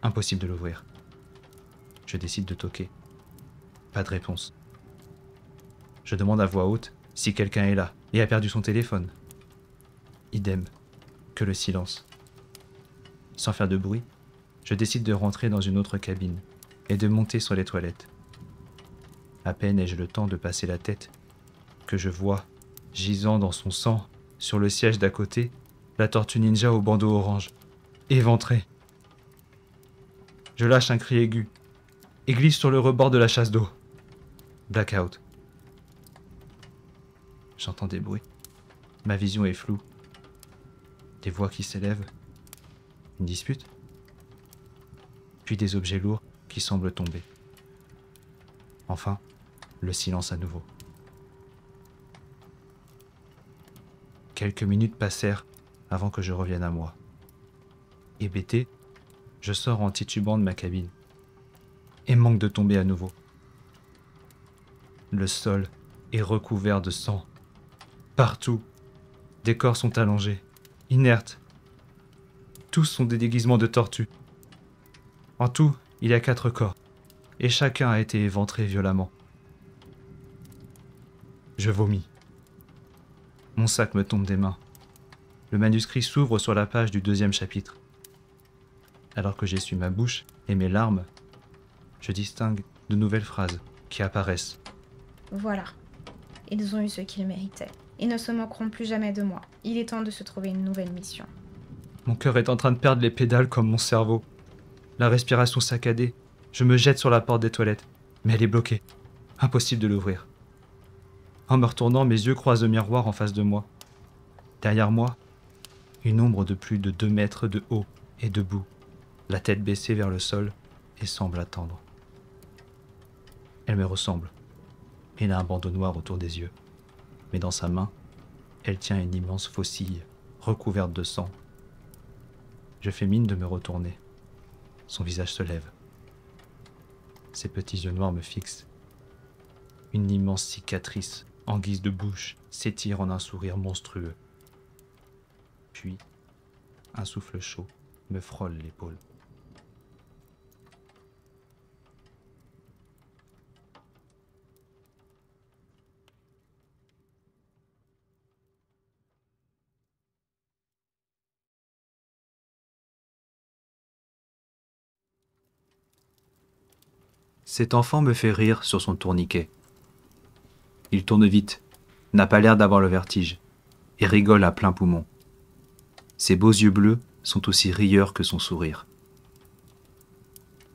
Impossible de l'ouvrir. Je décide de toquer. Pas de réponse. Je demande à voix haute si quelqu'un est là et a perdu son téléphone. Idem. Que le silence. Sans faire de bruit, je décide de rentrer dans une autre cabine et de monter sur les toilettes. À peine ai-je le temps de passer la tête que je vois, gisant dans son sang, sur le siège d'à côté, la tortue ninja au bandeau orange, éventrée. Je lâche un cri aigu et glisse sur le rebord de la chasse d'eau. Blackout. J'entends des bruits. Ma vision est floue. Des voix qui s'élèvent. Une dispute. Puis des objets lourds qui semblent tomber. Enfin, le silence à nouveau. Quelques minutes passèrent avant que je revienne à moi. Hébété, je sors en titubant de ma cabine et manque de tomber à nouveau. Le sol est recouvert de sang. Partout, des corps sont allongés, inertes. Tous sont des déguisements de tortues. En tout, il y a quatre corps, et chacun a été éventré violemment. Je vomis. Mon sac me tombe des mains. Le manuscrit s'ouvre sur la page du deuxième chapitre. Alors que j'essuie ma bouche et mes larmes, je distingue de nouvelles phrases qui apparaissent. Voilà. Ils ont eu ce qu'ils méritaient. Ils ne se moqueront plus jamais de moi. Il est temps de se trouver une nouvelle mission. Mon cœur est en train de perdre les pédales comme mon cerveau. La respiration saccadée. Je me jette sur la porte des toilettes, mais elle est bloquée. Impossible de l'ouvrir. En me retournant, mes yeux croisent le miroir en face de moi. Derrière moi, une ombre de plus de deux mètres de haut est debout, la tête baissée vers le sol et semble attendre. Elle me ressemble. Elle a un bandeau noir autour des yeux. Mais dans sa main, elle tient une immense faucille, recouverte de sang. Je fais mine de me retourner. Son visage se lève. Ses petits yeux noirs me fixent. Une immense cicatrice, en guise de bouche, s'étire en un sourire monstrueux. Puis, un souffle chaud me frôle l'épaule. Cet enfant me fait rire sur son tourniquet. Il tourne vite, n'a pas l'air d'avoir le vertige, et rigole à plein poumon. Ses beaux yeux bleus sont aussi rieurs que son sourire.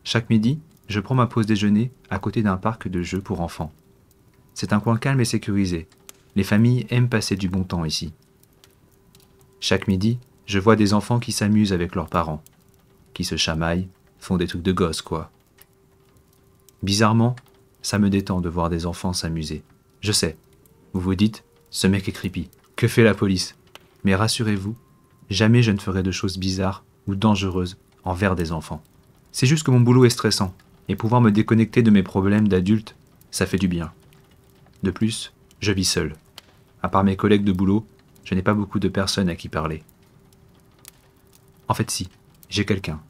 Chaque midi, je prends ma pause déjeuner à côté d'un parc de jeux pour enfants. C'est un coin calme et sécurisé. Les familles aiment passer du bon temps ici. Chaque midi, je vois des enfants qui s'amusent avec leurs parents, qui se chamaillent, font des trucs de gosses, quoi. Bizarrement, ça me détend de voir des enfants s'amuser. Je sais, vous vous dites, ce mec est creepy. Que fait la police? Mais rassurez-vous, jamais je ne ferai de choses bizarres ou dangereuses envers des enfants. C'est juste que mon boulot est stressant, et pouvoir me déconnecter de mes problèmes d'adulte, ça fait du bien. De plus, je vis seul. À part mes collègues de boulot, je n'ai pas beaucoup de personnes à qui parler. En fait, si, j'ai quelqu'un.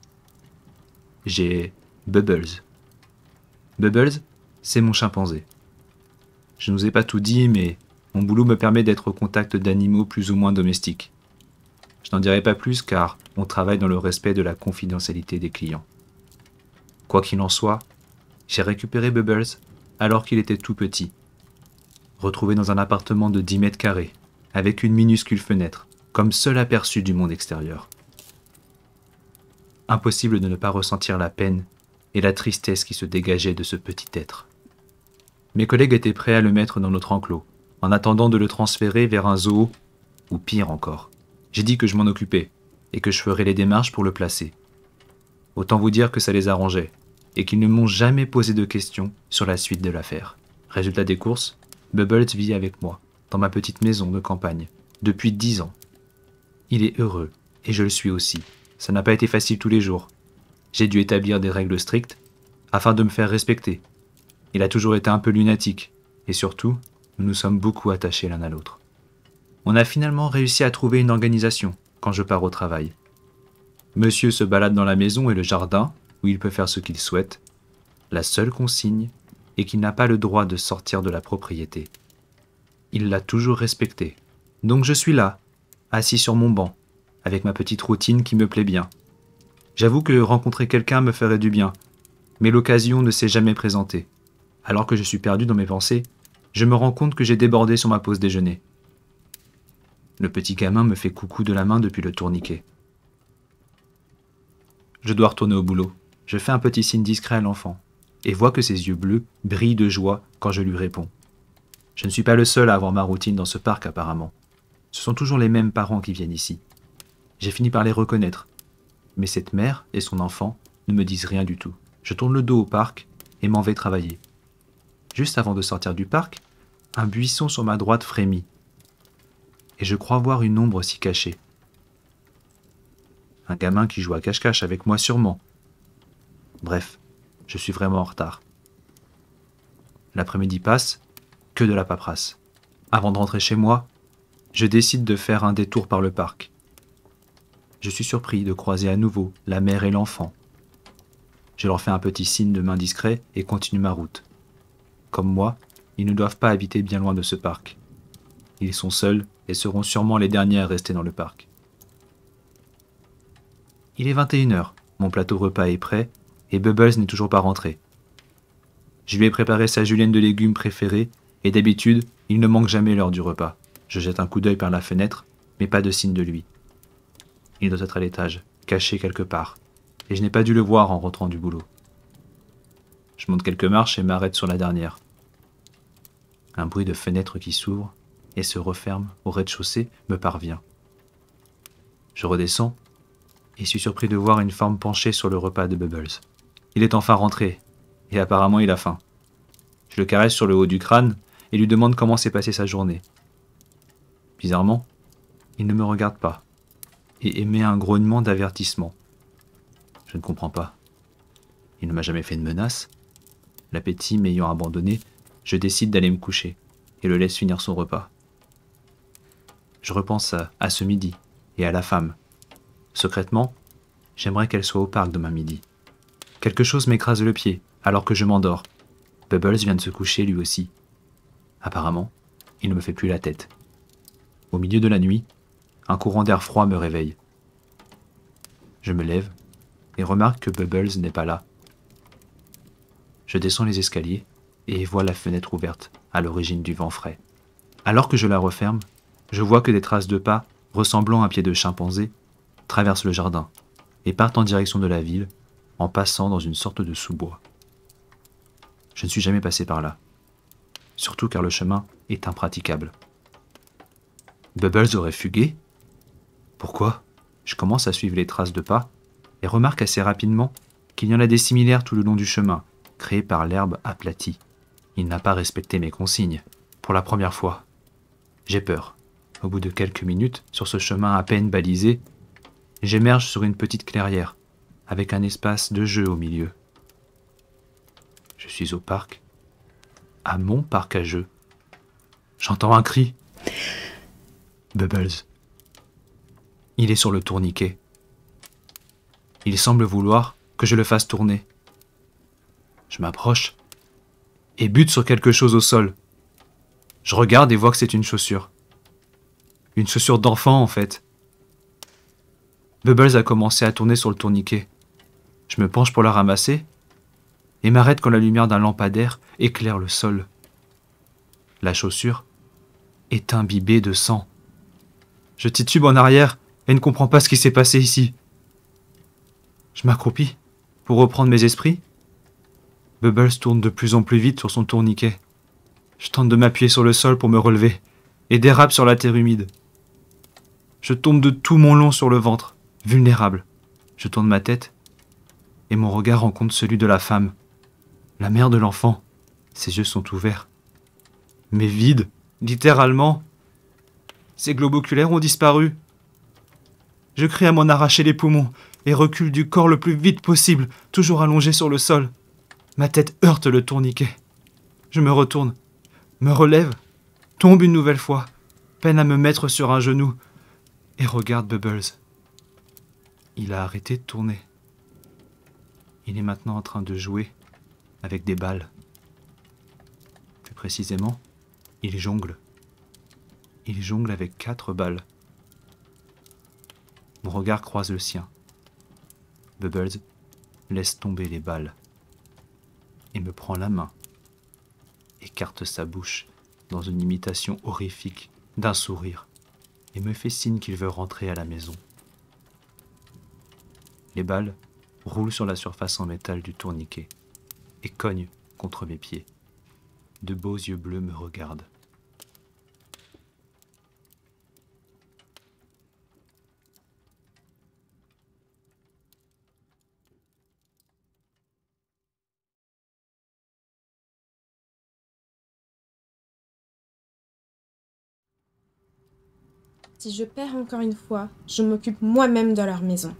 J'ai Bubbles. Bubbles, c'est mon chimpanzé. Je ne vous ai pas tout dit, mais mon boulot me permet d'être au contact d'animaux plus ou moins domestiques. Je n'en dirai pas plus car on travaille dans le respect de la confidentialité des clients. Quoi qu'il en soit, j'ai récupéré Bubbles alors qu'il était tout petit. Retrouvé dans un appartement de 10 mètres carrés, avec une minuscule fenêtre, comme seul aperçu du monde extérieur. Impossible de ne pas ressentir la peine et la tristesse qui se dégageait de ce petit être. Mes collègues étaient prêts à le mettre dans notre enclos, en attendant de le transférer vers un zoo, ou pire encore. J'ai dit que je m'en occupais, et que je ferais les démarches pour le placer. Autant vous dire que ça les arrangeait, et qu'ils ne m'ont jamais posé de questions sur la suite de l'affaire. Résultat des courses, Bubbles vit avec moi, dans ma petite maison de campagne, depuis dix ans. Il est heureux, et je le suis aussi. Ça n'a pas été facile tous les jours, j'ai dû établir des règles strictes afin de me faire respecter. Il a toujours été un peu lunatique, et surtout, nous nous sommes beaucoup attachés l'un à l'autre. On a finalement réussi à trouver une organisation quand je pars au travail. Monsieur se balade dans la maison et le jardin, où il peut faire ce qu'il souhaite. La seule consigne est qu'il n'a pas le droit de sortir de la propriété. Il l'a toujours respecté. Donc je suis là, assis sur mon banc, avec ma petite routine qui me plaît bien, J'avoue que rencontrer quelqu'un me ferait du bien, mais l'occasion ne s'est jamais présentée. Alors que je suis perdu dans mes pensées, je me rends compte que j'ai débordé sur ma pause déjeuner. Le petit gamin me fait coucou de la main depuis le tourniquet. Je dois retourner au boulot. Je fais un petit signe discret à l'enfant et vois que ses yeux bleus brillent de joie quand je lui réponds. Je ne suis pas le seul à avoir ma routine dans ce parc apparemment. Ce sont toujours les mêmes parents qui viennent ici. J'ai fini par les reconnaître mais cette mère et son enfant ne me disent rien du tout. Je tourne le dos au parc et m'en vais travailler. Juste avant de sortir du parc, un buisson sur ma droite frémit. Et je crois voir une ombre s'y cacher. Un gamin qui joue à cache-cache avec moi sûrement. Bref, je suis vraiment en retard. L'après-midi passe, que de la paperasse. Avant de rentrer chez moi, je décide de faire un détour par le parc je suis surpris de croiser à nouveau la mère et l'enfant. Je leur fais un petit signe de main discret et continue ma route. Comme moi, ils ne doivent pas habiter bien loin de ce parc. Ils sont seuls et seront sûrement les derniers à rester dans le parc. Il est 21h, mon plateau repas est prêt et Bubbles n'est toujours pas rentré. Je lui ai préparé sa julienne de légumes préférée et d'habitude, il ne manque jamais l'heure du repas. Je jette un coup d'œil par la fenêtre, mais pas de signe de lui. Il doit être à l'étage, caché quelque part, et je n'ai pas dû le voir en rentrant du boulot. Je monte quelques marches et m'arrête sur la dernière. Un bruit de fenêtre qui s'ouvre et se referme au rez-de-chaussée me parvient. Je redescends et suis surpris de voir une forme penchée sur le repas de Bubbles. Il est enfin rentré, et apparemment il a faim. Je le caresse sur le haut du crâne et lui demande comment s'est passée sa journée. Bizarrement, il ne me regarde pas et émet un grognement d'avertissement. Je ne comprends pas. Il ne m'a jamais fait de menace. L'appétit m'ayant abandonné, je décide d'aller me coucher et le laisse finir son repas. Je repense à, à ce midi et à la femme. Secrètement, j'aimerais qu'elle soit au parc demain midi. Quelque chose m'écrase le pied alors que je m'endors. Bubbles vient de se coucher lui aussi. Apparemment, il ne me fait plus la tête. Au milieu de la nuit, un courant d'air froid me réveille. Je me lève et remarque que Bubbles n'est pas là. Je descends les escaliers et vois la fenêtre ouverte à l'origine du vent frais. Alors que je la referme, je vois que des traces de pas, ressemblant à pieds de chimpanzé, traversent le jardin et partent en direction de la ville en passant dans une sorte de sous-bois. Je ne suis jamais passé par là, surtout car le chemin est impraticable. Bubbles aurait fugué Pourquoi? Je commence à suivre les traces de pas et remarque assez rapidement qu'il y en a des similaires tout le long du chemin, créés par l'herbe aplatie. Il n'a pas respecté mes consignes, pour la première fois. J'ai peur. Au bout de quelques minutes, sur ce chemin à peine balisé, j'émerge sur une petite clairière, avec un espace de jeu au milieu. Je suis au parc, à mon parc à jeux. J'entends un cri. Bubbles. Il est sur le tourniquet. Il semble vouloir que je le fasse tourner. Je m'approche et bute sur quelque chose au sol. Je regarde et vois que c'est une chaussure. Une chaussure d'enfant en fait. Bubbles a commencé à tourner sur le tourniquet. Je me penche pour la ramasser et m'arrête quand la lumière d'un lampadaire éclaire le sol. La chaussure est imbibée de sang. Je titube en arrière et ne comprends pas ce qui s'est passé ici. Je m'accroupis pour reprendre mes esprits. Bubbles tourne de plus en plus vite sur son tourniquet. Je tente de m'appuyer sur le sol pour me relever et dérape sur la terre humide. Je tombe de tout mon long sur le ventre, vulnérable. Je tourne ma tête et mon regard rencontre celui de la femme, la mère de l'enfant. Ses yeux sont ouverts, mais vides, littéralement. Ses globes oculaires ont disparu. Je crie à m'en arracher les poumons et recule du corps le plus vite possible, toujours allongé sur le sol. Ma tête heurte le tourniquet. Je me retourne, me relève, tombe une nouvelle fois, peine à me mettre sur un genou, et regarde Bubbles. Il a arrêté de tourner. Il est maintenant en train de jouer avec des balles. Plus précisément, il jongle. Il jongle avec quatre balles. Mon regard croise le sien. Bubbles laisse tomber les balles et me prend la main, écarte sa bouche dans une imitation horrifique d'un sourire et me fait signe qu'il veut rentrer à la maison. Les balles roulent sur la surface en métal du tourniquet et cognent contre mes pieds. De beaux yeux bleus me regardent. Si je perds encore une fois, je m'occupe moi-même de leur maison.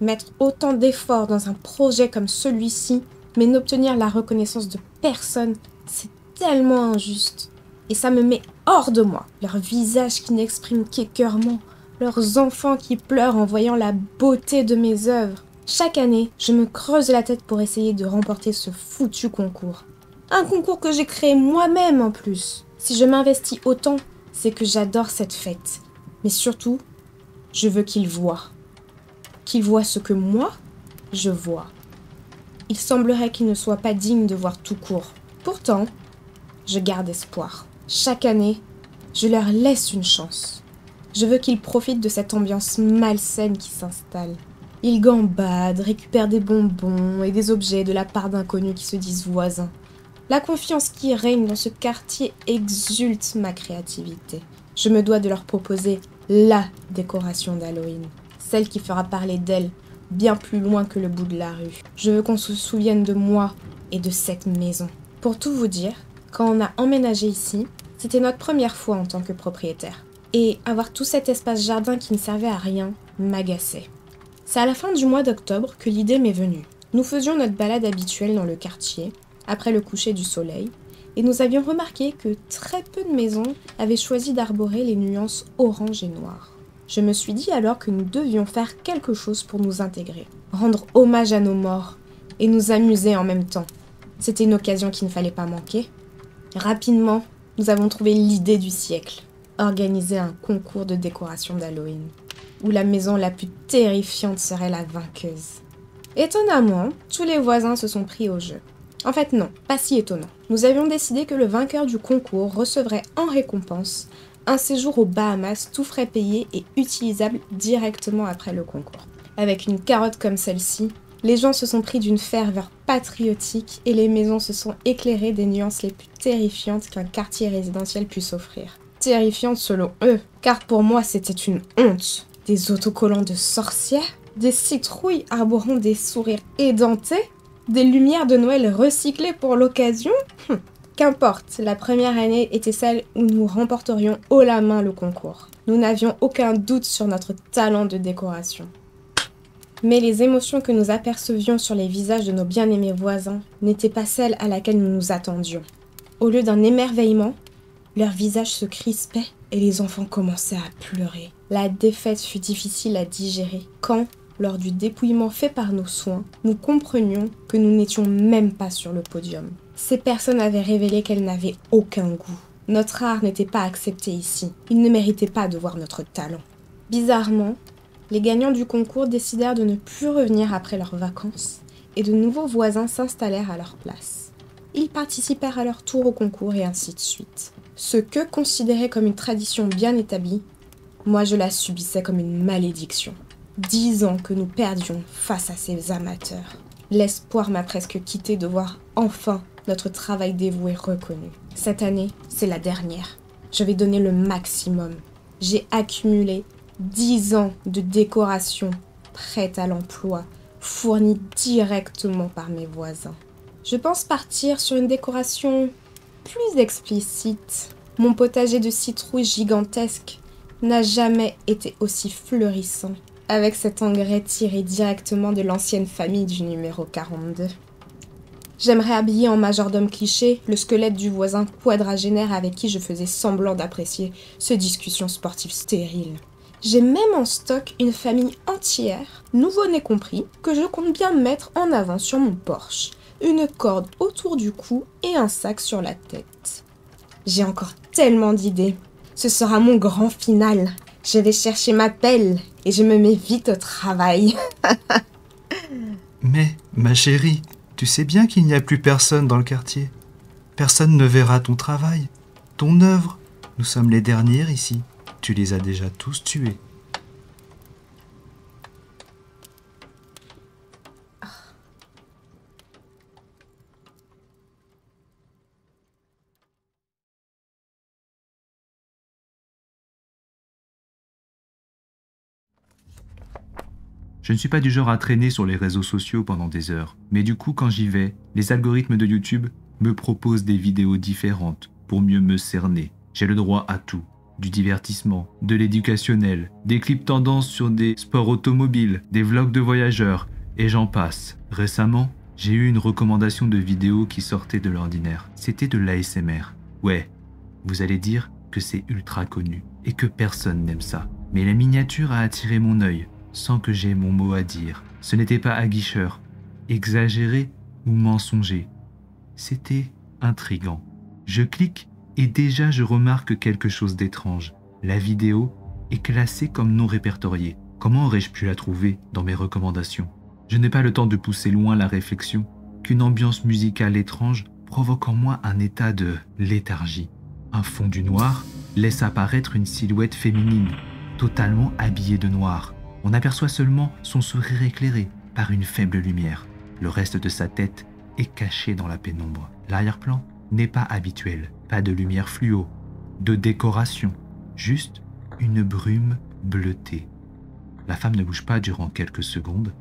Mettre autant d'efforts dans un projet comme celui-ci, mais n'obtenir la reconnaissance de personne, c'est tellement injuste. Et ça me met hors de moi. Leurs visages qui n'expriment qu'écœurement, leurs enfants qui pleurent en voyant la beauté de mes œuvres. Chaque année, je me creuse la tête pour essayer de remporter ce foutu concours. Un concours que j'ai créé moi-même en plus. Si je m'investis autant, c'est que j'adore cette fête. Mais surtout, je veux qu'il voit. Qu'il voit ce que moi, je vois. Il semblerait qu'il ne soit pas digne de voir tout court. Pourtant, je garde espoir. Chaque année, je leur laisse une chance. Je veux qu'ils profitent de cette ambiance malsaine qui s'installe. Ils gambadent, récupèrent des bonbons et des objets de la part d'inconnus qui se disent voisins. La confiance qui règne dans ce quartier exulte ma créativité. Je me dois de leur proposer LA décoration d'Halloween, celle qui fera parler d'elle bien plus loin que le bout de la rue. Je veux qu'on se souvienne de moi et de cette maison. Pour tout vous dire, quand on a emménagé ici, c'était notre première fois en tant que propriétaire. Et avoir tout cet espace jardin qui ne servait à rien m'agaçait. C'est à la fin du mois d'octobre que l'idée m'est venue. Nous faisions notre balade habituelle dans le quartier, après le coucher du soleil, et nous avions remarqué que très peu de maisons avaient choisi d'arborer les nuances orange et noir. Je me suis dit alors que nous devions faire quelque chose pour nous intégrer, rendre hommage à nos morts et nous amuser en même temps. C'était une occasion qu'il ne fallait pas manquer. Rapidement, nous avons trouvé l'idée du siècle, organiser un concours de décoration d'Halloween, où la maison la plus terrifiante serait la vainqueuse. Étonnamment, tous les voisins se sont pris au jeu. En fait non, pas si étonnant. Nous avions décidé que le vainqueur du concours recevrait en récompense un séjour aux Bahamas tout frais payé et utilisable directement après le concours. Avec une carotte comme celle-ci, les gens se sont pris d'une ferveur patriotique et les maisons se sont éclairées des nuances les plus terrifiantes qu'un quartier résidentiel puisse offrir. Terrifiantes selon eux, car pour moi c'était une honte. Des autocollants de sorcières, des citrouilles arborant des sourires édentés, des lumières de Noël recyclées pour l'occasion hum, Qu'importe, la première année était celle où nous remporterions haut la main le concours. Nous n'avions aucun doute sur notre talent de décoration. Mais les émotions que nous apercevions sur les visages de nos bien-aimés voisins n'étaient pas celles à laquelle nous nous attendions. Au lieu d'un émerveillement, leurs visages se crispaient et les enfants commençaient à pleurer. La défaite fut difficile à digérer quand, lors du dépouillement fait par nos soins, nous comprenions que nous n'étions même pas sur le podium. Ces personnes avaient révélé qu'elles n'avaient aucun goût. Notre art n'était pas accepté ici. Ils ne méritaient pas de voir notre talent. Bizarrement, les gagnants du concours décidèrent de ne plus revenir après leurs vacances et de nouveaux voisins s'installèrent à leur place. Ils participèrent à leur tour au concours et ainsi de suite. Ce que considérait comme une tradition bien établie, moi je la subissais comme une malédiction. Dix ans que nous perdions face à ces amateurs. L'espoir m'a presque quitté de voir enfin notre travail dévoué reconnu. Cette année, c'est la dernière. Je vais donner le maximum. J'ai accumulé 10 ans de décoration prête à l'emploi, fournie directement par mes voisins. Je pense partir sur une décoration plus explicite. Mon potager de citrouilles gigantesque n'a jamais été aussi fleurissant, avec cet engrais tiré directement de l'ancienne famille du numéro 42. J'aimerais habiller en majordome cliché le squelette du voisin quadragénaire avec qui je faisais semblant d'apprécier ce discussion sportive stérile. J'ai même en stock une famille entière, nouveau-né compris, que je compte bien mettre en avant sur mon Porsche. Une corde autour du cou et un sac sur la tête. J'ai encore tellement d'idées. Ce sera mon grand final. Je vais chercher ma pelle et je me mets vite au travail. Mais, ma chérie, tu sais bien qu'il n'y a plus personne dans le quartier. Personne ne verra ton travail, ton œuvre. Nous sommes les dernières ici. Tu les as déjà tous tués. Je ne suis pas du genre à traîner sur les réseaux sociaux pendant des heures, mais du coup quand j'y vais, les algorithmes de YouTube me proposent des vidéos différentes pour mieux me cerner. J'ai le droit à tout, du divertissement, de l'éducationnel, des clips tendances sur des sports automobiles, des vlogs de voyageurs, et j'en passe. Récemment, j'ai eu une recommandation de vidéo qui sortait de l'ordinaire. C'était de l'ASMR. Ouais, vous allez dire que c'est ultra connu et que personne n'aime ça. Mais la miniature a attiré mon œil sans que j'aie mon mot à dire. Ce n'était pas aguicheur, exagéré ou mensonger. C'était intrigant. Je clique et déjà je remarque quelque chose d'étrange. La vidéo est classée comme non répertoriée. Comment aurais-je pu la trouver dans mes recommandations? Je n'ai pas le temps de pousser loin la réflexion qu'une ambiance musicale étrange provoque en moi un état de léthargie. Un fond du noir laisse apparaître une silhouette féminine, totalement habillée de noir. On aperçoit seulement son sourire éclairé par une faible lumière. Le reste de sa tête est caché dans la pénombre. L'arrière-plan n'est pas habituel, pas de lumière fluo, de décoration, juste une brume bleutée. La femme ne bouge pas durant quelques secondes.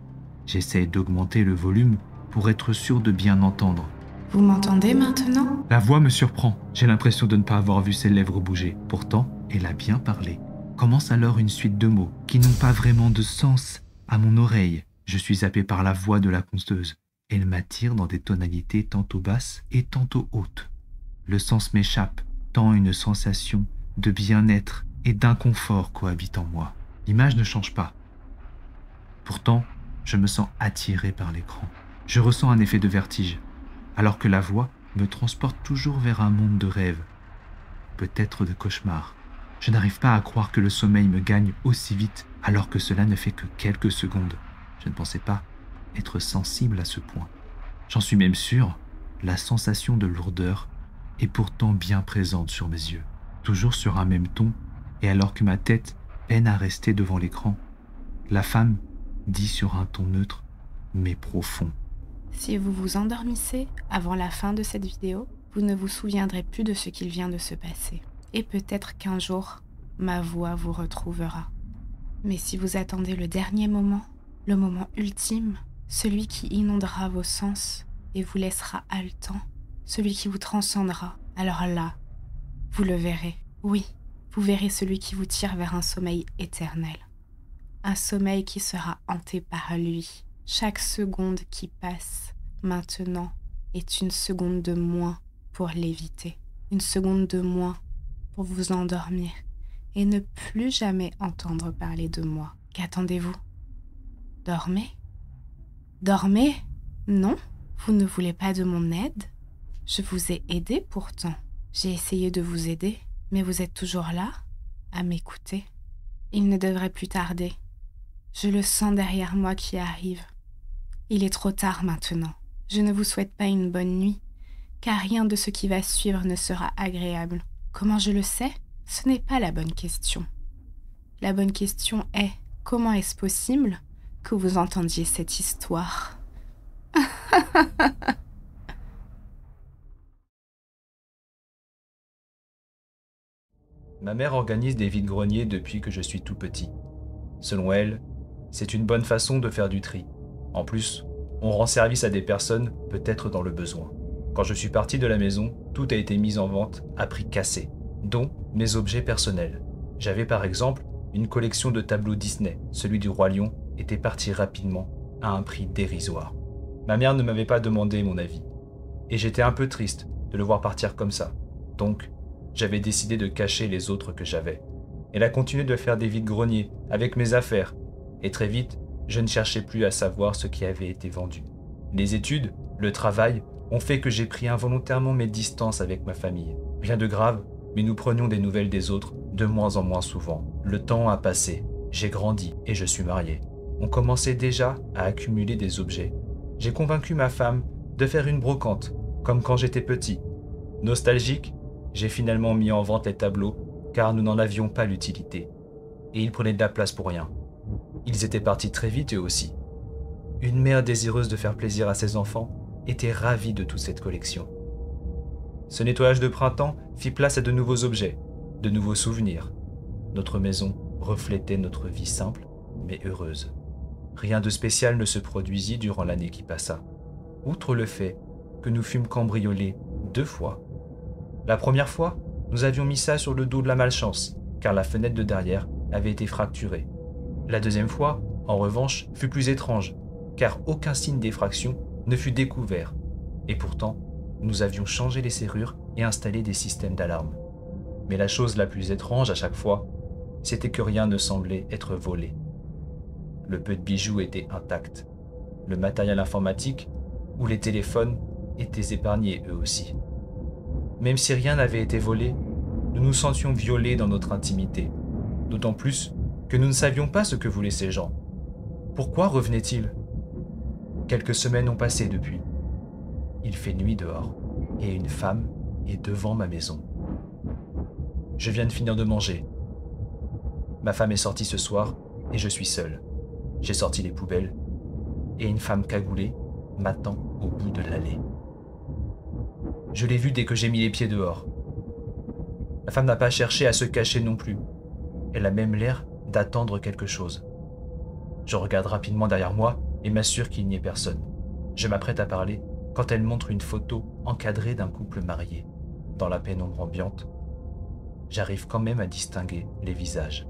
J'essaie d'augmenter le volume pour être sûr de bien entendre. Vous m'entendez maintenant? La voix me surprend. J'ai l'impression de ne pas avoir vu ses lèvres bouger. Pourtant, elle a bien parlé. Commence alors une suite de mots qui n'ont pas vraiment de sens à mon oreille. Je suis happé par la voix de la conteuse. Elle m'attire dans des tonalités tantôt basses et tantôt hautes. Le sens m'échappe, tant une sensation de bien-être et d'inconfort cohabite en moi. L'image ne change pas. Pourtant, je me sens attiré par l'écran. Je ressens un effet de vertige alors que la voix me transporte toujours vers un monde de rêve, peut-être de cauchemar. Je n'arrive pas à croire que le sommeil me gagne aussi vite alors que cela ne fait que quelques secondes. Je ne pensais pas être sensible à ce point. J'en suis même sûr, la sensation de lourdeur est pourtant bien présente sur mes yeux, toujours sur un même ton, et alors que ma tête peine à rester devant l'écran, la femme dit sur un ton neutre mais profond. Si vous vous endormissez avant la fin de cette vidéo, vous ne vous souviendrez plus de ce qu'il vient de se passer. Et peut-être qu'un jour, ma voix vous retrouvera. Mais si vous attendez le dernier moment, le moment ultime, celui qui inondera vos sens et vous laissera haletant, celui qui vous transcendra, alors là, vous le verrez. Oui, vous verrez celui qui vous tire vers un sommeil éternel. Un sommeil qui sera hanté par lui, chaque seconde qui passe maintenant est une seconde de moins pour l'éviter, une seconde de moins pour vous endormir et ne plus jamais entendre parler de moi. Qu'attendez-vous? Dormez? Dormez? Non? Vous ne voulez pas de mon aide? Je vous ai aidé pourtant. J'ai essayé de vous aider, mais vous êtes toujours là, à m'écouter. Il ne devrait plus tarder. Je le sens derrière moi qui arrive. Il est trop tard maintenant. Je ne vous souhaite pas une bonne nuit, car rien de ce qui va suivre ne sera agréable. Comment je le sais? Ce n'est pas la bonne question. La bonne question est comment est-ce possible que vous entendiez cette histoire? Ma mère organise des vides-greniers depuis que je suis tout petit. Selon elle, c'est une bonne façon de faire du tri. En plus, on rend service à des personnes peut-être dans le besoin. Quand je suis parti de la maison, tout a été mis en vente à prix cassé, dont mes objets personnels. J'avais par exemple une collection de tableaux Disney. Celui du roi lion était parti rapidement à un prix dérisoire. Ma mère ne m'avait pas demandé mon avis. Et j'étais un peu triste de le voir partir comme ça. Donc, j'avais décidé de cacher les autres que j'avais. Elle a continué de faire des vides-greniers avec mes affaires. Et très vite, je ne cherchais plus à savoir ce qui avait été vendu. Les études, le travail, ont fait que j'ai pris involontairement mes distances avec ma famille. Rien de grave, mais nous prenions des nouvelles des autres de moins en moins souvent. Le temps a passé, j'ai grandi et je suis marié. On commençait déjà à accumuler des objets. J'ai convaincu ma femme de faire une brocante, comme quand j'étais petit. Nostalgique, j'ai finalement mis en vente les tableaux, car nous n'en avions pas l'utilité. Et ils prenaient de la place pour rien. Ils étaient partis très vite eux aussi. Une mère désireuse de faire plaisir à ses enfants était ravie de toute cette collection. Ce nettoyage de printemps fit place à de nouveaux objets, de nouveaux souvenirs. Notre maison reflétait notre vie simple, mais heureuse. Rien de spécial ne se produisit durant l'année qui passa, outre le fait que nous fûmes cambriolés deux fois. La première fois, nous avions mis ça sur le dos de la malchance, car la fenêtre de derrière avait été fracturée la deuxième fois, en revanche, fut plus étrange, car aucun signe d'effraction ne fut découvert, et pourtant, nous avions changé les serrures et installé des systèmes d'alarme. Mais la chose la plus étrange à chaque fois, c'était que rien ne semblait être volé. Le peu de bijoux était intact. Le matériel informatique ou les téléphones étaient épargnés eux aussi. Même si rien n'avait été volé, nous nous sentions violés dans notre intimité. D'autant plus que nous ne savions pas ce que voulaient ces gens. Pourquoi revenaient-ils? Quelques semaines ont passé depuis. Il fait nuit dehors et une femme est devant ma maison. Je viens de finir de manger. Ma femme est sortie ce soir et je suis seul. J'ai sorti les poubelles et une femme cagoulée m'attend au bout de l'allée. Je l'ai vue dès que j'ai mis les pieds dehors. La femme n'a pas cherché à se cacher non plus. Elle a même l'air d'attendre quelque chose. Je regarde rapidement derrière moi et m'assure qu'il n'y ait personne. Je m'apprête à parler quand elle montre une photo encadrée d'un couple marié. Dans la pénombre ambiante, j'arrive quand même à distinguer les visages.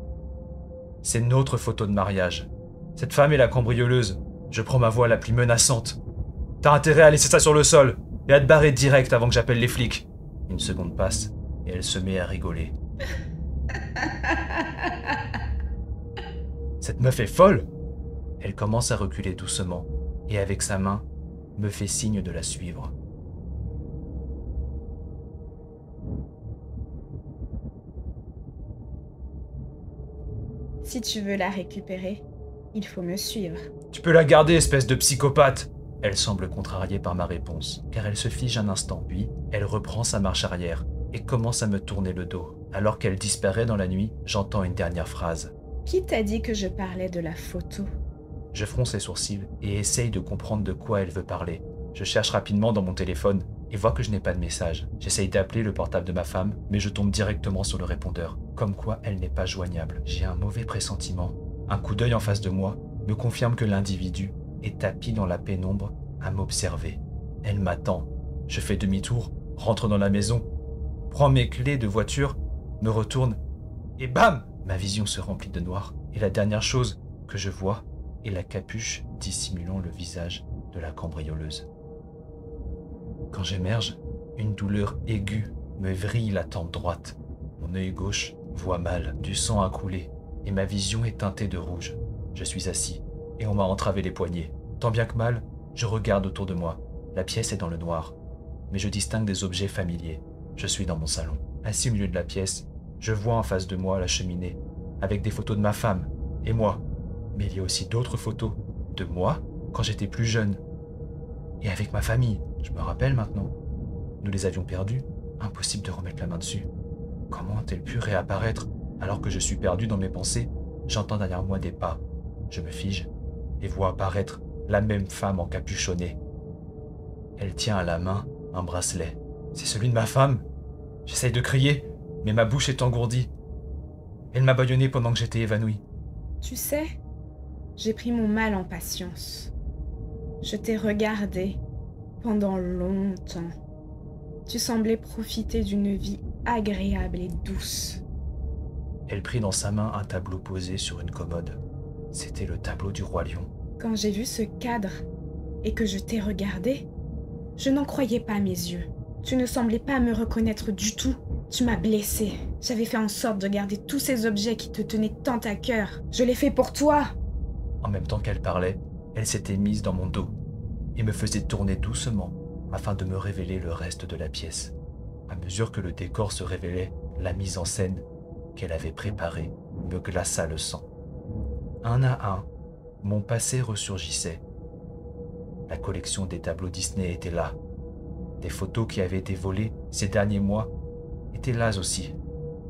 C'est notre photo de mariage. Cette femme est la cambrioleuse. Je prends ma voix la plus menaçante. T'as intérêt à laisser ça sur le sol et à te barrer direct avant que j'appelle les flics. Une seconde passe et elle se met à rigoler. Cette meuf est folle Elle commence à reculer doucement et avec sa main me fait signe de la suivre. Si tu veux la récupérer, il faut me suivre. Tu peux la garder, espèce de psychopathe Elle semble contrariée par ma réponse, car elle se fige un instant, puis elle reprend sa marche arrière et commence à me tourner le dos. Alors qu'elle disparaît dans la nuit, j'entends une dernière phrase. Qui t'a dit que je parlais de la photo? Je fronce les sourcils et essaye de comprendre de quoi elle veut parler. Je cherche rapidement dans mon téléphone et vois que je n'ai pas de message. J'essaye d'appeler le portable de ma femme, mais je tombe directement sur le répondeur, comme quoi elle n'est pas joignable. J'ai un mauvais pressentiment. Un coup d'œil en face de moi me confirme que l'individu est tapis dans la pénombre à m'observer. Elle m'attend. Je fais demi-tour, rentre dans la maison, prends mes clés de voiture, me retourne, et bam Ma vision se remplit de noir, et la dernière chose que je vois est la capuche dissimulant le visage de la cambrioleuse. Quand j'émerge, une douleur aiguë me vrille la tempe droite. Mon œil gauche voit mal, du sang a coulé, et ma vision est teintée de rouge. Je suis assis, et on m'a entravé les poignets. Tant bien que mal, je regarde autour de moi. La pièce est dans le noir, mais je distingue des objets familiers. Je suis dans mon salon. Assis au milieu de la pièce, je vois en face de moi la cheminée, avec des photos de ma femme et moi. Mais il y a aussi d'autres photos de moi quand j'étais plus jeune. Et avec ma famille, je me rappelle maintenant. Nous les avions perdus, impossible de remettre la main dessus. Comment a-t-elle pu réapparaître alors que je suis perdu dans mes pensées? J'entends derrière moi des pas. Je me fige et vois apparaître la même femme encapuchonnée. Elle tient à la main un bracelet. C'est celui de ma femme. J'essaye de crier, mais ma bouche est engourdie. Elle m'a bâillonné pendant que j'étais évanoui. Tu sais, j'ai pris mon mal en patience. Je t'ai regardé pendant longtemps. Tu semblais profiter d'une vie agréable et douce. Elle prit dans sa main un tableau posé sur une commode. C'était le tableau du roi lion. Quand j'ai vu ce cadre et que je t'ai regardé, je n'en croyais pas mes yeux. Tu ne semblais pas me reconnaître du tout. Tu m'as blessé. J'avais fait en sorte de garder tous ces objets qui te tenaient tant à cœur. Je l'ai fait pour toi. En même temps qu'elle parlait, elle s'était mise dans mon dos et me faisait tourner doucement afin de me révéler le reste de la pièce. À mesure que le décor se révélait, la mise en scène qu'elle avait préparée me glaça le sang. Un à un, mon passé ressurgissait. La collection des tableaux Disney était là. Des photos qui avaient été volées ces derniers mois étaient là aussi.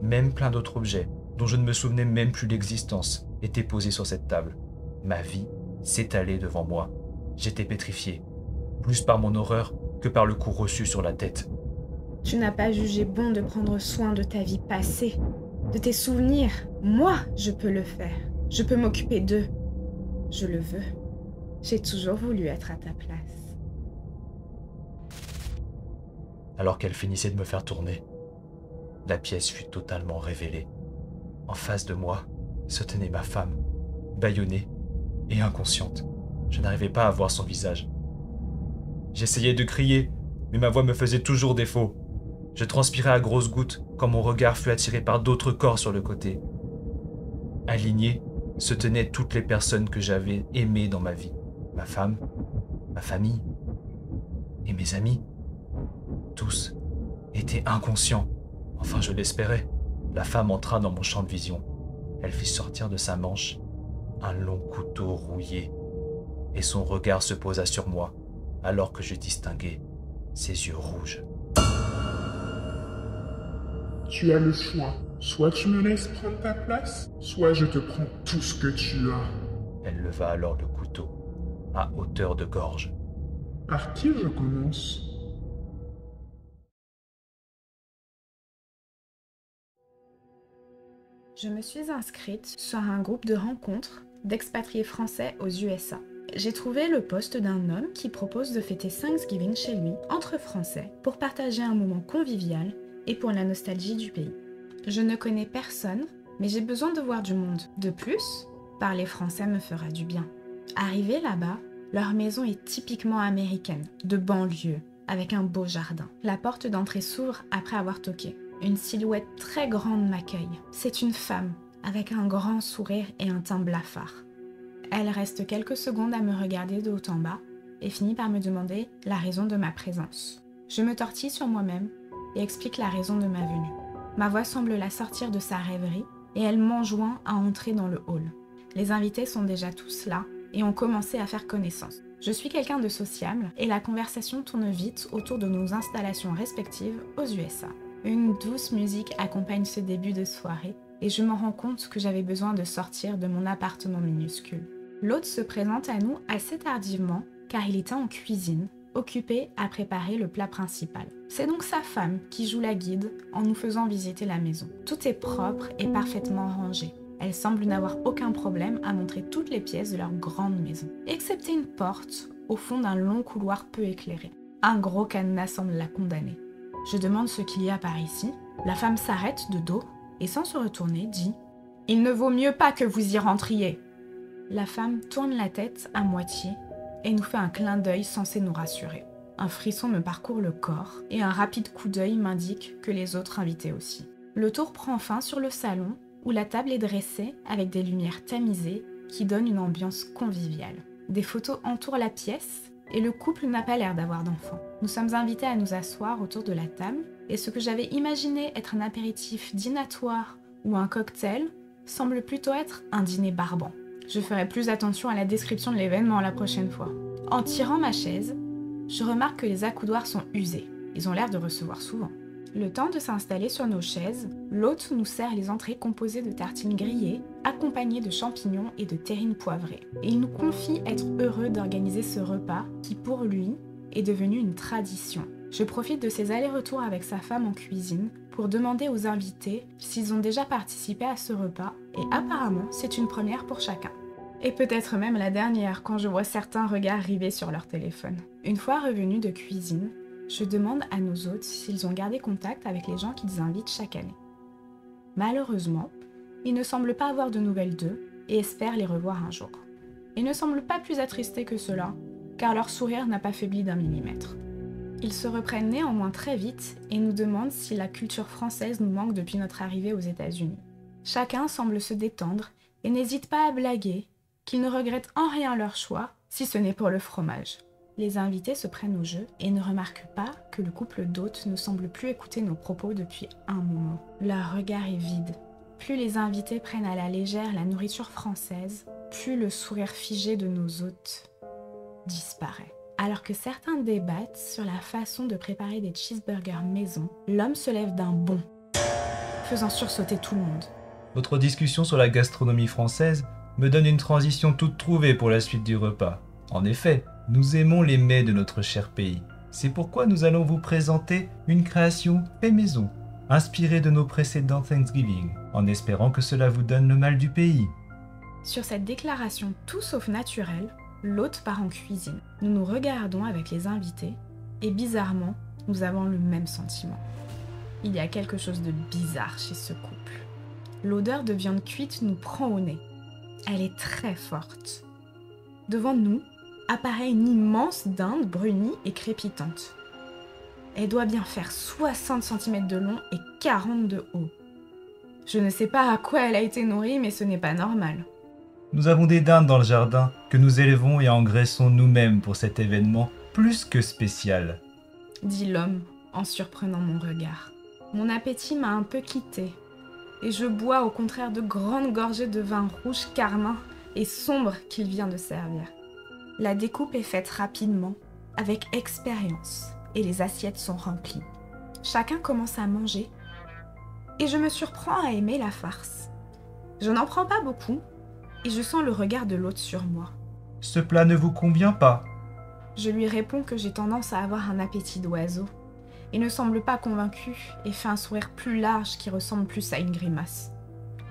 Même plein d'autres objets, dont je ne me souvenais même plus l'existence, étaient posés sur cette table. Ma vie s'étalait devant moi. J'étais pétrifié, plus par mon horreur que par le coup reçu sur la tête. Tu n'as pas jugé bon de prendre soin de ta vie passée, de tes souvenirs. Moi, je peux le faire. Je peux m'occuper d'eux. Je le veux. J'ai toujours voulu être à ta place. Alors qu'elle finissait de me faire tourner, la pièce fut totalement révélée. En face de moi se tenait ma femme, bâillonnée et inconsciente. Je n'arrivais pas à voir son visage. J'essayais de crier, mais ma voix me faisait toujours défaut. Je transpirais à grosses gouttes quand mon regard fut attiré par d'autres corps sur le côté. Alignés, se tenaient toutes les personnes que j'avais aimées dans ma vie. Ma femme, ma famille et mes amis. Tous étaient inconscients. Enfin, je l'espérais. La femme entra dans mon champ de vision. Elle fit sortir de sa manche un long couteau rouillé, et son regard se posa sur moi alors que je distinguais ses yeux rouges. Tu as le choix. Soit tu me laisses prendre ta place, soit je te prends tout ce que tu as. Elle leva alors le couteau, à hauteur de gorge. Par qui je commence? Je me suis inscrite sur un groupe de rencontres d'expatriés français aux USA. J'ai trouvé le poste d'un homme qui propose de fêter Thanksgiving chez lui, entre Français, pour partager un moment convivial et pour la nostalgie du pays. Je ne connais personne, mais j'ai besoin de voir du monde. De plus, parler français me fera du bien. Arrivé là-bas, leur maison est typiquement américaine, de banlieue, avec un beau jardin. La porte d'entrée s'ouvre après avoir toqué. Une silhouette très grande m'accueille. C'est une femme, avec un grand sourire et un teint blafard. Elle reste quelques secondes à me regarder de haut en bas et finit par me demander la raison de ma présence. Je me tortille sur moi-même et explique la raison de ma venue. Ma voix semble la sortir de sa rêverie et elle m'enjoint à entrer dans le hall. Les invités sont déjà tous là et ont commencé à faire connaissance. Je suis quelqu'un de sociable et la conversation tourne vite autour de nos installations respectives aux USA. Une douce musique accompagne ce début de soirée et je me rends compte que j'avais besoin de sortir de mon appartement minuscule. L'hôte se présente à nous assez tardivement car il était en cuisine, occupé à préparer le plat principal. C'est donc sa femme qui joue la guide en nous faisant visiter la maison. Tout est propre et parfaitement rangé. Elle semble n'avoir aucun problème à montrer toutes les pièces de leur grande maison, excepté une porte au fond d'un long couloir peu éclairé. Un gros cadenas semble la condamner. Je demande ce qu'il y a par ici. La femme s'arrête de dos et sans se retourner dit ⁇ Il ne vaut mieux pas que vous y rentriez !⁇ La femme tourne la tête à moitié et nous fait un clin d'œil censé nous rassurer. Un frisson me parcourt le corps et un rapide coup d'œil m'indique que les autres invités aussi. Le tour prend fin sur le salon où la table est dressée avec des lumières tamisées qui donnent une ambiance conviviale. Des photos entourent la pièce et le couple n'a pas l'air d'avoir d'enfants. Nous sommes invités à nous asseoir autour de la table et ce que j'avais imaginé être un apéritif dînatoire ou un cocktail semble plutôt être un dîner barbant. Je ferai plus attention à la description de l'événement la prochaine fois. En tirant ma chaise, je remarque que les accoudoirs sont usés. Ils ont l'air de recevoir souvent. Le temps de s'installer sur nos chaises, l'hôte nous sert les entrées composées de tartines grillées, accompagnées de champignons et de terrines poivrées. Et il nous confie être heureux d'organiser ce repas qui, pour lui, est devenu une tradition. Je profite de ses allers-retours avec sa femme en cuisine pour demander aux invités s'ils ont déjà participé à ce repas, et apparemment c'est une première pour chacun. Et peut-être même la dernière quand je vois certains regards rivés sur leur téléphone. Une fois revenus de cuisine, je demande à nos hôtes s'ils ont gardé contact avec les gens qu'ils invitent chaque année. Malheureusement, ils ne semblent pas avoir de nouvelles d'eux et espèrent les revoir un jour. Ils ne semblent pas plus attristés que cela, car leur sourire n'a pas faibli d'un millimètre. Ils se reprennent néanmoins très vite et nous demandent si la culture française nous manque depuis notre arrivée aux États-Unis. Chacun semble se détendre et n'hésite pas à blaguer qu'ils ne regrettent en rien leur choix, si ce n'est pour le fromage. Les invités se prennent au jeu et ne remarquent pas que le couple d'hôtes ne semble plus écouter nos propos depuis un moment. Leur regard est vide. Plus les invités prennent à la légère la nourriture française, plus le sourire figé de nos hôtes disparaît. Alors que certains débattent sur la façon de préparer des cheeseburgers maison, l'homme se lève d'un bond, faisant sursauter tout le monde. Votre discussion sur la gastronomie française me donne une transition toute trouvée pour la suite du repas. En effet, nous aimons les mets de notre cher pays. C'est pourquoi nous allons vous présenter une création fait maison, inspirée de nos précédents Thanksgiving, en espérant que cela vous donne le mal du pays. Sur cette déclaration tout sauf naturelle, l'hôte part en cuisine. Nous nous regardons avec les invités et bizarrement, nous avons le même sentiment. Il y a quelque chose de bizarre chez ce couple. L'odeur de viande cuite nous prend au nez. Elle est très forte. Devant nous, apparaît une immense dinde brunie et crépitante. Elle doit bien faire 60 cm de long et 40 de haut. Je ne sais pas à quoi elle a été nourrie, mais ce n'est pas normal. Nous avons des dindes dans le jardin que nous élevons et engraissons nous-mêmes pour cet événement plus que spécial. dit l'homme en surprenant mon regard. Mon appétit m'a un peu quitté, et je bois au contraire de grandes gorgées de vin rouge carmin et sombre qu'il vient de servir. La découpe est faite rapidement, avec expérience, et les assiettes sont remplies. Chacun commence à manger, et je me surprends à aimer la farce. Je n'en prends pas beaucoup, et je sens le regard de l'autre sur moi. Ce plat ne vous convient pas Je lui réponds que j'ai tendance à avoir un appétit d'oiseau. Il ne semble pas convaincu et fait un sourire plus large qui ressemble plus à une grimace.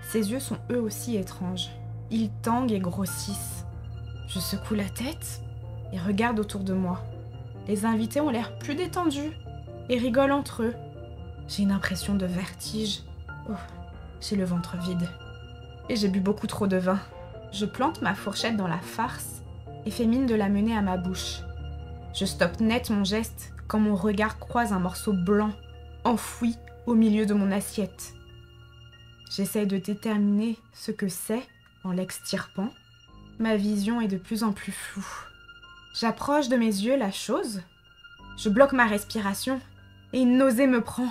Ses yeux sont eux aussi étranges. Ils tanguent et grossissent. Je secoue la tête et regarde autour de moi. Les invités ont l'air plus détendus et rigolent entre eux. J'ai une impression de vertige. Oh, j'ai le ventre vide. Et j'ai bu beaucoup trop de vin. Je plante ma fourchette dans la farce et fais mine de la mener à ma bouche. Je stoppe net mon geste quand mon regard croise un morceau blanc, enfoui au milieu de mon assiette. J'essaie de déterminer ce que c'est en l'extirpant. Ma vision est de plus en plus floue. J'approche de mes yeux la chose. Je bloque ma respiration et une nausée me prend.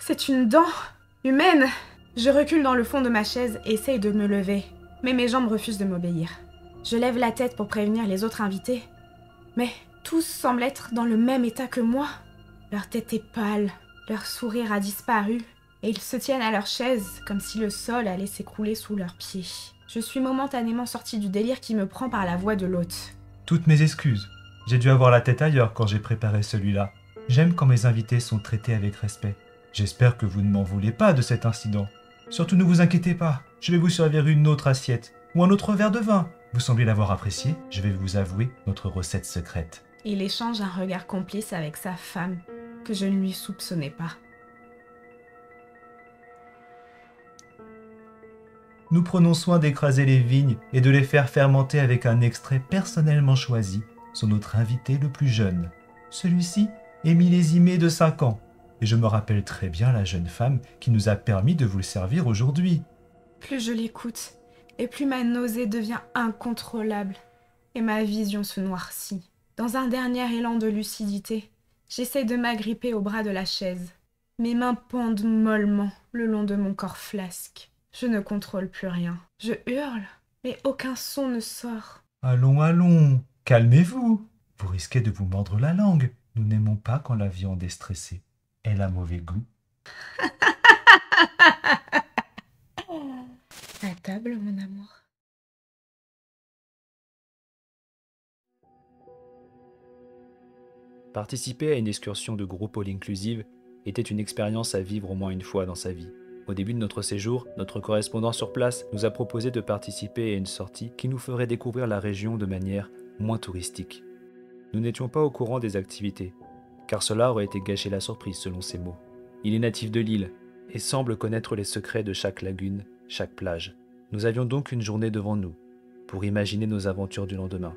C'est une dent humaine. Je recule dans le fond de ma chaise et essaye de me lever, mais mes jambes refusent de m'obéir. Je lève la tête pour prévenir les autres invités, mais tous semblent être dans le même état que moi. Leur tête est pâle, leur sourire a disparu, et ils se tiennent à leur chaise comme si le sol allait s'écrouler sous leurs pieds. Je suis momentanément sortie du délire qui me prend par la voix de l'hôte. Toutes mes excuses. J'ai dû avoir la tête ailleurs quand j'ai préparé celui-là. J'aime quand mes invités sont traités avec respect. J'espère que vous ne m'en voulez pas de cet incident. Surtout ne vous inquiétez pas, je vais vous servir une autre assiette ou un autre verre de vin. Vous semblez l'avoir apprécié, je vais vous avouer notre recette secrète. Il échange un regard complice avec sa femme, que je ne lui soupçonnais pas. Nous prenons soin d'écraser les vignes et de les faire fermenter avec un extrait personnellement choisi sur notre invité le plus jeune. Celui-ci est millésimé de 5 ans, et je me rappelle très bien la jeune femme qui nous a permis de vous le servir aujourd'hui. Plus je l'écoute, et plus ma nausée devient incontrôlable, et ma vision se noircit. Dans un dernier élan de lucidité, j'essaie de m'agripper au bras de la chaise. Mes mains pendent mollement le long de mon corps flasque. Je ne contrôle plus rien. Je hurle, mais aucun son ne sort. Allons, allons, calmez-vous. Vous risquez de vous mordre la langue. Nous n'aimons pas quand la viande est stressée. Elle a mauvais goût. À table, mon amour. Participer à une excursion de groupe all inclusive était une expérience à vivre au moins une fois dans sa vie. Au début de notre séjour, notre correspondant sur place nous a proposé de participer à une sortie qui nous ferait découvrir la région de manière moins touristique. Nous n'étions pas au courant des activités, car cela aurait été gâcher la surprise selon ses mots. Il est natif de l'île et semble connaître les secrets de chaque lagune, chaque plage. Nous avions donc une journée devant nous pour imaginer nos aventures du lendemain.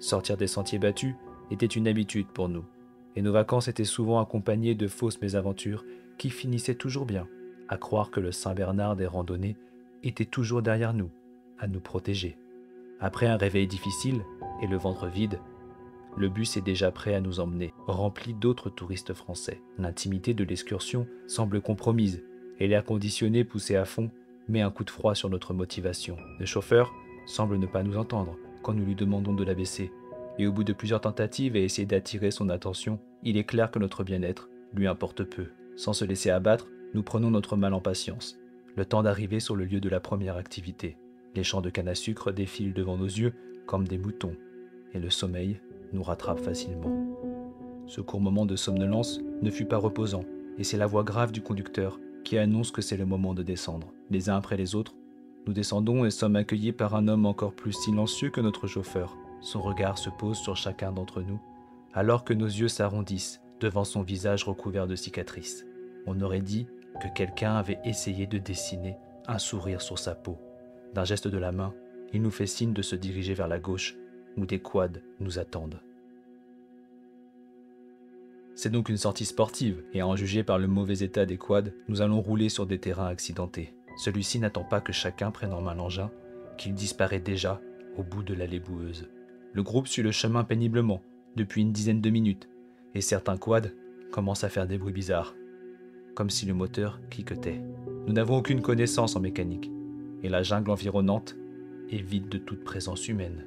Sortir des sentiers battus était une habitude pour nous, et nos vacances étaient souvent accompagnées de fausses mésaventures qui finissaient toujours bien, à croire que le Saint-Bernard des randonnées était toujours derrière nous, à nous protéger. Après un réveil difficile et le ventre vide, le bus est déjà prêt à nous emmener, rempli d'autres touristes français. L'intimité de l'excursion semble compromise, et l'air conditionné poussé à fond met un coup de froid sur notre motivation. Le chauffeur semble ne pas nous entendre quand nous lui demandons de la baisser, et au bout de plusieurs tentatives et essayer d'attirer son attention, il est clair que notre bien-être lui importe peu. Sans se laisser abattre, nous prenons notre mal en patience, le temps d'arriver sur le lieu de la première activité. Les champs de canne à sucre défilent devant nos yeux comme des moutons, et le sommeil nous rattrape facilement. Ce court moment de somnolence ne fut pas reposant, et c'est la voix grave du conducteur qui annonce que c'est le moment de descendre. Les uns après les autres, nous descendons et sommes accueillis par un homme encore plus silencieux que notre chauffeur. Son regard se pose sur chacun d'entre nous, alors que nos yeux s'arrondissent devant son visage recouvert de cicatrices. On aurait dit que quelqu'un avait essayé de dessiner un sourire sur sa peau. D'un geste de la main, il nous fait signe de se diriger vers la gauche, où des quads nous attendent. C'est donc une sortie sportive, et à en juger par le mauvais état des quads, nous allons rouler sur des terrains accidentés. Celui-ci n'attend pas que chacun prenne en main l'engin, qu'il disparaît déjà au bout de l'allée boueuse. Le groupe suit le chemin péniblement depuis une dizaine de minutes, et certains quads commencent à faire des bruits bizarres, comme si le moteur cliquetait. Nous n'avons aucune connaissance en mécanique, et la jungle environnante est vide de toute présence humaine.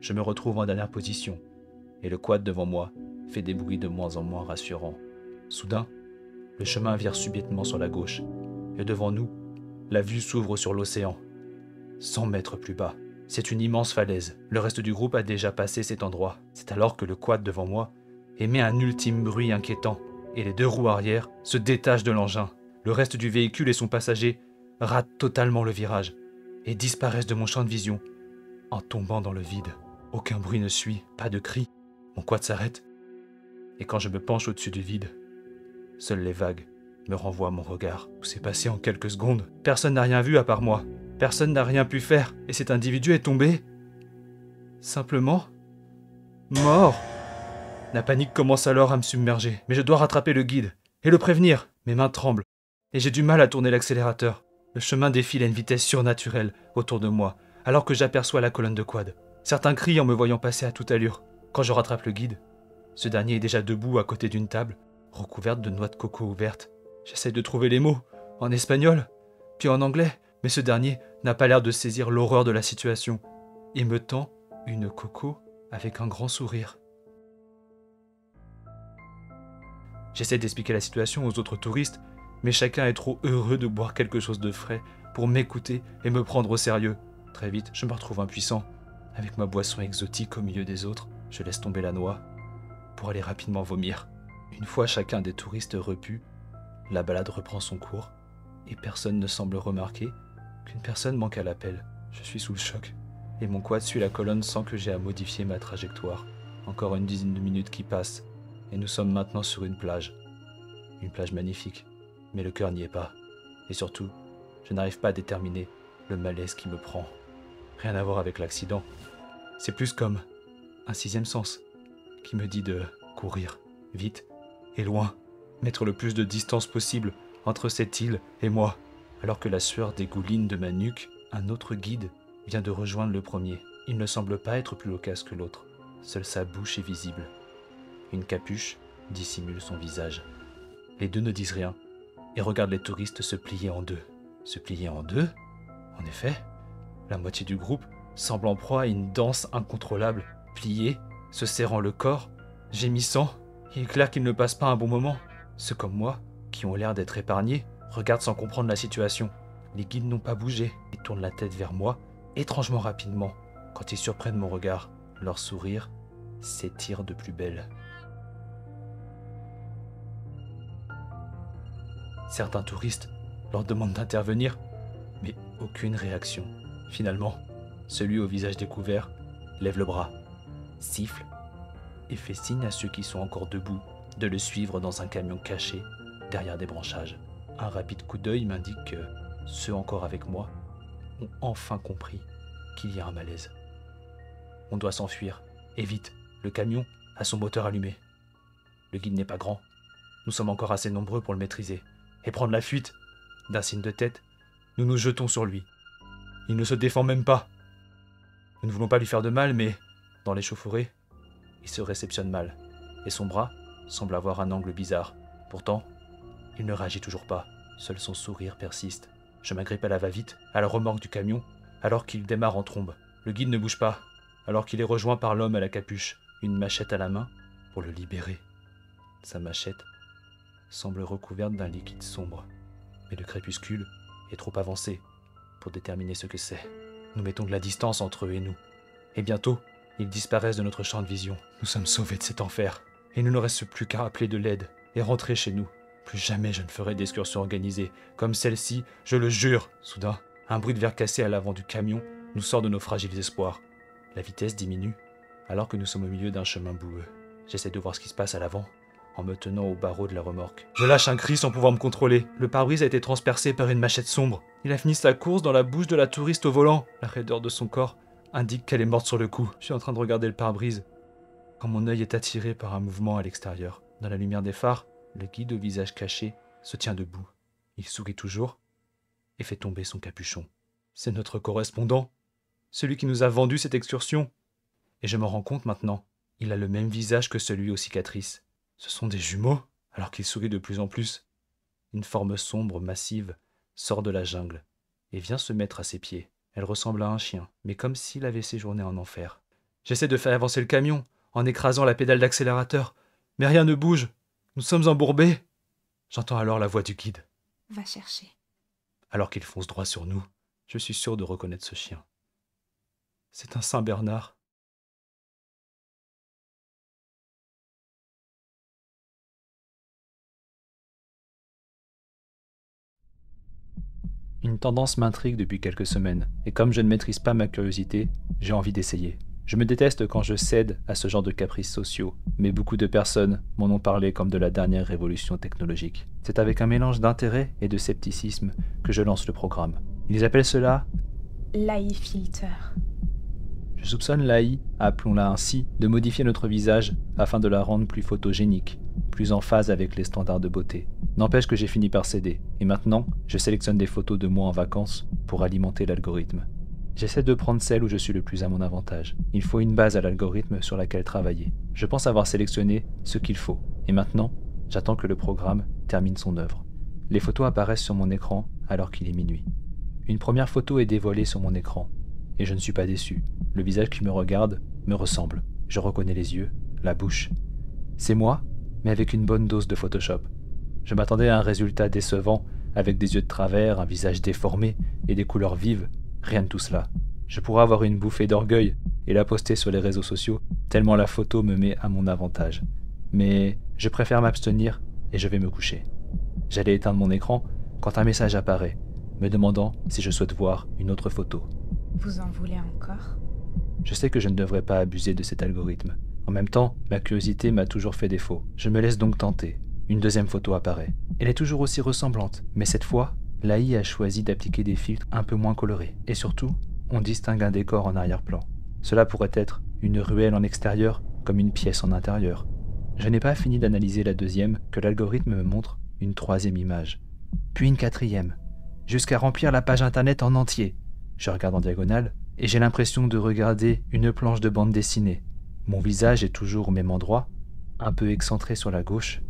Je me retrouve en dernière position, et le quad devant moi fait des bruits de moins en moins rassurants. Soudain, le chemin vire subitement sur la gauche, et devant nous, la vue s'ouvre sur l'océan. 100 mètres plus bas, c'est une immense falaise. Le reste du groupe a déjà passé cet endroit. C'est alors que le quad devant moi émet un ultime bruit inquiétant, et les deux roues arrière se détachent de l'engin. Le reste du véhicule et son passager ratent totalement le virage et disparaissent de mon champ de vision en tombant dans le vide. Aucun bruit ne suit, pas de cri. Mon quad s'arrête. Et quand je me penche au-dessus du vide, seules les vagues me renvoient mon regard. Tout s'est passé en quelques secondes. Personne n'a rien vu à part moi. Personne n'a rien pu faire. Et cet individu est tombé. Simplement. Mort. La panique commence alors à me submerger. Mais je dois rattraper le guide et le prévenir. Mes mains tremblent. Et j'ai du mal à tourner l'accélérateur. Le chemin défile à une vitesse surnaturelle autour de moi, alors que j'aperçois la colonne de quad. Certains crient en me voyant passer à toute allure. Quand je rattrape le guide, ce dernier est déjà debout à côté d'une table, recouverte de noix de coco ouvertes. J'essaie de trouver les mots, en espagnol, puis en anglais, mais ce dernier n'a pas l'air de saisir l'horreur de la situation, et me tend une coco avec un grand sourire. J'essaie d'expliquer la situation aux autres touristes, mais chacun est trop heureux de boire quelque chose de frais pour m'écouter et me prendre au sérieux. Très vite, je me retrouve impuissant. Avec ma boisson exotique au milieu des autres, je laisse tomber la noix pour aller rapidement vomir. Une fois chacun des touristes repus, la balade reprend son cours et personne ne semble remarquer qu'une personne manque à l'appel. Je suis sous le choc et mon quad suit la colonne sans que j'ai à modifier ma trajectoire. Encore une dizaine de minutes qui passent et nous sommes maintenant sur une plage. Une plage magnifique, mais le cœur n'y est pas. Et surtout, je n'arrive pas à déterminer le malaise qui me prend. Rien à voir avec l'accident. C'est plus comme un sixième sens qui me dit de courir vite et loin, mettre le plus de distance possible entre cette île et moi. Alors que la sueur dégouline de ma nuque, un autre guide vient de rejoindre le premier. Il ne semble pas être plus loquace que l'autre. Seule sa bouche est visible. Une capuche dissimule son visage. Les deux ne disent rien et regardent les touristes se plier en deux. Se plier en deux? En effet, la moitié du groupe semble en proie à une danse incontrôlable, pliée, se serrant le corps, gémissant. Il est clair qu'ils ne passent pas un bon moment. Ceux comme moi, qui ont l'air d'être épargnés, regardent sans comprendre la situation. Les guides n'ont pas bougé et tournent la tête vers moi, étrangement rapidement. Quand ils surprennent mon regard, leur sourire s'étire de plus belle. Certains touristes leur demandent d'intervenir, mais aucune réaction. Finalement, celui au visage découvert lève le bras, siffle et fait signe à ceux qui sont encore debout de le suivre dans un camion caché derrière des branchages. Un rapide coup d'œil m'indique que ceux encore avec moi ont enfin compris qu'il y a un malaise. On doit s'enfuir, et vite, le camion a son moteur allumé. Le guide n'est pas grand, nous sommes encore assez nombreux pour le maîtriser et prendre la fuite. D'un signe de tête, nous nous jetons sur lui. Il ne se défend même pas. Nous ne voulons pas lui faire de mal, mais dans l'échauffourée, il se réceptionne mal, et son bras semble avoir un angle bizarre. Pourtant, il ne réagit toujours pas, seul son sourire persiste. Je m'agrippe à la va-vite, à la remorque du camion, alors qu'il démarre en trombe. Le guide ne bouge pas, alors qu'il est rejoint par l'homme à la capuche, une machette à la main, pour le libérer. Sa machette semble recouverte d'un liquide sombre, mais le crépuscule est trop avancé pour déterminer ce que c'est. Nous mettons de la distance entre eux et nous, et bientôt, ils disparaissent de notre champ de vision. Nous sommes sauvés de cet enfer, il ne nous reste plus qu'à appeler de l'aide et rentrer chez nous. Plus jamais je ne ferai d'excursion organisée, comme celle-ci, je le jure. Soudain, un bruit de verre cassé à l'avant du camion nous sort de nos fragiles espoirs. La vitesse diminue, alors que nous sommes au milieu d'un chemin boueux. J'essaie de voir ce qui se passe à l'avant, en me tenant au barreau de la remorque. Je lâche un cri sans pouvoir me contrôler. Le pare-brise a été transpercé par une machette sombre. Il a fini sa course dans la bouche de la touriste au volant. La raideur de son corps indique qu'elle est morte sur le coup. Je suis en train de regarder le pare-brise quand mon œil est attiré par un mouvement à l'extérieur. Dans la lumière des phares, le guide au visage caché se tient debout. Il sourit toujours et fait tomber son capuchon. C'est notre correspondant, celui qui nous a vendu cette excursion. Et je me rends compte maintenant, il a le même visage que celui aux cicatrices. Ce sont des jumeaux, alors qu'il sourit de plus en plus. Une forme sombre, massive, sort de la jungle et vient se mettre à ses pieds. Elle ressemble à un chien, mais comme s'il avait séjourné en enfer. J'essaie de faire avancer le camion, en écrasant la pédale d'accélérateur, mais rien ne bouge. Nous sommes embourbés. J'entends alors la voix du guide. Va chercher. Alors qu'il fonce droit sur nous, je suis sûr de reconnaître ce chien. C'est un Saint-Bernard. Une tendance m'intrigue depuis quelques semaines, et comme je ne maîtrise pas ma curiosité, j'ai envie d'essayer. Je me déteste quand je cède à ce genre de caprices sociaux, mais beaucoup de personnes m'en ont parlé comme de la dernière révolution technologique. C'est avec un mélange d'intérêt et de scepticisme que je lance le programme. Ils appellent cela L'AI filter. Je soupçonne l'AI, appelons-la ainsi, de modifier notre visage afin de la rendre plus photogénique, plus en phase avec les standards de beauté. N'empêche que j'ai fini par céder, et maintenant, je sélectionne des photos de moi en vacances pour alimenter l'algorithme. J'essaie de prendre celles où je suis le plus à mon avantage. Il faut une base à l'algorithme sur laquelle travailler. Je pense avoir sélectionné ce qu'il faut, et maintenant, j'attends que le programme termine son œuvre. Les photos apparaissent sur mon écran alors qu'il est minuit. Une première photo est dévoilée sur mon écran, et je ne suis pas déçu. Le visage qui me regarde me ressemble. Je reconnais les yeux, la bouche. C'est moi, mais avec une bonne dose de Photoshop. Je m'attendais à un résultat décevant, avec des yeux de travers, un visage déformé et des couleurs vives. Rien de tout cela. Je pourrais avoir une bouffée d'orgueil et la poster sur les réseaux sociaux, tellement la photo me met à mon avantage. Mais je préfère m'abstenir et je vais me coucher. J'allais éteindre mon écran quand un message apparaît, me demandant si je souhaite voir une autre photo. Vous en voulez encore? Je sais que je ne devrais pas abuser de cet algorithme. En même temps, ma curiosité m'a toujours fait défaut. Je me laisse donc tenter. Une deuxième photo apparaît. Elle est toujours aussi ressemblante, mais cette fois, l'AI a choisi d'appliquer des filtres un peu moins colorés. Et surtout, on distingue un décor en arrière-plan. Cela pourrait être une ruelle en extérieur comme une pièce en intérieur. Je n'ai pas fini d'analyser la deuxième que l'algorithme me montre une troisième image. Puis une quatrième, jusqu'à remplir la page internet en entier. Je regarde en diagonale et j'ai l'impression de regarder une planche de bande dessinée. Mon visage est toujours au même endroit, un peu excentré sur la gauche,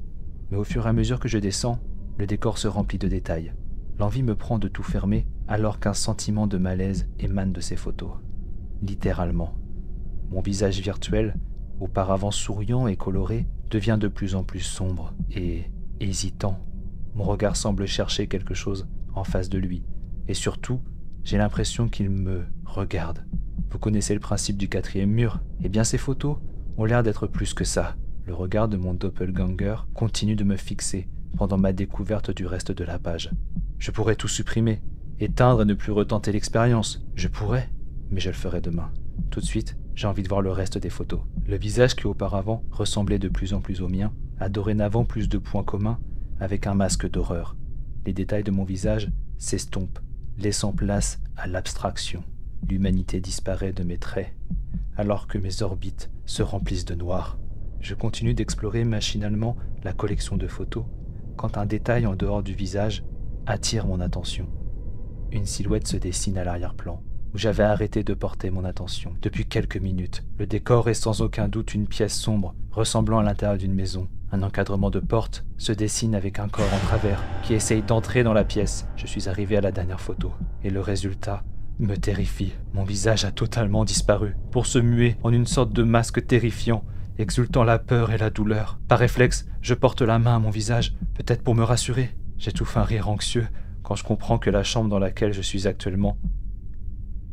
mais au fur et à mesure que je descends, le décor se remplit de détails. L'envie me prend de tout fermer alors qu'un sentiment de malaise émane de ces photos. Littéralement. Mon visage virtuel, auparavant souriant et coloré, devient de plus en plus sombre et hésitant. Mon regard semble chercher quelque chose en face de lui, et surtout, j'ai l'impression qu'il me regarde. Vous connaissez le principe du quatrième mur Eh bien ces photos ont l'air d'être plus que ça. Le regard de mon doppelganger continue de me fixer pendant ma découverte du reste de la page. Je pourrais tout supprimer, éteindre et ne plus retenter l'expérience. Je pourrais, mais je le ferai demain. Tout de suite, j'ai envie de voir le reste des photos. Le visage qui auparavant ressemblait de plus en plus au mien a dorénavant plus de points communs avec un masque d'horreur. Les détails de mon visage s'estompent, laissant place à l'abstraction. L'humanité disparaît de mes traits, alors que mes orbites se remplissent de noir. Je continue d'explorer machinalement la collection de photos quand un détail en dehors du visage attire mon attention. Une silhouette se dessine à l'arrière-plan, où j'avais arrêté de porter mon attention depuis quelques minutes. Le décor est sans aucun doute une pièce sombre, ressemblant à l'intérieur d'une maison. Un encadrement de porte se dessine avec un corps en travers qui essaye d'entrer dans la pièce. Je suis arrivé à la dernière photo, et le résultat me terrifie. Mon visage a totalement disparu, pour se muer en une sorte de masque terrifiant, exultant la peur et la douleur. Par réflexe, je porte la main à mon visage, peut-être pour me rassurer. J'étouffe un rire anxieux quand je comprends que la chambre dans laquelle je suis actuellement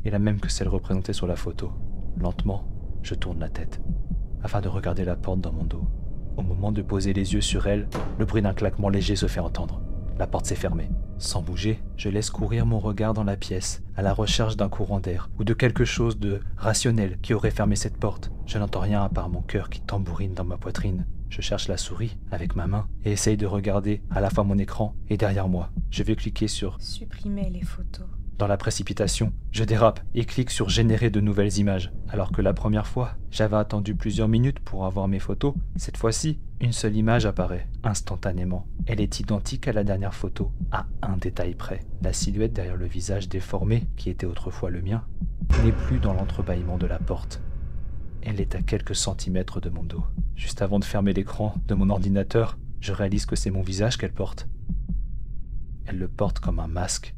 est la même que celle représentée sur la photo. Lentement, je tourne la tête, afin de regarder la porte dans mon dos. Au moment de poser les yeux sur elle, le bruit d'un claquement léger se fait entendre. La porte s'est fermée. Sans bouger, je laisse courir mon regard dans la pièce, à la recherche d'un courant d'air ou de quelque chose de rationnel qui aurait fermé cette porte. Je n'entends rien à part mon cœur qui tambourine dans ma poitrine. Je cherche la souris avec ma main et essaye de regarder à la fois mon écran et derrière moi. Je vais cliquer sur Supprimer les photos. Dans la précipitation, je dérape et clique sur générer de nouvelles images. Alors que la première fois, j'avais attendu plusieurs minutes pour avoir mes photos, cette fois-ci, une seule image apparaît instantanément. Elle est identique à la dernière photo, à un détail près. La silhouette derrière le visage déformé, qui était autrefois le mien, n'est plus dans l'entrebâillement de la porte. Elle est à quelques centimètres de mon dos. Juste avant de fermer l'écran de mon ordinateur, je réalise que c'est mon visage qu'elle porte. Elle le porte comme un masque.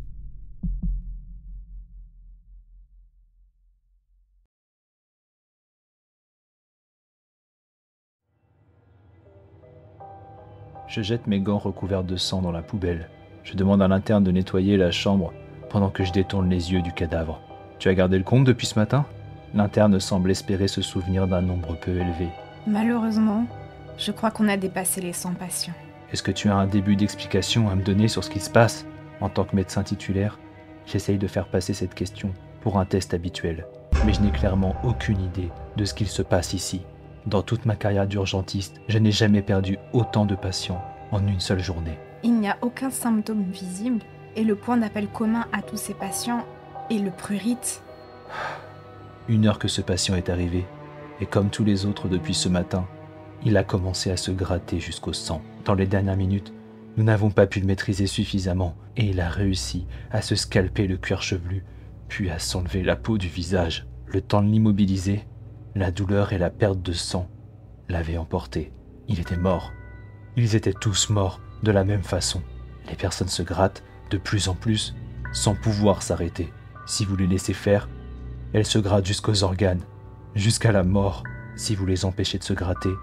Je jette mes gants recouverts de sang dans la poubelle. Je demande à l'interne de nettoyer la chambre pendant que je détourne les yeux du cadavre. Tu as gardé le compte depuis ce matin? L'interne semble espérer se souvenir d'un nombre peu élevé. Malheureusement, je crois qu'on a dépassé les 100 patients. Est-ce que tu as un début d'explication à me donner sur ce qui se passe? En tant que médecin titulaire, j'essaye de faire passer cette question pour un test habituel. Mais je n'ai clairement aucune idée de ce qu'il se passe ici. Dans toute ma carrière d'urgentiste, je n'ai jamais perdu autant de patients en une seule journée. Il n'y a aucun symptôme visible et le point d'appel commun à tous ces patients est le prurite. Une heure que ce patient est arrivé, et comme tous les autres depuis ce matin, il a commencé à se gratter jusqu'au sang. Dans les dernières minutes, nous n'avons pas pu le maîtriser suffisamment, et il a réussi à se scalper le cuir chevelu, puis à s'enlever la peau du visage. Le temps de l'immobiliser, la douleur et la perte de sang l'avaient emporté. Il était mort. Ils étaient tous morts de la même façon. Les personnes se grattent de plus en plus sans pouvoir s'arrêter. Si vous les laissez faire, elles se grattent jusqu'aux organes, jusqu'à la mort. Si vous les empêchez de se gratter,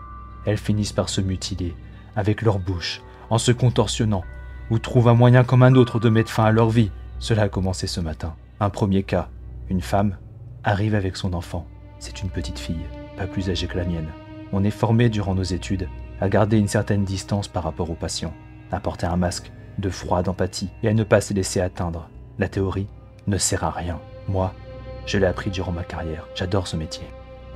elles finissent par se mutiler avec leur bouche, en se contorsionnant, ou trouvent un moyen comme un autre de mettre fin à leur vie. Cela a commencé ce matin. Un premier cas, une femme, arrive avec son enfant. C'est une petite fille, pas plus âgée que la mienne. On est formé durant nos études à garder une certaine distance par rapport aux patients, à porter un masque de froid d'empathie et à ne pas se laisser atteindre. La théorie ne sert à rien. Moi, je l'ai appris durant ma carrière. J'adore ce métier.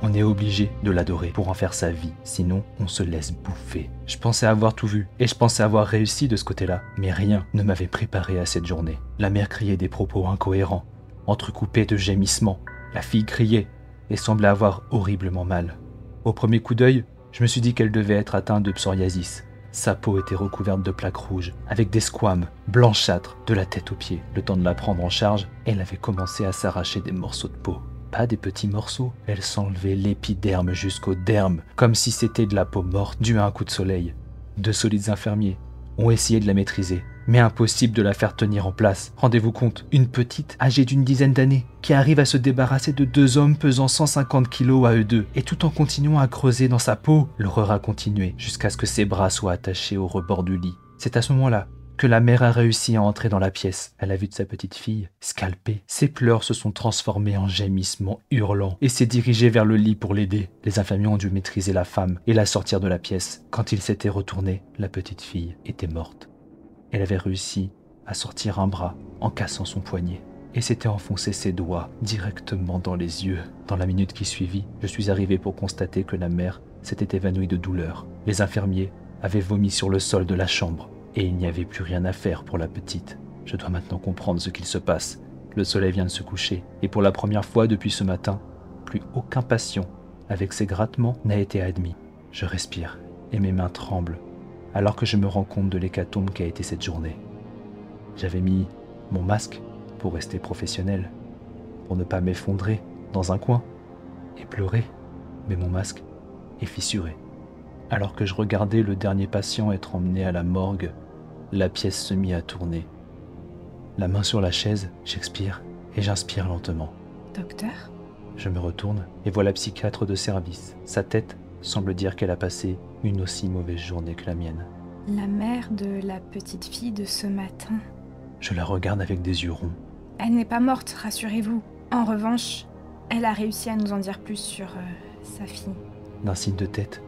On est obligé de l'adorer pour en faire sa vie, sinon on se laisse bouffer. Je pensais avoir tout vu, et je pensais avoir réussi de ce côté-là, mais rien ne m'avait préparé à cette journée. La mère criait des propos incohérents, entrecoupés de gémissements. La fille criait et semblait avoir horriblement mal. Au premier coup d'œil, je me suis dit qu'elle devait être atteinte de psoriasis. Sa peau était recouverte de plaques rouges, avec des squames blanchâtres de la tête aux pieds. Le temps de la prendre en charge, elle avait commencé à s'arracher des morceaux de peau pas des petits morceaux. Elle s'enlevait l'épiderme jusqu'au derme, comme si c'était de la peau morte due à un coup de soleil. Deux solides infirmiers ont essayé de la maîtriser, mais impossible de la faire tenir en place. Rendez-vous compte, une petite, âgée d'une dizaine d'années, qui arrive à se débarrasser de deux hommes pesant 150 kilos à eux deux, et tout en continuant à creuser dans sa peau, l'horreur a continué jusqu'à ce que ses bras soient attachés au rebord du lit. C'est à ce moment-là que la mère a réussi à entrer dans la pièce à la vue de sa petite fille, scalpée. Ses pleurs se sont transformés en gémissements hurlants et s'est dirigée vers le lit pour l'aider. Les infirmiers ont dû maîtriser la femme et la sortir de la pièce. Quand il s'était retourné, la petite fille était morte. Elle avait réussi à sortir un bras en cassant son poignet et s'était enfoncé ses doigts directement dans les yeux. Dans la minute qui suivit, je suis arrivé pour constater que la mère s'était évanouie de douleur. Les infirmiers avaient vomi sur le sol de la chambre et il n'y avait plus rien à faire pour la petite. Je dois maintenant comprendre ce qu'il se passe. Le soleil vient de se coucher, et pour la première fois depuis ce matin, plus aucun patient, avec ses grattements, n'a été admis. Je respire, et mes mains tremblent, alors que je me rends compte de l'hécatombe qu'a été cette journée. J'avais mis mon masque pour rester professionnel, pour ne pas m'effondrer dans un coin et pleurer, mais mon masque est fissuré. Alors que je regardais le dernier patient être emmené à la morgue la pièce se mit à tourner. La main sur la chaise, j'expire et j'inspire lentement. Docteur? Je me retourne et vois la psychiatre de service. Sa tête semble dire qu'elle a passé une aussi mauvaise journée que la mienne. La mère de la petite fille de ce matin. Je la regarde avec des yeux ronds. Elle n'est pas morte, rassurez-vous. En revanche, elle a réussi à nous en dire plus sur euh, sa fille. D'un signe de tête,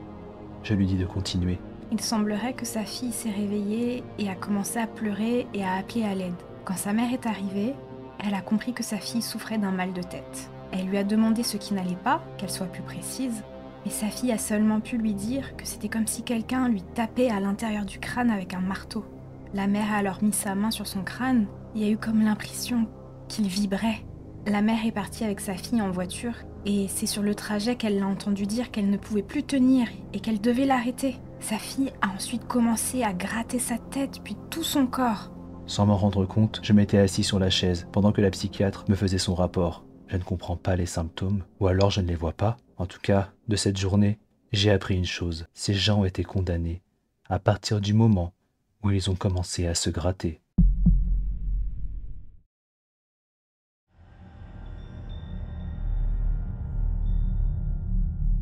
je lui dis de continuer il semblerait que sa fille s'est réveillée et a commencé à pleurer et à appeler à l'aide. Quand sa mère est arrivée, elle a compris que sa fille souffrait d'un mal de tête. Elle lui a demandé ce qui n'allait pas, qu'elle soit plus précise, et sa fille a seulement pu lui dire que c'était comme si quelqu'un lui tapait à l'intérieur du crâne avec un marteau. La mère a alors mis sa main sur son crâne et a eu comme l'impression qu'il vibrait. La mère est partie avec sa fille en voiture et c'est sur le trajet qu'elle l'a entendu dire qu'elle ne pouvait plus tenir et qu'elle devait l'arrêter. Sa fille a ensuite commencé à gratter sa tête puis tout son corps. Sans m'en rendre compte, je m'étais assis sur la chaise pendant que la psychiatre me faisait son rapport. Je ne comprends pas les symptômes, ou alors je ne les vois pas. En tout cas, de cette journée, j'ai appris une chose. Ces gens ont été condamnés à partir du moment où ils ont commencé à se gratter.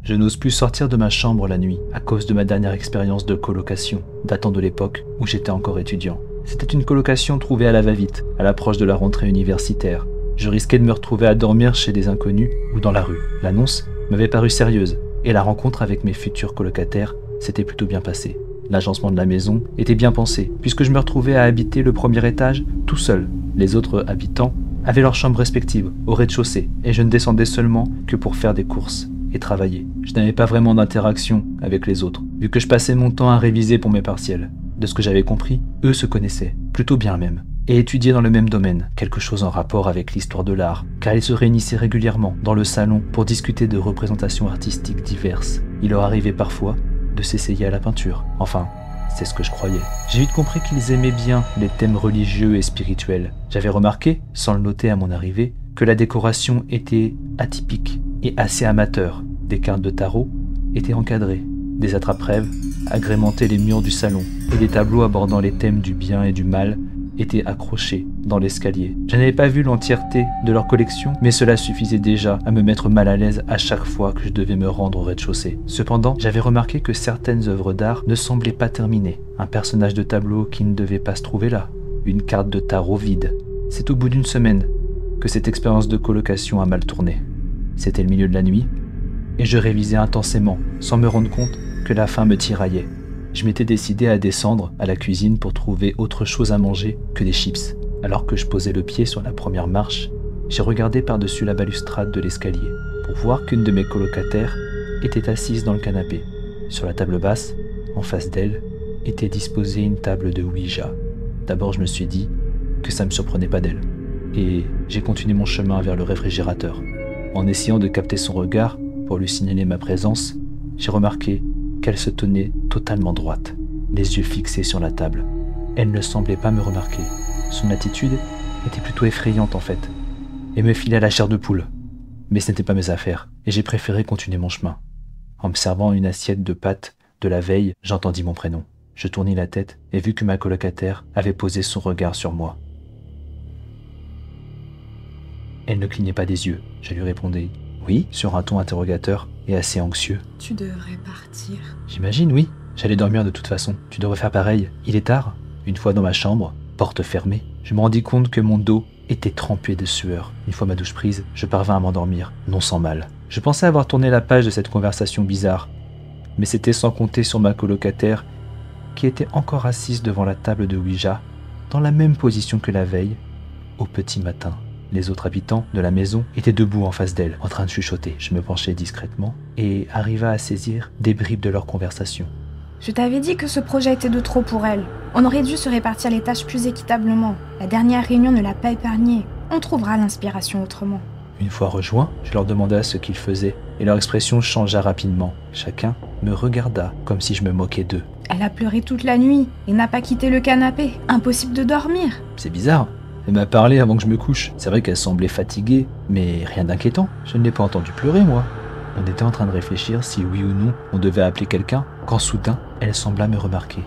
Je n'ose plus sortir de ma chambre la nuit à cause de ma dernière expérience de colocation, datant de l'époque où j'étais encore étudiant. C'était une colocation trouvée à la va-vite, à l'approche de la rentrée universitaire. Je risquais de me retrouver à dormir chez des inconnus ou dans la rue. L'annonce m'avait paru sérieuse, et la rencontre avec mes futurs colocataires s'était plutôt bien passée. L'agencement de la maison était bien pensé, puisque je me retrouvais à habiter le premier étage tout seul. Les autres habitants avaient leurs chambres respectives au rez-de-chaussée, et je ne descendais seulement que pour faire des courses et travailler. Je n'avais pas vraiment d'interaction avec les autres, vu que je passais mon temps à réviser pour mes partiels. De ce que j'avais compris, eux se connaissaient, plutôt bien même, et étudiaient dans le même domaine, quelque chose en rapport avec l'histoire de l'art, car ils se réunissaient régulièrement dans le salon pour discuter de représentations artistiques diverses. Il leur arrivait parfois de s'essayer à la peinture. Enfin, c'est ce que je croyais. J'ai vite compris qu'ils aimaient bien les thèmes religieux et spirituels. J'avais remarqué, sans le noter à mon arrivée, que la décoration était atypique et assez amateur. Des cartes de tarot étaient encadrées, des attrape-rêves agrémentaient les murs du salon, et des tableaux abordant les thèmes du bien et du mal étaient accrochés dans l'escalier. Je n'avais pas vu l'entièreté de leur collection, mais cela suffisait déjà à me mettre mal à l'aise à chaque fois que je devais me rendre au rez-de-chaussée. Cependant, j'avais remarqué que certaines œuvres d'art ne semblaient pas terminées. Un personnage de tableau qui ne devait pas se trouver là, une carte de tarot vide. C'est au bout d'une semaine que cette expérience de colocation a mal tourné. C'était le milieu de la nuit, et je révisais intensément, sans me rendre compte que la faim me tiraillait. Je m'étais décidé à descendre à la cuisine pour trouver autre chose à manger que des chips. Alors que je posais le pied sur la première marche, j'ai regardé par-dessus la balustrade de l'escalier pour voir qu'une de mes colocataires était assise dans le canapé. Sur la table basse, en face d'elle, était disposée une table de Ouija. D'abord, je me suis dit que ça ne me surprenait pas d'elle. Et j'ai continué mon chemin vers le réfrigérateur. En essayant de capter son regard pour lui signaler ma présence, j'ai remarqué qu'elle se tenait totalement droite, les yeux fixés sur la table. Elle ne semblait pas me remarquer. Son attitude était plutôt effrayante en fait, et me filait la chair de poule. Mais ce n'était pas mes affaires, et j'ai préféré continuer mon chemin. En observant une assiette de pâtes de la veille, j'entendis mon prénom. Je tournai la tête et vis que ma colocataire avait posé son regard sur moi. Elle ne clignait pas des yeux. Je lui répondais Oui, sur un ton interrogateur et assez anxieux. Tu devrais partir. J'imagine, oui. J'allais dormir de toute façon. Tu devrais faire pareil. Il est tard. Une fois dans ma chambre, porte fermée, je me rendis compte que mon dos était trempé de sueur. Une fois ma douche prise, je parvins à m'endormir, non sans mal. Je pensais avoir tourné la page de cette conversation bizarre, mais c'était sans compter sur ma colocataire qui était encore assise devant la table de Ouija, dans la même position que la veille, au petit matin. Les autres habitants de la maison étaient debout en face d'elle, en train de chuchoter. Je me penchai discrètement et arriva à saisir des bribes de leur conversation. Je t'avais dit que ce projet était de trop pour elle. On aurait dû se répartir les tâches plus équitablement. La dernière réunion ne l'a pas épargnée. On trouvera l'inspiration autrement. Une fois rejoint, je leur demanda ce qu'ils faisaient, et leur expression changea rapidement. Chacun me regarda comme si je me moquais d'eux. Elle a pleuré toute la nuit et n'a pas quitté le canapé. Impossible de dormir. C'est bizarre. Elle m'a parlé avant que je me couche. C'est vrai qu'elle semblait fatiguée, mais rien d'inquiétant. Je ne l'ai pas entendu pleurer, moi. On était en train de réfléchir si oui ou non on devait appeler quelqu'un, quand soudain, elle sembla me remarquer.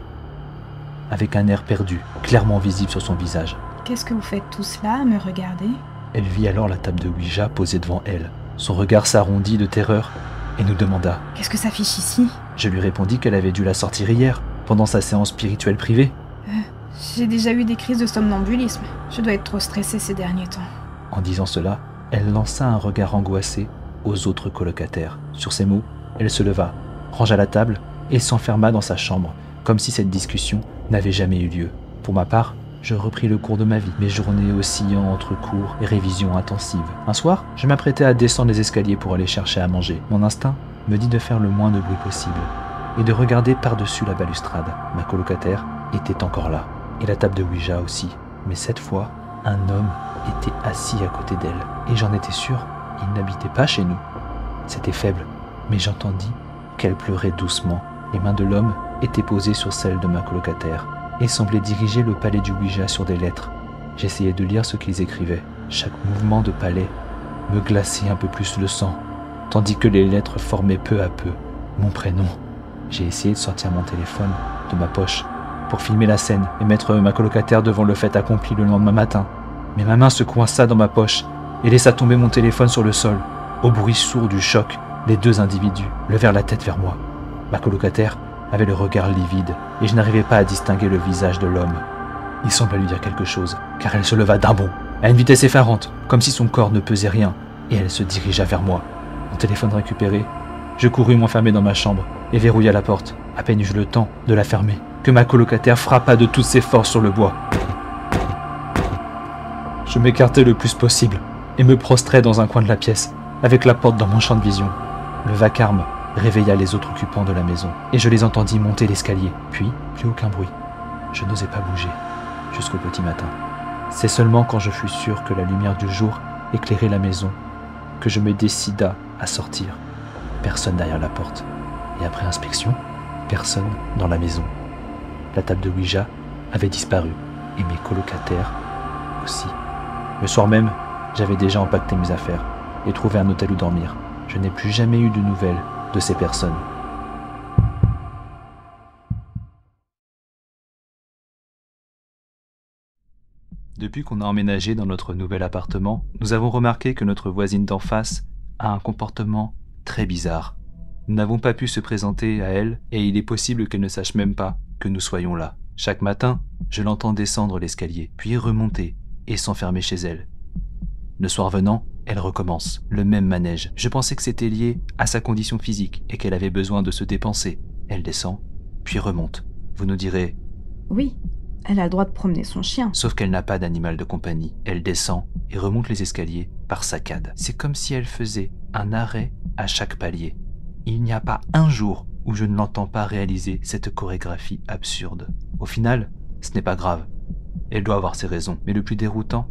Avec un air perdu, clairement visible sur son visage. Qu'est-ce que vous faites tout cela à me regarder? Elle vit alors la table de Ouija posée devant elle. Son regard s'arrondit de terreur et nous demanda Qu'est-ce que ça fiche ici? Je lui répondis qu'elle avait dû la sortir hier, pendant sa séance spirituelle privée. Euh, J'ai déjà eu des crises de somnambulisme. Je dois être trop stressée ces derniers temps. En disant cela, elle lança un regard angoissé aux autres colocataires. Sur ces mots, elle se leva, rangea la table et s'enferma dans sa chambre, comme si cette discussion n'avait jamais eu lieu. Pour ma part, je repris le cours de ma vie, mes journées oscillant entre cours et révisions intensives. Un soir, je m'apprêtais à descendre les escaliers pour aller chercher à manger. Mon instinct me dit de faire le moins de bruit possible et de regarder par-dessus la balustrade. Ma colocataire était encore là, et la table de Ouija aussi, mais cette fois, Un homme était assis à côté d'elle, et j'en étais sûr, il n'habitait pas chez nous. C'était faible, mais j'entendis qu'elle pleurait doucement. Les mains de l'homme étaient posées sur celles de ma colocataire, et semblaient diriger le palais du Ouija sur des lettres. J'essayais de lire ce qu'ils écrivaient. Chaque mouvement de palais me glaçait un peu plus le sang, tandis que les lettres formaient peu à peu mon prénom. J'ai essayé de sortir mon téléphone de ma poche pour filmer la scène et mettre ma colocataire devant le fait accompli le lendemain matin. Mais ma main se coinça dans ma poche et laissa tomber mon téléphone sur le sol. Au bruit sourd du choc, les deux individus levèrent la tête vers moi. Ma colocataire avait le regard livide et je n'arrivais pas à distinguer le visage de l'homme. Il semblait lui dire quelque chose, car elle se leva d'un bond, à une vitesse effarante, comme si son corps ne pesait rien, et elle se dirigea vers moi. Mon téléphone récupéré, je courus m'enfermer dans ma chambre et verrouilla la porte. À peine eus-je le temps de la fermer que ma colocataire frappa de toutes ses forces sur le bois. Je m'écartai le plus possible et me prostrai dans un coin de la pièce, avec la porte dans mon champ de vision. Le vacarme réveilla les autres occupants de la maison, et je les entendis monter l'escalier. Puis, plus aucun bruit. Je n'osais pas bouger, jusqu'au petit matin. C'est seulement quand je fus sûr que la lumière du jour éclairait la maison que je me décida à sortir. Personne derrière la porte. Et après inspection, personne dans la maison. La table de Ouija avait disparu, et mes colocataires aussi. Le soir même, j'avais déjà empaqueté mes affaires et trouvé un hôtel où dormir. Je n'ai plus jamais eu de nouvelles de ces personnes. Depuis qu'on a emménagé dans notre nouvel appartement, nous avons remarqué que notre voisine d'en face a un comportement très bizarre. Nous n'avons pas pu se présenter à elle et il est possible qu'elle ne sache même pas que nous soyons là. Chaque matin, je l'entends descendre l'escalier, puis remonter et s'enfermer chez elle. Le soir venant, elle recommence, le même manège. Je pensais que c'était lié à sa condition physique et qu'elle avait besoin de se dépenser. Elle descend, puis remonte. Vous nous direz Oui, elle a le droit de promener son chien. Sauf qu'elle n'a pas d'animal de compagnie. Elle descend et remonte les escaliers par saccade. C'est comme si elle faisait un arrêt à chaque palier. Il n'y a pas un jour où je ne l'entends pas réaliser cette chorégraphie absurde. Au final, ce n'est pas grave. Elle doit avoir ses raisons. Mais le plus déroutant,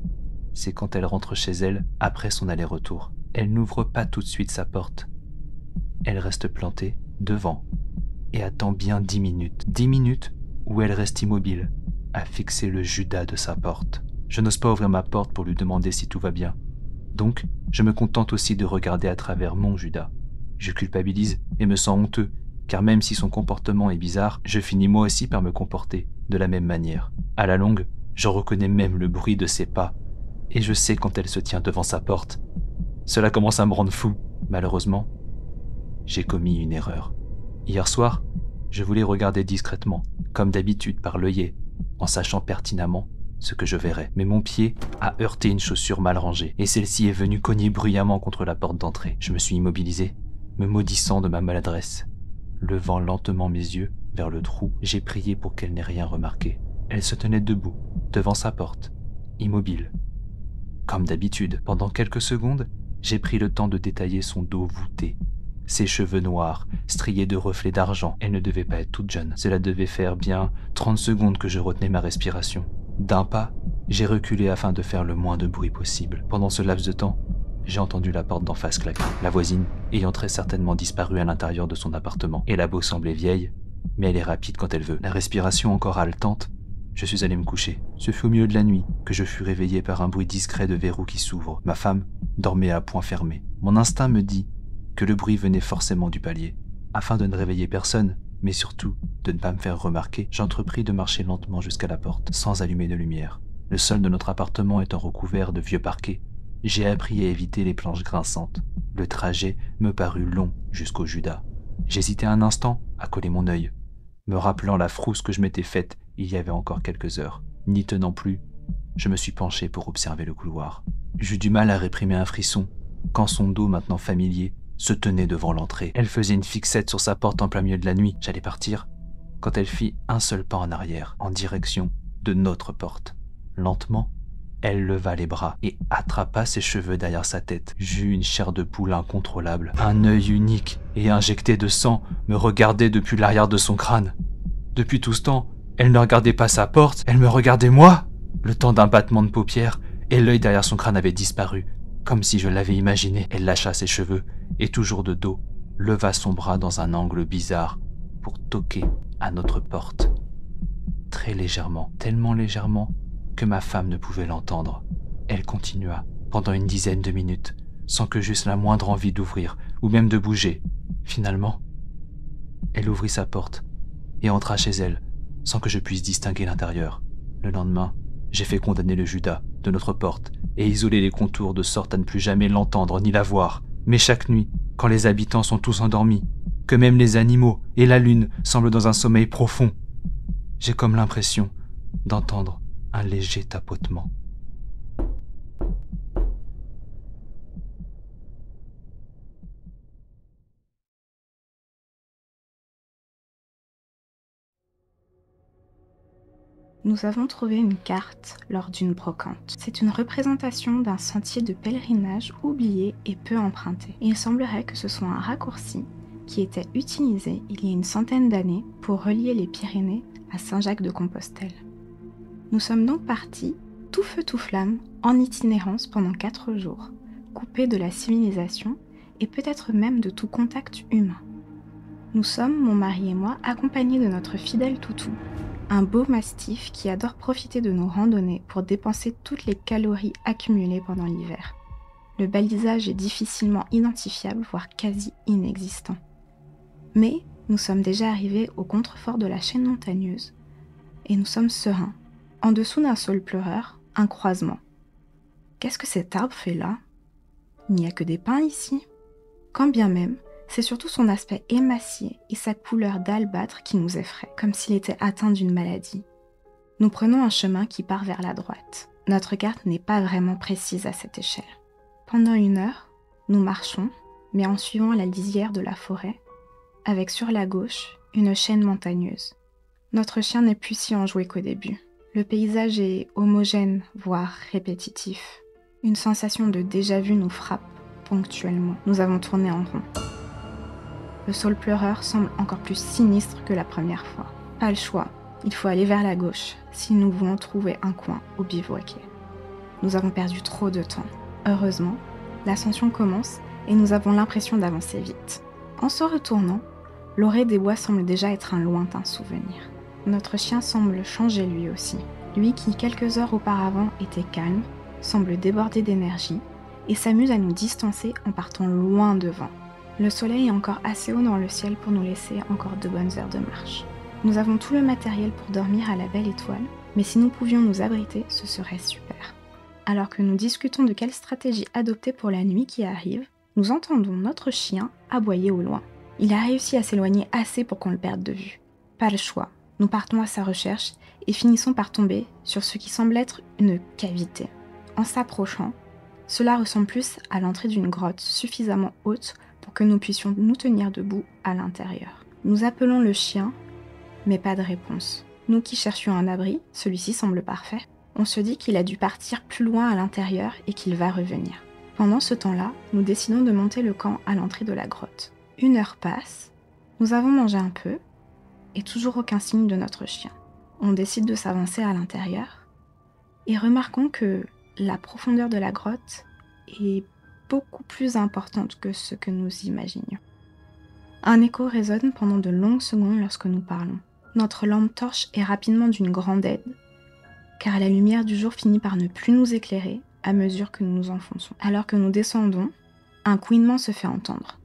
c'est quand elle rentre chez elle après son aller-retour. Elle n'ouvre pas tout de suite sa porte. Elle reste plantée devant et attend bien dix minutes. Dix minutes où elle reste immobile, à fixer le Judas de sa porte. Je n'ose pas ouvrir ma porte pour lui demander si tout va bien. Donc, je me contente aussi de regarder à travers mon Judas. Je culpabilise et me sens honteux, car même si son comportement est bizarre, je finis moi aussi par me comporter de la même manière. À la longue, je reconnais même le bruit de ses pas, et je sais quand elle se tient devant sa porte. Cela commence à me rendre fou. Malheureusement, j'ai commis une erreur. Hier soir, je voulais regarder discrètement, comme d'habitude par l'œillet, en sachant pertinemment ce que je verrais. Mais mon pied a heurté une chaussure mal rangée, et celle-ci est venue cogner bruyamment contre la porte d'entrée. Je me suis immobilisé, me maudissant de ma maladresse. Levant lentement mes yeux vers le trou, j'ai prié pour qu'elle n'ait rien remarqué. Elle se tenait debout, devant sa porte, immobile. Comme d'habitude, pendant quelques secondes, j'ai pris le temps de détailler son dos voûté, ses cheveux noirs, striés de reflets d'argent. Elle ne devait pas être toute jeune. Cela devait faire bien 30 secondes que je retenais ma respiration. D'un pas, j'ai reculé afin de faire le moins de bruit possible. Pendant ce laps de temps, j'ai entendu la porte d'en face claquer. La voisine, ayant très certainement disparu à l'intérieur de son appartement. Et la beau semblait vieille, mais elle est rapide quand elle veut. La respiration encore haletante, je suis allé me coucher. Ce fut au milieu de la nuit que je fus réveillé par un bruit discret de verrou qui s'ouvre. Ma femme dormait à point fermé. Mon instinct me dit que le bruit venait forcément du palier. Afin de ne réveiller personne, mais surtout de ne pas me faire remarquer, j'entrepris de marcher lentement jusqu'à la porte, sans allumer de lumière. Le sol de notre appartement étant recouvert de vieux parquets, j'ai appris à éviter les planches grinçantes. Le trajet me parut long jusqu'au Judas. J'hésitai un instant à coller mon œil, me rappelant la frousse que je m'étais faite il y avait encore quelques heures. N'y tenant plus, je me suis penché pour observer le couloir. J'eus du mal à réprimer un frisson, quand son dos maintenant familier se tenait devant l'entrée. Elle faisait une fixette sur sa porte en plein milieu de la nuit. J'allais partir, quand elle fit un seul pas en arrière, en direction de notre porte. Lentement, elle leva les bras et attrapa ses cheveux derrière sa tête. J'eus une chair de poule incontrôlable. Un œil unique et injecté de sang me regardait depuis l'arrière de son crâne. Depuis tout ce temps, elle ne regardait pas sa porte, elle me regardait moi. Le temps d'un battement de paupières, et l'œil derrière son crâne avait disparu, comme si je l'avais imaginé. Elle lâcha ses cheveux, et toujours de dos, leva son bras dans un angle bizarre pour toquer à notre porte. Très légèrement, tellement légèrement que ma femme ne pouvait l'entendre. Elle continua pendant une dizaine de minutes, sans que j'eusse la moindre envie d'ouvrir ou même de bouger. Finalement, elle ouvrit sa porte et entra chez elle, sans que je puisse distinguer l'intérieur. Le lendemain, j'ai fait condamner le Judas de notre porte et isoler les contours de sorte à ne plus jamais l'entendre ni la voir. Mais chaque nuit, quand les habitants sont tous endormis, que même les animaux et la lune semblent dans un sommeil profond, j'ai comme l'impression d'entendre un léger tapotement. Nous avons trouvé une carte lors d'une brocante. C'est une représentation d'un sentier de pèlerinage oublié et peu emprunté. Il semblerait que ce soit un raccourci qui était utilisé il y a une centaine d'années pour relier les Pyrénées à Saint-Jacques-de-Compostelle. Nous sommes donc partis, tout feu tout flamme, en itinérance pendant quatre jours, coupés de la civilisation et peut-être même de tout contact humain. Nous sommes, mon mari et moi, accompagnés de notre fidèle toutou, un beau mastif qui adore profiter de nos randonnées pour dépenser toutes les calories accumulées pendant l'hiver. Le balisage est difficilement identifiable, voire quasi inexistant. Mais nous sommes déjà arrivés au contrefort de la chaîne montagneuse et nous sommes sereins. En dessous d'un sol pleureur, un croisement. Qu'est-ce que cet arbre fait là? Il n'y a que des pins ici? Quand bien même, c'est surtout son aspect émacié et sa couleur d'albâtre qui nous effraie, comme s'il était atteint d'une maladie. Nous prenons un chemin qui part vers la droite. Notre carte n'est pas vraiment précise à cette échelle. Pendant une heure, nous marchons, mais en suivant la lisière de la forêt, avec sur la gauche une chaîne montagneuse. Notre chien n'est plus si enjoué qu'au début. Le paysage est homogène, voire répétitif. Une sensation de déjà-vu nous frappe ponctuellement. Nous avons tourné en rond. Le sol pleureur semble encore plus sinistre que la première fois. Pas le choix, il faut aller vers la gauche si nous voulons trouver un coin au bivouaquet. Nous avons perdu trop de temps. Heureusement, l'ascension commence et nous avons l'impression d'avancer vite. En se retournant, l'orée des bois semble déjà être un lointain souvenir. Notre chien semble changer lui aussi. Lui qui, quelques heures auparavant, était calme, semble déborder d'énergie et s'amuse à nous distancer en partant loin devant. Le soleil est encore assez haut dans le ciel pour nous laisser encore de bonnes heures de marche. Nous avons tout le matériel pour dormir à la belle étoile, mais si nous pouvions nous abriter, ce serait super. Alors que nous discutons de quelle stratégie adopter pour la nuit qui arrive, nous entendons notre chien aboyer au loin. Il a réussi à s'éloigner assez pour qu'on le perde de vue. Pas le choix. Nous partons à sa recherche et finissons par tomber sur ce qui semble être une cavité. En s'approchant, cela ressemble plus à l'entrée d'une grotte suffisamment haute pour que nous puissions nous tenir debout à l'intérieur. Nous appelons le chien, mais pas de réponse. Nous qui cherchions un abri, celui-ci semble parfait. On se dit qu'il a dû partir plus loin à l'intérieur et qu'il va revenir. Pendant ce temps-là, nous décidons de monter le camp à l'entrée de la grotte. Une heure passe, nous avons mangé un peu, et toujours aucun signe de notre chien. On décide de s'avancer à l'intérieur, et remarquons que la profondeur de la grotte est beaucoup plus importante que ce que nous imaginions. Un écho résonne pendant de longues secondes lorsque nous parlons. Notre lampe torche est rapidement d'une grande aide, car la lumière du jour finit par ne plus nous éclairer à mesure que nous nous enfonçons. Alors que nous descendons, un couinement se fait entendre,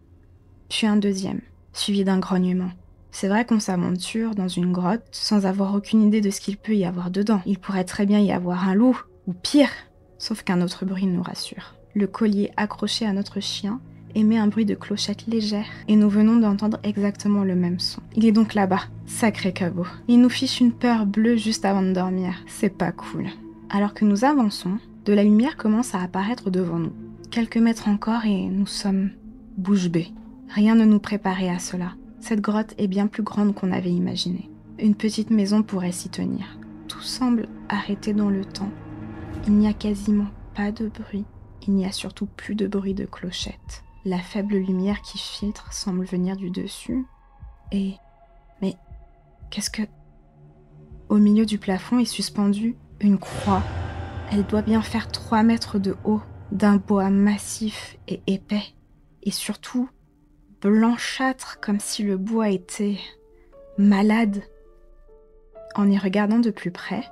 puis un deuxième, suivi d'un grognement. C'est vrai qu'on s'aventure dans une grotte sans avoir aucune idée de ce qu'il peut y avoir dedans. Il pourrait très bien y avoir un loup, ou pire, sauf qu'un autre bruit nous rassure. Le collier accroché à notre chien émet un bruit de clochette légère et nous venons d'entendre exactement le même son. Il est donc là-bas, sacré cabot. Il nous fiche une peur bleue juste avant de dormir. C'est pas cool. Alors que nous avançons, de la lumière commence à apparaître devant nous. Quelques mètres encore et nous sommes bouche bée. Rien ne nous préparait à cela. Cette grotte est bien plus grande qu'on avait imaginé. Une petite maison pourrait s'y tenir. Tout semble arrêté dans le temps. Il n'y a quasiment pas de bruit. Il n'y a surtout plus de bruit de clochette. La faible lumière qui filtre semble venir du dessus. Et... Mais... Qu'est-ce que... Au milieu du plafond est suspendue une croix. Elle doit bien faire 3 mètres de haut, d'un bois massif et épais, et surtout blanchâtre comme si le bois était malade. En y regardant de plus près,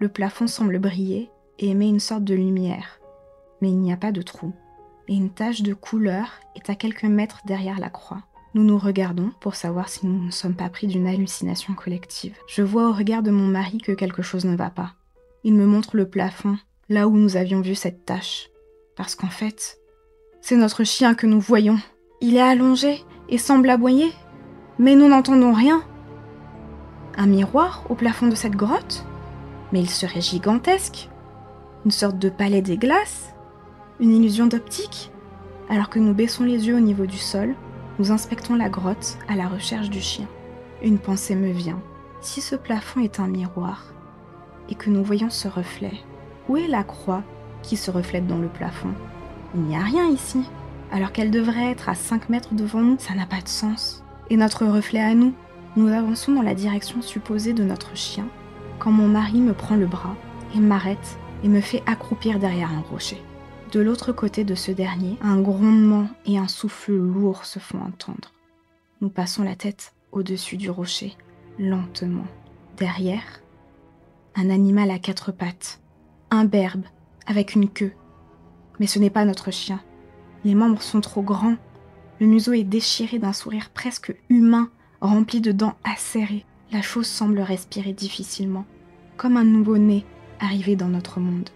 le plafond semble briller et émet une sorte de lumière, mais il n'y a pas de trou, et une tache de couleur est à quelques mètres derrière la croix. Nous nous regardons pour savoir si nous ne sommes pas pris d'une hallucination collective. Je vois au regard de mon mari que quelque chose ne va pas. Il me montre le plafond, là où nous avions vu cette tache. Parce qu'en fait, c'est notre chien que nous voyons. Il est allongé et semble aboyer, mais nous n'entendons rien. Un miroir au plafond de cette grotte? Mais il serait gigantesque. Une sorte de palais des glaces Une illusion d'optique Alors que nous baissons les yeux au niveau du sol, nous inspectons la grotte à la recherche du chien. Une pensée me vient. Si ce plafond est un miroir et que nous voyons ce reflet, où est la croix qui se reflète dans le plafond? Il n'y a rien ici. Alors qu'elle devrait être à 5 mètres devant nous, ça n'a pas de sens. Et notre reflet à nous Nous avançons dans la direction supposée de notre chien, quand mon mari me prend le bras et m'arrête et me fait accroupir derrière un rocher. De l'autre côté de ce dernier, un grondement et un souffle lourd se font entendre. Nous passons la tête au-dessus du rocher, lentement. Derrière, un animal à quatre pattes, un berbe avec une queue. Mais ce n'est pas notre chien. Les membres sont trop grands. Le museau est déchiré d'un sourire presque humain, rempli de dents acérées. La chose semble respirer difficilement, comme un nouveau-né arrivé dans notre monde.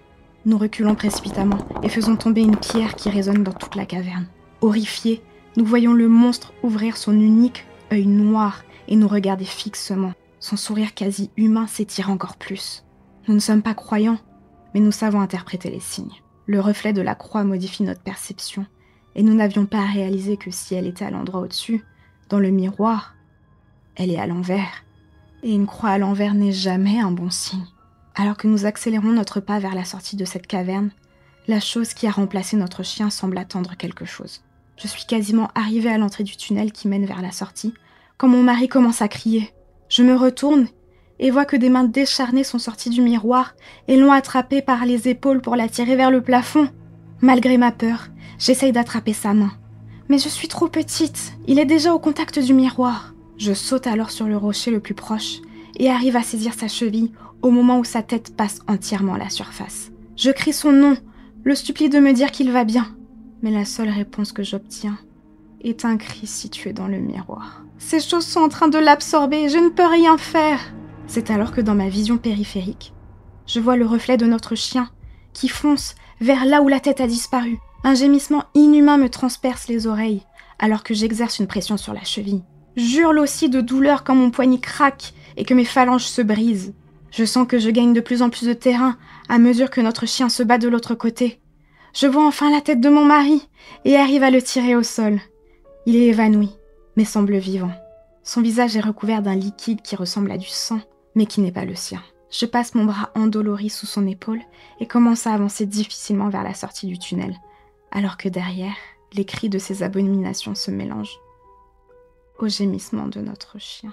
Nous reculons précipitamment et faisons tomber une pierre qui résonne dans toute la caverne. Horrifiés, nous voyons le monstre ouvrir son unique œil noir et nous regarder fixement. Son sourire quasi humain s'étire encore plus. Nous ne sommes pas croyants, mais nous savons interpréter les signes. Le reflet de la croix modifie notre perception, et nous n'avions pas réalisé que si elle était à l'endroit au-dessus, dans le miroir, elle est à l'envers. Et une croix à l'envers n'est jamais un bon signe. Alors que nous accélérons notre pas vers la sortie de cette caverne, la chose qui a remplacé notre chien semble attendre quelque chose. Je suis quasiment arrivée à l'entrée du tunnel qui mène vers la sortie, quand mon mari commence à crier. Je me retourne et vois que des mains décharnées sont sorties du miroir et l'ont attrapé par les épaules pour la tirer vers le plafond. Malgré ma peur, j'essaye d'attraper sa main. Mais je suis trop petite, il est déjà au contact du miroir. Je saute alors sur le rocher le plus proche et arrive à saisir sa cheville au moment où sa tête passe entièrement à la surface. Je crie son nom, le supplie de me dire qu'il va bien. Mais la seule réponse que j'obtiens est un cri situé dans le miroir. Ces choses sont en train de l'absorber, je ne peux rien faire. C'est alors que dans ma vision périphérique, je vois le reflet de notre chien qui fonce vers là où la tête a disparu. Un gémissement inhumain me transperce les oreilles alors que j'exerce une pression sur la cheville. J'hurle aussi de douleur quand mon poignet craque et que mes phalanges se brisent. Je sens que je gagne de plus en plus de terrain à mesure que notre chien se bat de l'autre côté. Je vois enfin la tête de mon mari et arrive à le tirer au sol. Il est évanoui, mais semble vivant. Son visage est recouvert d'un liquide qui ressemble à du sang, mais qui n'est pas le sien. Je passe mon bras endolori sous son épaule et commence à avancer difficilement vers la sortie du tunnel, alors que derrière, les cris de ces abominations se mélangent au gémissement de notre chien.